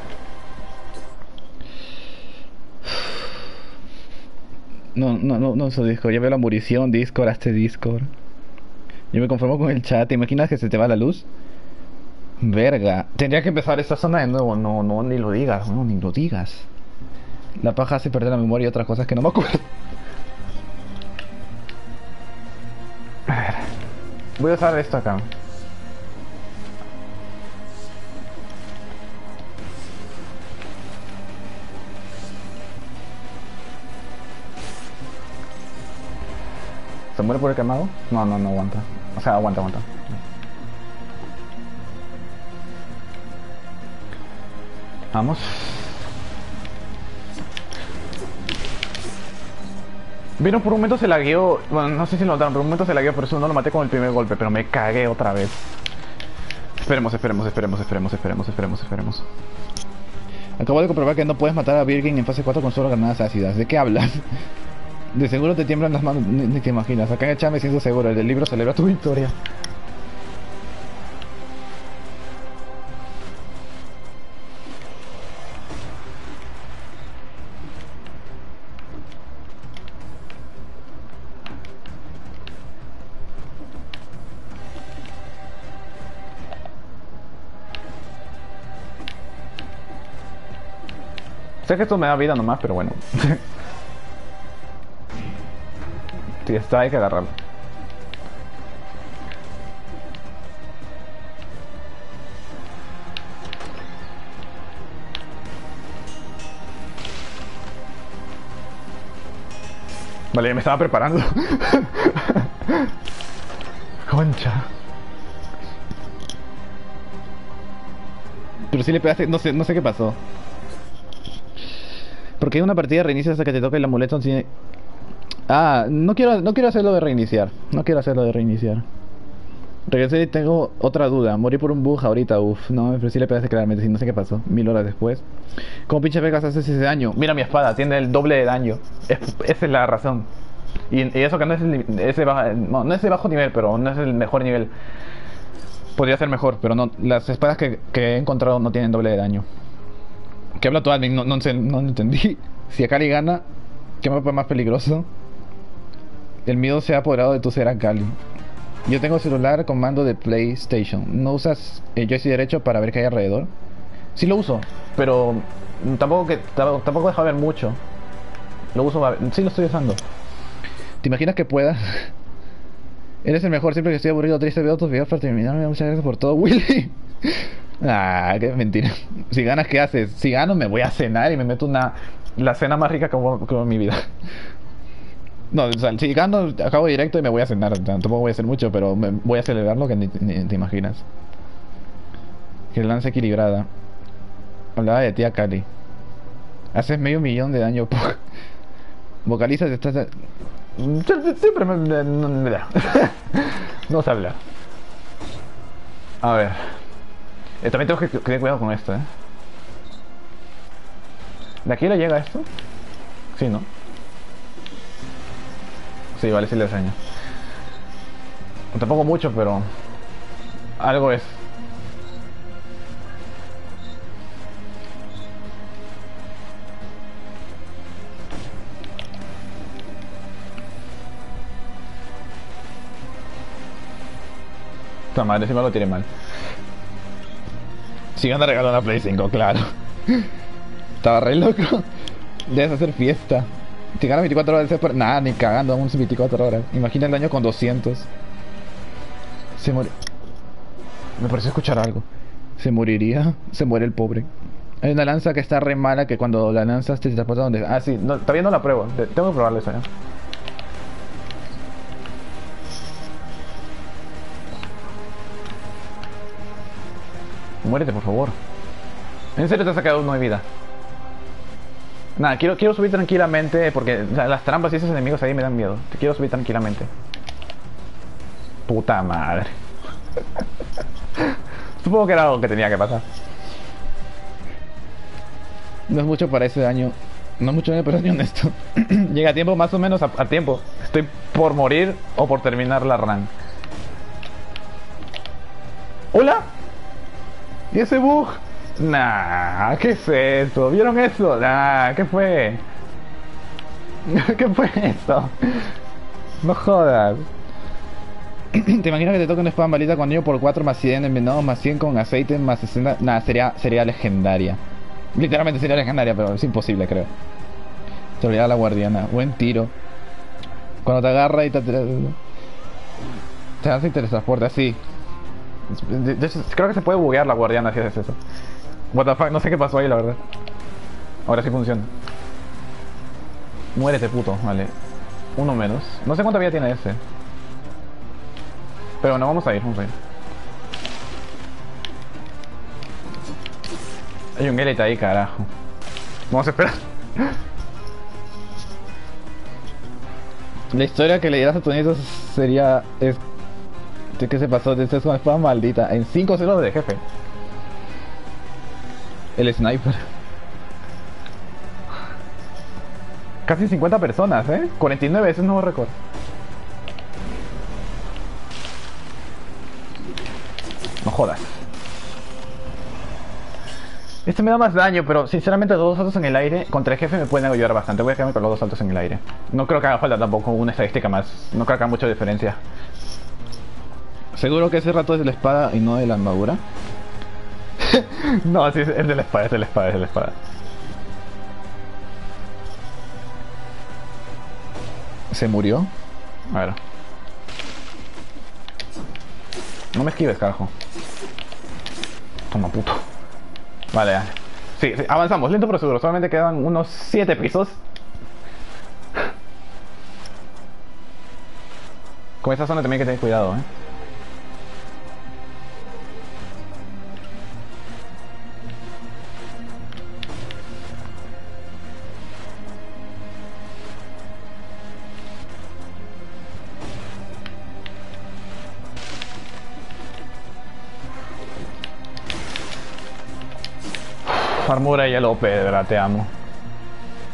No, no, no, no uso Discord. Ya veo la murición, Discord, hazte Discord. Yo me conformo con el chat. ¿Te imaginas que se te va la luz? Verga. Tendría que empezar esta zona de nuevo. No, no, ni lo digas. No, ni lo digas. La paja hace perder la memoria y otras cosas que no me acuerdo. A ver. Voy a usar esto acá. ¿Se muere por el quemado? No, no, no aguanta. O sea, aguanta, aguanta. Vamos. Vieron por un momento se lagueó. Bueno, no sé si lo notaron, pero por un momento se lagueó, por eso no lo maté con el primer golpe, pero me cagué otra vez. Esperemos, esperemos, esperemos, esperemos, esperemos, esperemos, esperemos. Acabo de comprobar que no puedes matar a Virgin en fase 4 con solo granadas ácidas. ¿De qué hablas? De seguro te tiemblan las manos, ni, te imaginas. Acá en el me siento seguro, el libro celebra tu victoria. Sé que esto me da vida nomás, pero bueno. Si está, hay que agarrarlo. Vale, me estaba preparando. Concha. Pero si le pegaste, no sé, no sé qué pasó. Porque una partida reinicia hasta que te toque el amuleto tiene... Ah, no quiero, no quiero hacerlo de reiniciar. No quiero hacerlo de reiniciar. Regresé y tengo otra duda. Morí por un bug ahorita, uff. No, pero sí le pegaste claramente, sí, no sé qué pasó. Mil horas después. ¿Cómo pinche pegas haces ese daño? Mira mi espada, tiene el doble de daño. Es- esa es la razón. Y, eso que no es, el, ese baja- no, no es de bajo nivel, pero no es el mejor nivel. Podría ser mejor, pero no. Las espadas que, he encontrado no tienen doble de daño. ¿Qué habla tu admin? No, no, sé, no entendí. Si Akali gana, ¿qué mapa más peligroso? El miedo se ha apoderado de tu ser Akali. Yo tengo celular con mando de PlayStation. ¿No usas el joystick derecho para ver qué hay alrededor? Sí lo uso, pero tampoco que tampoco deja ver mucho. Lo uso, sí lo estoy usando. ¿Te imaginas que puedas? Eres el mejor, siempre que estoy aburrido triste veo tus videos para terminarme. Muchas gracias por todo, Willy. Ah, qué mentira. Si ganas, ¿qué haces? Si gano, me voy a cenar y me meto una... La cena más rica que hubo en mi vida. No, o sea, si gano, acabo directo y me voy a cenar. Tampoco voy a hacer mucho, pero me voy a celebrar lo que ni, te imaginas. Que lance equilibrada. Hablaba de tía Cali. Haces medio millón de daño. po. Vocalizas, estás... Siempre me, da. no se habla. A ver. Eh, también tengo que tener cuidado con esto, ¿eh? ¿De aquí le llega esto? Sí, ¿no? Sí, vale, sí le daño. Tampoco mucho, pero... Algo es. Esta madre encima lo tiene mal. Si gana regalo una Play 5, claro. Estaba re loco. Debes hacer fiesta. Si gana 24 horas de por... Nada, ni cagando, aún 24 horas. Imagina el daño con 200. Se muere. Me pareció escuchar algo. Se moriría. Se muere el pobre. Hay una lanza que está re mala que cuando la lanzas te transporta donde... Ah, sí, no, todavía no la pruebo. Te- Tengo que probarla esa, ¿eh? Muérete, por favor. En serio te has sacado uno de vida. Nada, quiero, quiero subir tranquilamente porque las trampas y esos enemigos ahí me dan miedo. Te quiero subir tranquilamente. Puta madre. Supongo que era algo que tenía que pasar. No es mucho para ese daño. No es mucho daño, pero es honesto. Llega a tiempo, más o menos a, a tiempo. Estoy por morir o por terminar la run. ¿Hola? ¿Y ese bug? Nah, ¿qué es eso? ¿Vieron eso? Nah, ¿qué fue? ¿Qué fue eso? No jodas. ¿Te imaginas que te toque una espada malita con ello por 4 más 100 envenenados más 100 con aceite más 60? Nada, sería, sería legendaria. Literalmente sería legendaria, pero es imposible, creo. Te olvidaba la guardiana. Buen tiro. Cuando te agarra y te... Te, hace y te teletransporta, sí. De- de hecho, creo que se puede buguear la guardiana si haces eso. What no sé qué pasó ahí, la verdad. Ahora sí funciona. Muérete, puto, vale. Uno menos. No sé cuánta vida tiene ese. Pero bueno, vamos a ir, vamos a ir. Hay un Elite ahí, carajo. Vamos a esperar. La historia que le dieras a tu nieto sería... Es, ¿Qué se pasó? De es una espada maldita. En 5 0 de jefe. El sniper. Casi 50 personas, ¿eh? 49, ese es un nuevo récord. No jodas. Este me da más daño, pero sinceramente los dos saltos en el aire contra el jefe me pueden ayudar bastante. Voy a quedarme con los dos saltos en el aire. No creo que haga falta tampoco una estadística más. No creo que haga mucha diferencia. ¿Seguro que ese rato es de la espada y no de la armadura? No, sí, es de la espada, es de la espada, es de la espada. ¿Se murió? A ver. No me esquives, carajo. Toma, puto. Vale, vale. Sí, sí, avanzamos, lento pero seguro. Solamente quedan unos 7 pisos. Con esta zona también hay que tener cuidado, eh. Armura de hielo, Pedra, te amo.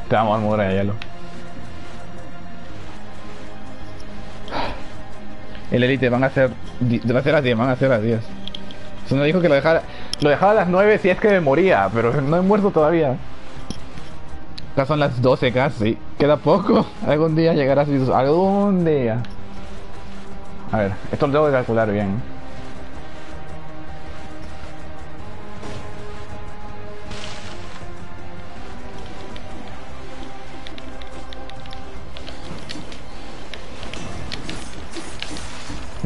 Te amo, armura de hielo. El Elite van a di- Van a ser las 10, van a ser las 10. Solo dijo que lo dejara. Lo dejaba a las 9 si es que me moría, pero no he muerto todavía. Acá son las 12 casi. Queda poco. Algún día llegará a sus- Algún día. A ver, esto lo tengo que calcular bien.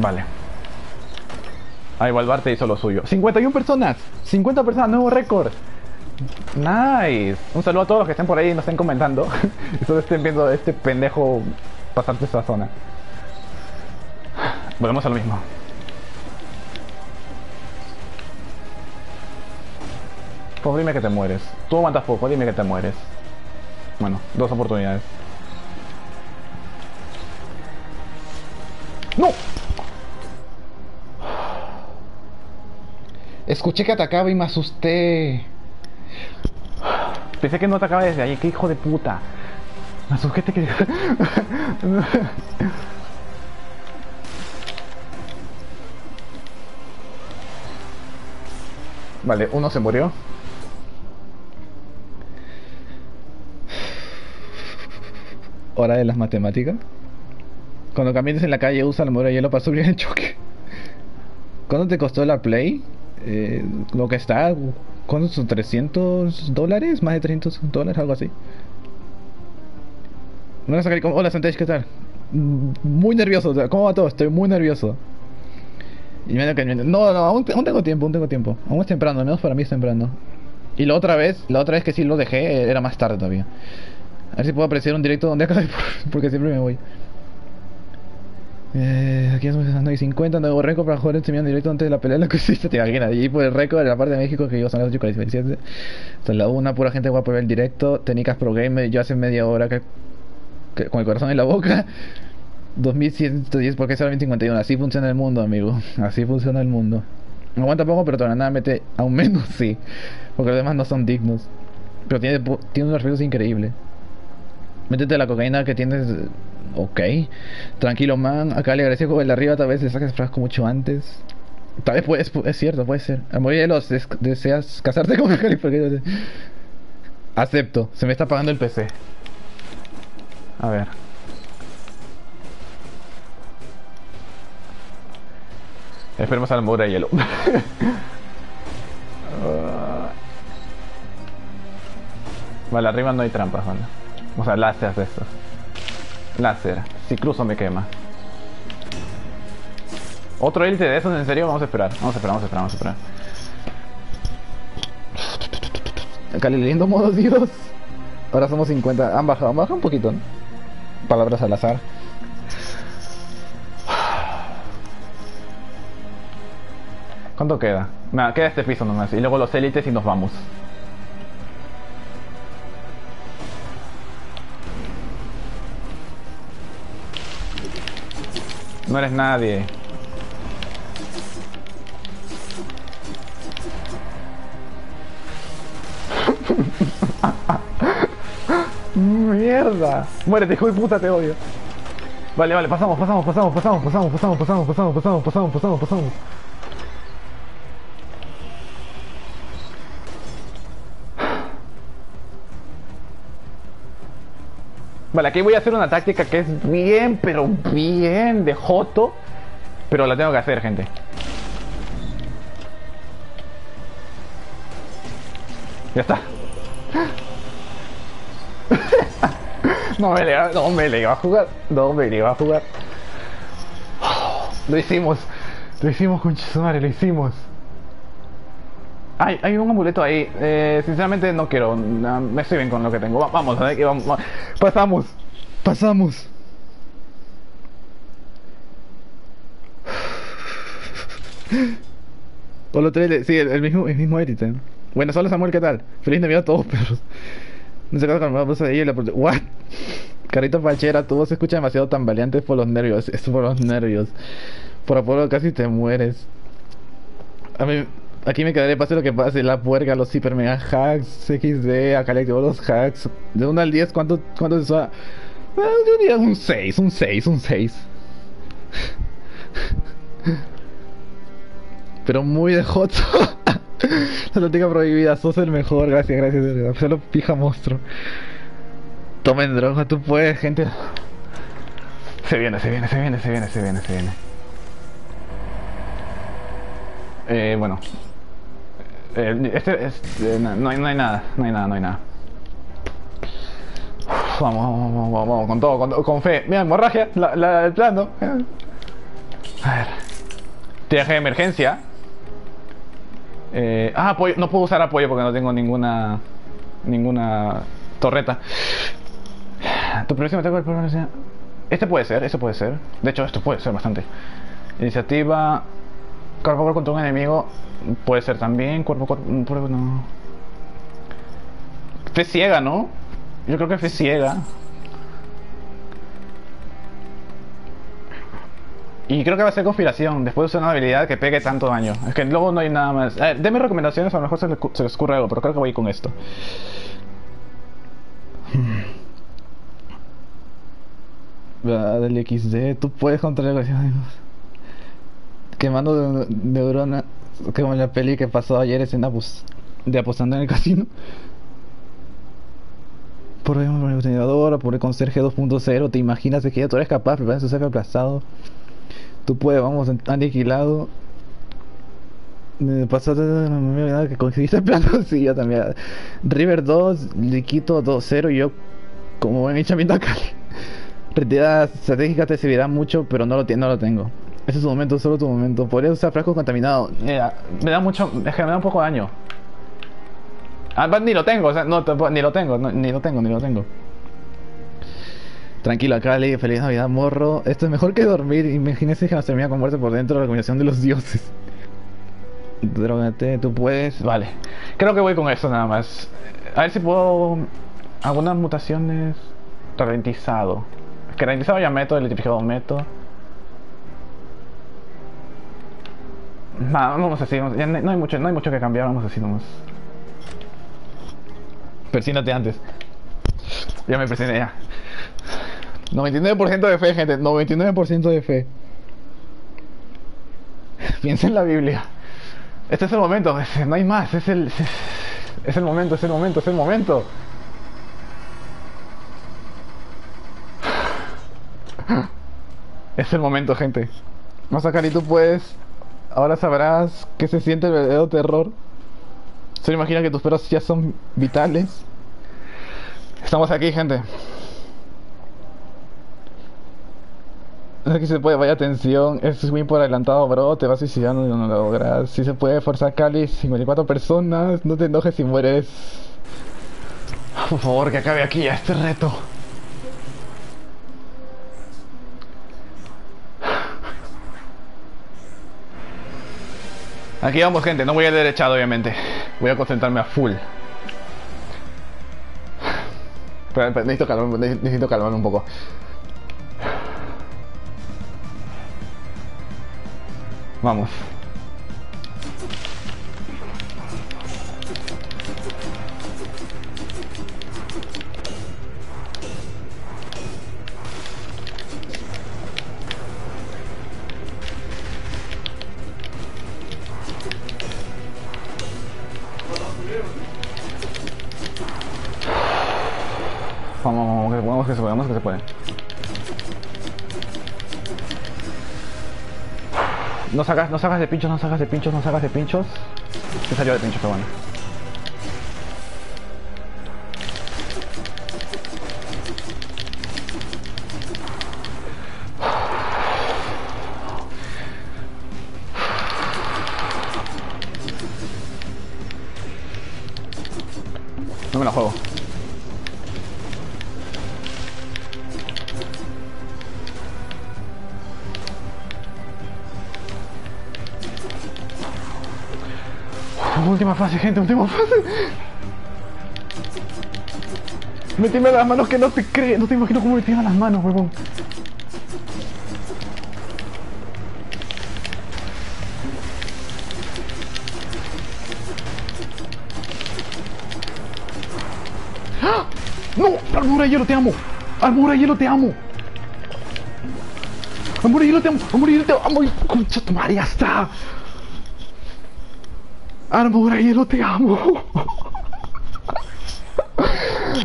Vale. Ah, igual Barte hizo lo suyo. 51 personas. 50 personas, nuevo récord. Nice. Un saludo a todos los que estén por ahí y nos estén comentando. y solo estén viendo a este pendejo pasarte esa zona. Volvemos a lo mismo. Pues dime que te mueres. Tú aguantas poco, dime que te mueres. Bueno, dos oportunidades. ¡No! Escuché que atacaba y me asusté. Pensé que no te acaba desde ahí, qué hijo de puta. Me asusté que... Vale, uno se murió. Hora de las matemáticas. Cuando camines en la calle usa la muro de hielo para subir el choque. ¿Cuánto te costó la Play? Eh, lo que está, ¿cuántos son? ¿300 dólares? ¿Más de 300 dólares? Algo así. No vas a sacar como- Hola Santesh, ¿qué tal? Mm, Muy nervioso, ¿cómo va todo? Estoy muy nervioso. Y medio que- No, no, aún, te- aún tengo tiempo, aún tengo tiempo. Aún es temprano, al menos para mí es temprano. Y la otra vez, la otra vez que sí lo dejé, era más tarde todavía. A ver si puedo apreciar un directo donde acabe, porque siempre me voy. Eh, aquí estamos empezando y 50, nuevo récord para jugar este millón directo antes de la pelea de la cosita, te imaginas. Y por el récord de la parte de México que yo son las 8.47. Son la una, pura gente guapa ver el directo. Técnicas pro gamer, yo hace media hora que, con el corazón en la boca. 2110, porque solamente 51. Así funciona el mundo, amigo. Así funciona el mundo. Aguanta poco, pero todavía nada mete aún menos, sí. Porque los demás no son dignos. Pero tiene, tiene unos efectos increíbles. Métete la cocaína que tienes. Ok. Tranquilo, man. Acá le agradezco el de arriba, tal vez le sacas frasco mucho antes. Tal vez puede, es, cierto, puede ser. A morir de los des- deseas casarte con Cali porque. Acepto. Se me está apagando el PC. A ver. Esperemos al muro de hielo. Ah. vale, arriba no hay trampas, vale. O sea, láser de estos. Láser. Si cruzo me quema. ¿Otro élite de esos? ¿En serio? Vamos a esperar. Vamos a esperar, vamos a esperar, vamos a esperar. Acá le leyendo modos Dios. Ahora somos 50. Han bajado, han bajado un poquito, ¿no? Palabras al azar. ¿Cuánto queda? Nada, queda este piso nomás. Y luego los élites y nos vamos. No eres nadie. Mierda. Muérete, hijo de puta, te odio. Vale, vale, pasamos, pasamos, pasamos, pasamos, pasamos, pasamos, pasamos, pasamos, pasamos, pasamos, pasamos, pasamos. Vale, aquí voy a hacer una táctica que es bien, pero bien de joto. Pero la tengo que hacer, gente. Ya está. No me le, no me le iba a jugar. No me le iba a jugar. Lo hicimos. Lo hicimos, conchesumare, lo hicimos. Hay, un amuleto ahí. Eh, sinceramente no quiero. Me estoy bien con lo que tengo. Va- Vamos, a ver que vamos. Pasamos. Pasamos. Por lo tres, sí, el, mismo, el mismo Eriten. Bueno, solo Samuel, ¿qué tal? Feliz Navidad a todos, perros. No se acuerda con la blusa de ella y la ¿What? Carito Pachera, tu voz se escucha demasiado tambaleante por los nervios. Es por los nervios. Por Apolo casi te mueres. A mí, aquí me quedaré pase lo que pase. La puerca, los hiper mega hacks, XD, acá le activo los hacks. De 1 al 10, ¿cuánto, cuánto se suena? Yo diría un 6, un 6, un 6. Pero muy de hot. La táctica prohibida, sos el mejor, gracias, gracias, de verdad. Solo pija monstruo. Tomen droga, tú puedes, gente. Se viene, se viene, se viene, se viene, se viene, se viene. Eh, bueno. Eh, este es. eh, no, hay, no hay nada, no hay nada, no hay nada. Uf, Vamos, vamos, vamos, vamos, con todo, con, con fe. Mira, hemorragia, la, la, el plano. A ver. Tiraje de emergencia. Eh, ah, apoyo. No puedo usar apoyo porque no tengo ninguna. Ninguna torreta. Tu del programa sea- Este puede ser, este puede ser. De hecho, esto puede ser bastante. Iniciativa. Cuerpo contra un enemigo. Puede ser también. Cuerpo a cuerpo. cuerpo- No. Fe ciega, ¿no? Yo creo que fe ciega. Y creo que va a ser conspiración. Después de usar una habilidad que pegue tanto daño. Es que luego no hay nada más. Eh, deme recomendaciones, a lo mejor se se les ocurre algo, pero creo que voy con esto. Va, Dale XD, tú puedes contra la Quemando neuronas, como en la peli que pasó ayer escena apos- de apostando en el casino. Por el obtenedor, por el conserje 2.0, te imaginas que ya tú eres capaz, prepara su jefe aplastado. Tú puedes, vamos, aniquilado. Pasaste que conseguiste el plano, sí, yo también. River 2, Liquito 2.0 y yo como buen hinchamiento acá. Retirada estratégica te servirá mucho, pero no lo, no lo tengo. Ese es tu momento, solo tu momento. Podrías usar frasco contaminado. Mira, me da mucho. Es que me da un poco de daño. Ah, ni lo tengo, o sea, no, ni lo tengo, ni lo tengo, ni lo tengo. Tranquilo, acá feliz Navidad, morro. Esto es mejor que dormir. Imagínese que nos termina con muerte por dentro de la combinación de los dioses. Drogate, tú puedes. Vale, creo que voy con esto nada más. A ver si puedo. Algunas mutaciones. Ralentizado. Que ralentizado ya meto, electrificado meto. Nah, vamos así, vamos- ya no hay mucho, no hay mucho que cambiar, vamos así nomás. Persínate antes. Ya me presioné ya. 99% de fe, gente. 99% de fe. Piensa en la Biblia. Este es el momento, no hay más, es el, es, el momento, es el momento, es el momento. Es el momento, gente. Masakari, tú puedes. Ahora sabrás que se siente el verdadero terror. Solo imagina que tus perros ya son vitales. Estamos aquí, gente. No sé que se puede, vaya tensión. Es win por adelantado, bro. Te vas suicidando y no lo logras. Si se puede forzar Cali, 54 personas. No te enojes si mueres. Por favor, que acabe aquí ya este reto. Aquí vamos, gente. No voy a derechado, obviamente. Voy a concentrarme a full. Calmarme, necesito calmarme un poco. Vamos. Vamos, vamos, vamos, que se puede, vamos que se puede. No sacas, no sacas de pinchos, no sacas de pinchos, no sacas de pinchos. Se salió de pinchos, pero bueno. Última fase, gente, última fase. Metíme las manos que no te crees, no te imagino cómo me tiran las manos, huevón. ¡Ah! ¡No! ¡Armura de hielo, te amo! ¡Armura de hielo, te amo! ¡Armura de hielo, te amo! ¡Armura de hielo, te amo! ¡Concha tu madre, ya está! ¡Armura hielo, te amo!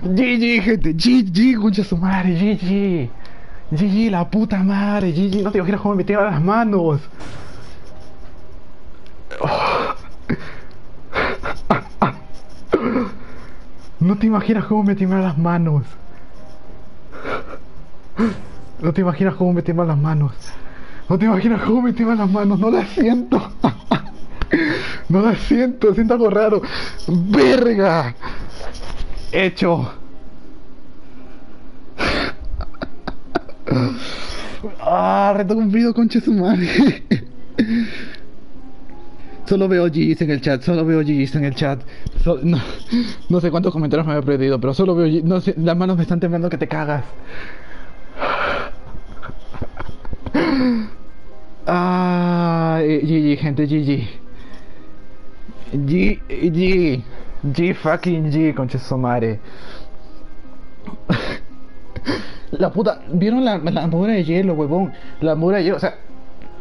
GG, gente, GG, concha su madre, GG. GG, la puta madre, GG, no te imaginas cómo me metía las manos. No te imaginas cómo me tiemblan las manos. No te imaginas cómo me tiemblan las manos. No te imaginas cómo me tiemblan las manos. No las siento. No siento. Siento algo raro. ¡Verga! Hecho. Ah, reto cumplido, concha su madre. Solo veo GG's en el chat, solo veo GG's en el chat. No, no sé cuántos comentarios me había perdido, pero solo veo no sé, las manos me están temblando que te cagas. Ah, eh, GG, gente, GG. G, G, G fucking G, madre. La puta, ¿vieron la, la armadura de hielo, huevón? La armadura de hielo, o sea,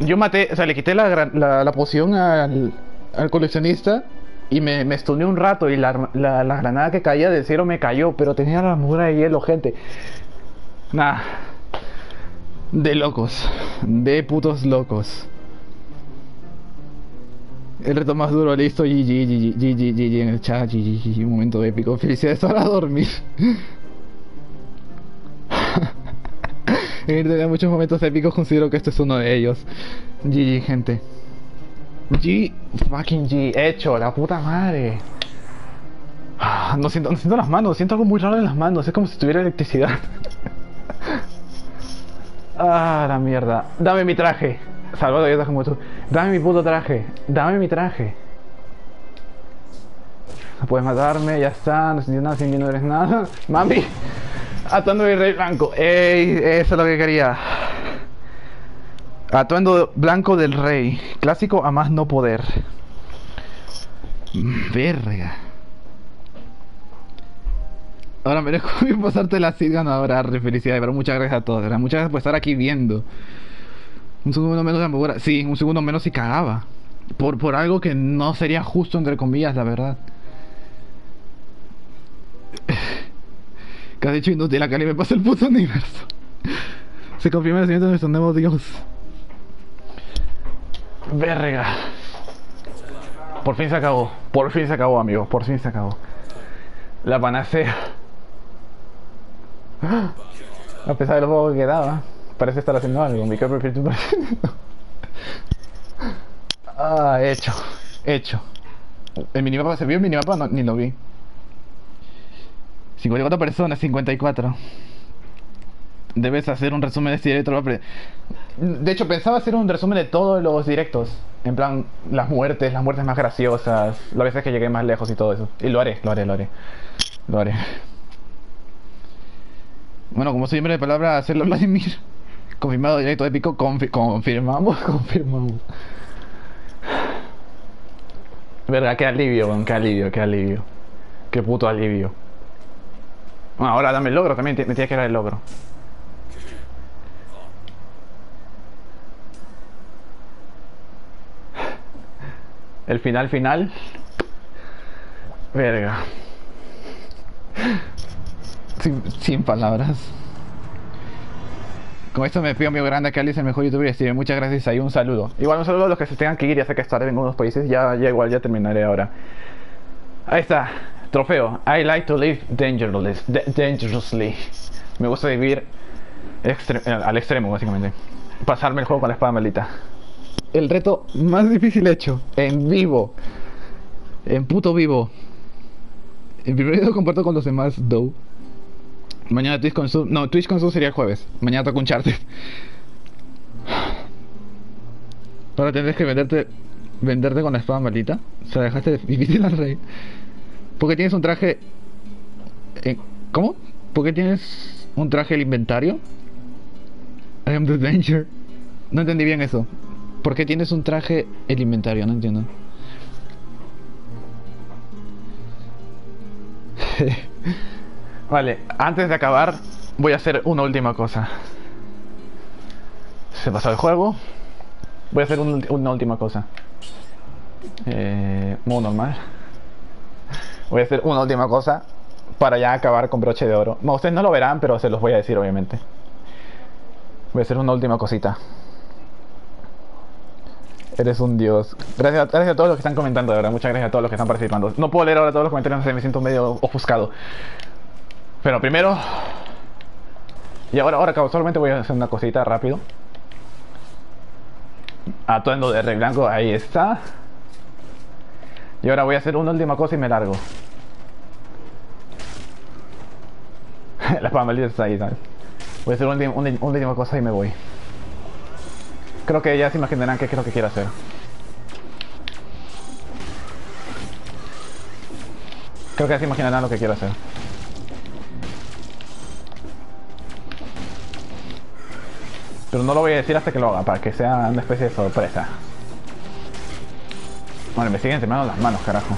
yo maté, o sea, le quité la, la, la poción al, al coleccionista y me, me stuneé un rato y la, la, la granada que caía del cielo me cayó, pero tenía la armadura de hielo, gente. Nah, de locos, de putos locos. El reto más duro, listo, GG, GG, GG, GG en el chat, GG, GG, un momento épico. Felicidades, ahora a dormir. En muchos momentos épicos considero que este es uno de ellos. GG, gente. G, fucking G, hecho, la puta madre. No siento, siento las manos, siento algo muy raro en las manos, es como si tuviera electricidad. ah, la mierda. Dame mi traje. Salvador, yo como tú. Dame mi puto traje. Dame mi traje. No puedes matarme, ya está, no siento nada, sin mí no eres nada. Mami, atuendo de rey blanco. Ey, eso es lo que quería. Atuendo blanco del rey. Clásico a más no poder. Mm, Verga. Ahora merezco pasarte la seed ganadora. Felicidades, pero muchas gracias a todos. Muchas gracias por estar aquí viendo. Un segundo menos de armadura. Sí, un segundo menos y cagaba. Por, por algo que no sería justo, entre comillas, la verdad. Que has hecho inútil acá me pasa el puto universo. Se confirma el nacimiento de nuestro nuevo dios. Verga. Por fin se acabó. Por fin se acabó, amigos. Por fin se acabó. La panacea. A pesar de lo poco que quedaba, parece estar haciendo algo. Mi cuerpo espíritu parece. ah, hecho. Hecho. ¿El minimapa se vio? El minimapa no, ni lo vi. 54 personas, 54. Debes hacer un resumen de este directo. De hecho, pensaba hacer un resumen de todos los directos. En plan, las muertes, las muertes más graciosas, las veces que llegué más lejos y todo eso. Y lo haré, lo haré, lo haré. Lo haré. Bueno, como siempre de palabra, hacerlo Vladimir. Confirmado directo épico. confi- confirmamos, confirmamos. Verdad, qué alivio, weón, qué alivio, qué alivio. Qué puto alivio. Bueno, ahora dame el logro también, me tienes que dar el logro. El final final. Verga. Sin palabras. Con esto me pido amigo grande que es el mejor youtuber de Steam. Muchas gracias ahí, un saludo. Igual un saludo a los que se tengan que ir, ya sé que estaré en unos países, ya, ya igual ya terminaré ahora. Ahí está, trofeo. I like to live dangerously. da- dangerously. Me gusta vivir eh, al extremo, básicamente. Pasarme el juego con la espada maldita. El reto más difícil hecho. En vivo. En puto vivo. El primer video comparto con los demás, Dow. Mañana Twitch con Zoom. No, Twitch con Zoom sería el jueves. Mañana toca un charter. Ahora tendrás que venderte venderte con la espada maldita. O sea, dejaste de vivir al rey. Porque tienes un traje. eh, ¿Cómo? ¿Por qué tienes un traje el inventario? I am the danger. No entendí bien eso. ¿Por qué tienes un traje el inventario? No entiendo. Vale, antes de acabar, voy a hacer una última cosa. Se pasó el juego. Voy a hacer un- una última cosa. Eh, modo normal. Voy a hacer una última cosa para ya acabar con broche de oro. No, ustedes no lo verán, pero se los voy a decir, obviamente. Voy a hacer una última cosita. Eres un dios. Gracias a, gracias a todos los que están comentando, de verdad. Muchas gracias a todos los que están participando. No puedo leer ahora todos los comentarios, me siento medio ofuscado. Pero primero. Y ahora, ahora solamente voy a hacer una cosita rápido. Atuendo de rey blanco, ahí está. Y ahora voy a hacer una última cosa y me largo. La maldita está ahí, ¿sabes? Voy a hacer una última cosa y me voy. Creo que ya se imaginarán qué es lo que quiero hacer. Creo que ya se imaginarán lo que quiero hacer. Pero no lo voy a decir hasta que lo haga, para que sea una especie de sorpresa. Bueno, me siguen temblando las manos, carajo.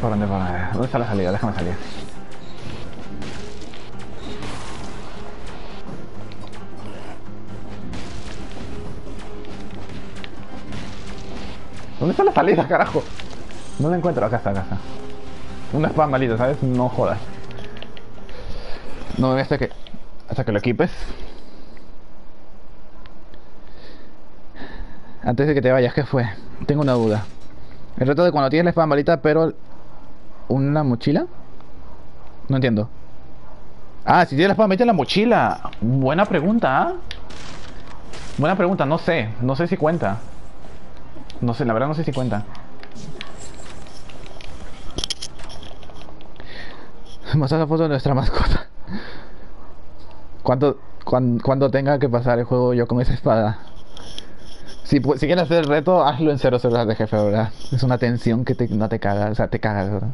¿Por dónde, por? ¿Dónde está la salida? Déjame salir. ¿Dónde está la salida, carajo? No la encuentro. Acá está, acá está. Una espada malita, ¿sabes? No jodas. No hasta que. Hasta que lo equipes. Antes de que te vayas, ¿qué fue? Tengo una duda. El reto de cuando tienes la espada malita, pero. ¿Una mochila? No entiendo. Ah, si tienes la espada malita en la mochila. Buena pregunta, ¿ah? Buena pregunta, no sé. No sé si cuenta. No sé, la verdad no sé si cuenta. Mostrar la foto de nuestra mascota. ¿Cuánto, cuan- cuando tenga que pasar el juego yo con esa espada? Si, quieres hacer el reto, hazlo en 0 horas de jefe, ¿verdad? Es una tensión que no te caga, o sea, te caga, ¿verdad?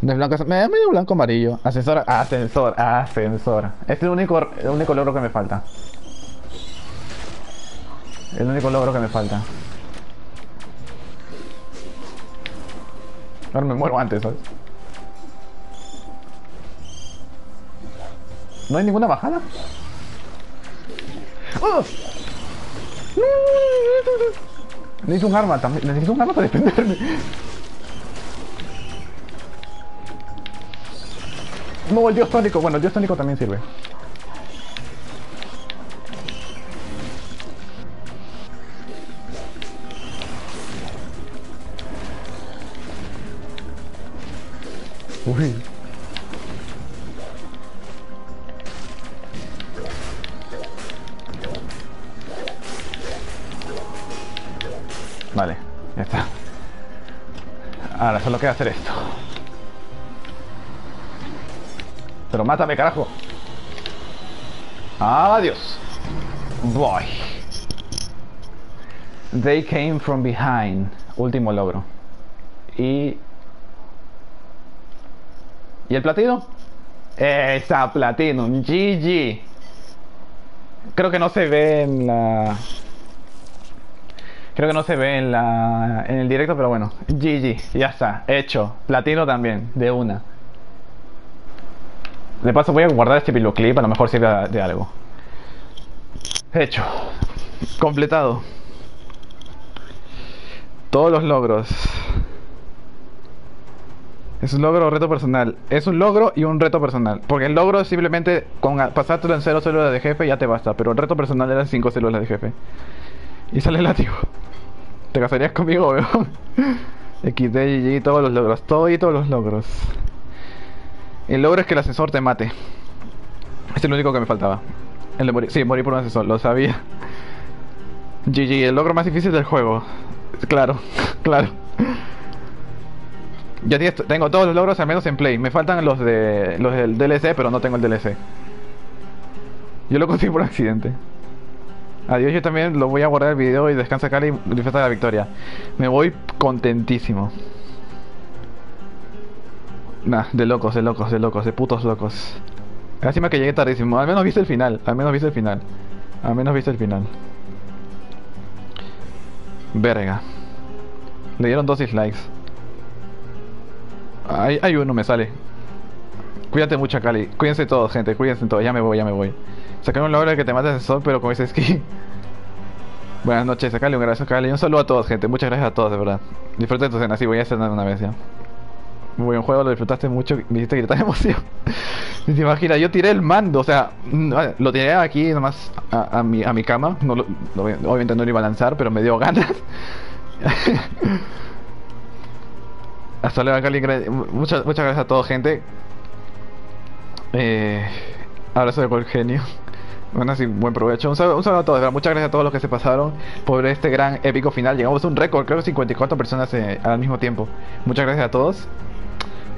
De blanco, me medio blanco amarillo. Ascensor, ascensor, ascensor. Este es el único, el único logro que me falta. El único logro que me falta. Ahora me muero antes, ¿sabes? ¿No hay ninguna bajada? ¡Oh! Necesito un arma también. Necesito un arma para defenderme. No, el dios tónico. Bueno, el dios tónico también sirve. Uy. Vale, ya está. Ahora solo queda hacer esto. Pero mátame, carajo. Adiós. Boy. They came from behind. Último logro. Y. ¿Y el platino? Esa platino. GG. Creo que no se ve en la. Creo que no se ve en la en el directo, pero bueno. GG. Ya está. Hecho. Platino también. De una. De paso voy a guardar este videoclip, a lo mejor sirve de algo. Hecho. Completado. Todos los logros. Es un logro o reto personal. Es un logro y un reto personal. Porque el logro es simplemente con pasártelo en 0 células de jefe ya te basta. Pero el reto personal eran 5 células de jefe. Y sale el látigo. ¿Te casarías conmigo, weón? XD, GG, todos los logros, todo y todos los logros. El logro es que el ascensor te mate. Es lo único que me faltaba. El de morir, sí, morir por un ascensor, lo sabía. GG, el logro más difícil del juego. Claro, claro. Ya tienes- tengo todos los logros al menos en play. Me faltan los de los del DLC, pero no tengo el DLC. Yo lo conseguí por accidente. Adiós, yo también lo voy a guardar el video y descansa Cali y disfruta la victoria. Me voy contentísimo. Nah, de locos, de locos, de locos, de putos locos. Lástima que llegué tardísimo. Al menos viste el final, al menos viste el final. Al menos viste el final. Verga. Le dieron dos dislikes. Hay, hay uno, me sale. Cuídate mucho, Cali. Cuídense todos, gente. Cuídense todos. Ya me voy, ya me voy. Sacaron logro de que te mates el sol, pero con ese skin. Buenas noches, Cali. Un Cali. Un saludo a todos, gente. Muchas gracias a todos, de verdad. Disfruten tu cena. Sí, voy a cenar una vez ya. Muy buen juego, lo disfrutaste mucho. Me hiciste gritar de emoción. Ni te imaginas, yo tiré el mando, o sea, mm, lo tiré aquí nomás a, a mi, a mi cama. No lo- obviamente no lo iba a lanzar, pero me dio ganas. Hasta luego, Cali. Muchas, muchas gracias a todos, gente. Eh, abrazo de cual genio. Bueno, sí, buen provecho. Un saludo, un a todos. de Muchas gracias a todos los que se pasaron por este gran épico final. Llegamos a un récord, creo que 54 personas eh, al mismo tiempo. Muchas gracias a todos.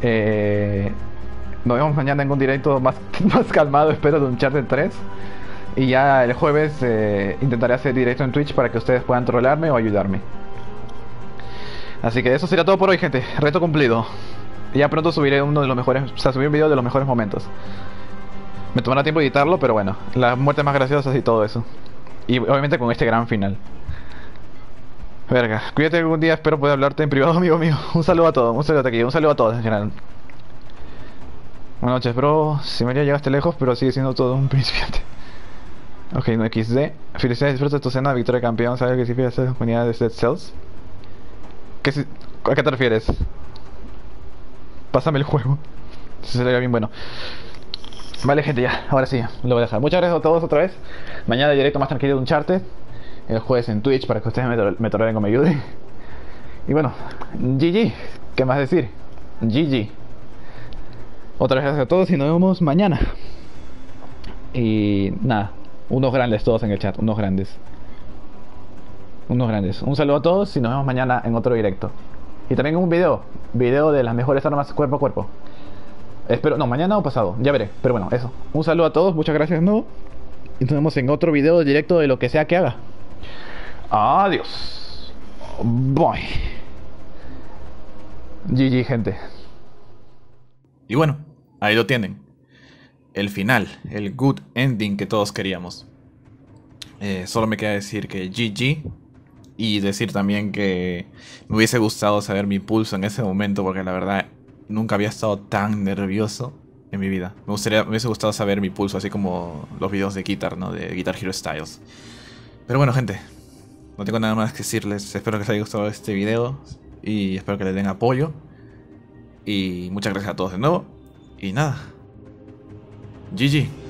Eh, nos vemos mañana en un directo más, más calmado, espero, de Uncharted 3. Y ya el jueves eh, intentaré hacer directo en Twitch para que ustedes puedan trolearme o ayudarme. Así que eso será todo por hoy, gente. Reto cumplido. Ya pronto subiré uno de los mejores, o sea, subiré un video de los mejores momentos. Me tomará tiempo editarlo, pero bueno, las muertes más graciosas y todo eso. Y obviamente con este gran final. Verga, cuídate algún día, espero poder hablarte en privado, amigo mío. Un saludo a todos, un saludo aquí, un saludo a todos en general. Buenas noches, bro. Si María llegaste lejos, pero sigue siendo todo un principiante. Ok, no XD. Felicidades, disfruta tu cena, victoria campeón. ¿Sabes qué significa esa comunidad de Dead Cells? ¿Qué si- ¿A qué te refieres? Pásame el juego. Eso sería bien bueno. Vale, gente, ya. Ahora sí, lo voy a dejar. Muchas gracias a todos otra vez. Mañana directo más tranquilo de Uncharted. El jueves en Twitch para que ustedes me, me troleen o me ayuden. Y bueno, GG. ¿Qué más decir? GG. Otra vez gracias a todos y nos vemos mañana. Y nada, unos grandes todos en el chat, unos grandes. Unos grandes. Un saludo a todos y nos vemos mañana en otro directo. Y también un video, video de las mejores armas cuerpo a cuerpo. Espero, no, mañana o pasado, ya veré. Pero bueno, eso. Un saludo a todos, muchas gracias de nuevo. Y nos vemos en otro video directo de lo que sea que haga. Adiós. Bye. GG, gente. Y bueno, ahí lo tienen. El final, el good ending que todos queríamos. Eh, solo me queda decir que GG. Y decir también que me hubiese gustado saber mi pulso en ese momento, porque la verdad nunca había estado tan nervioso en mi vida. Me, gustaría, me hubiese gustado saber mi pulso, así como los videos de Guitar, ¿no? De Guitar Hero Styles. Pero bueno, gente, no tengo nada más que decirles. Espero que les haya gustado este video y espero que les den apoyo. Y muchas gracias a todos de nuevo. Y nada. GG.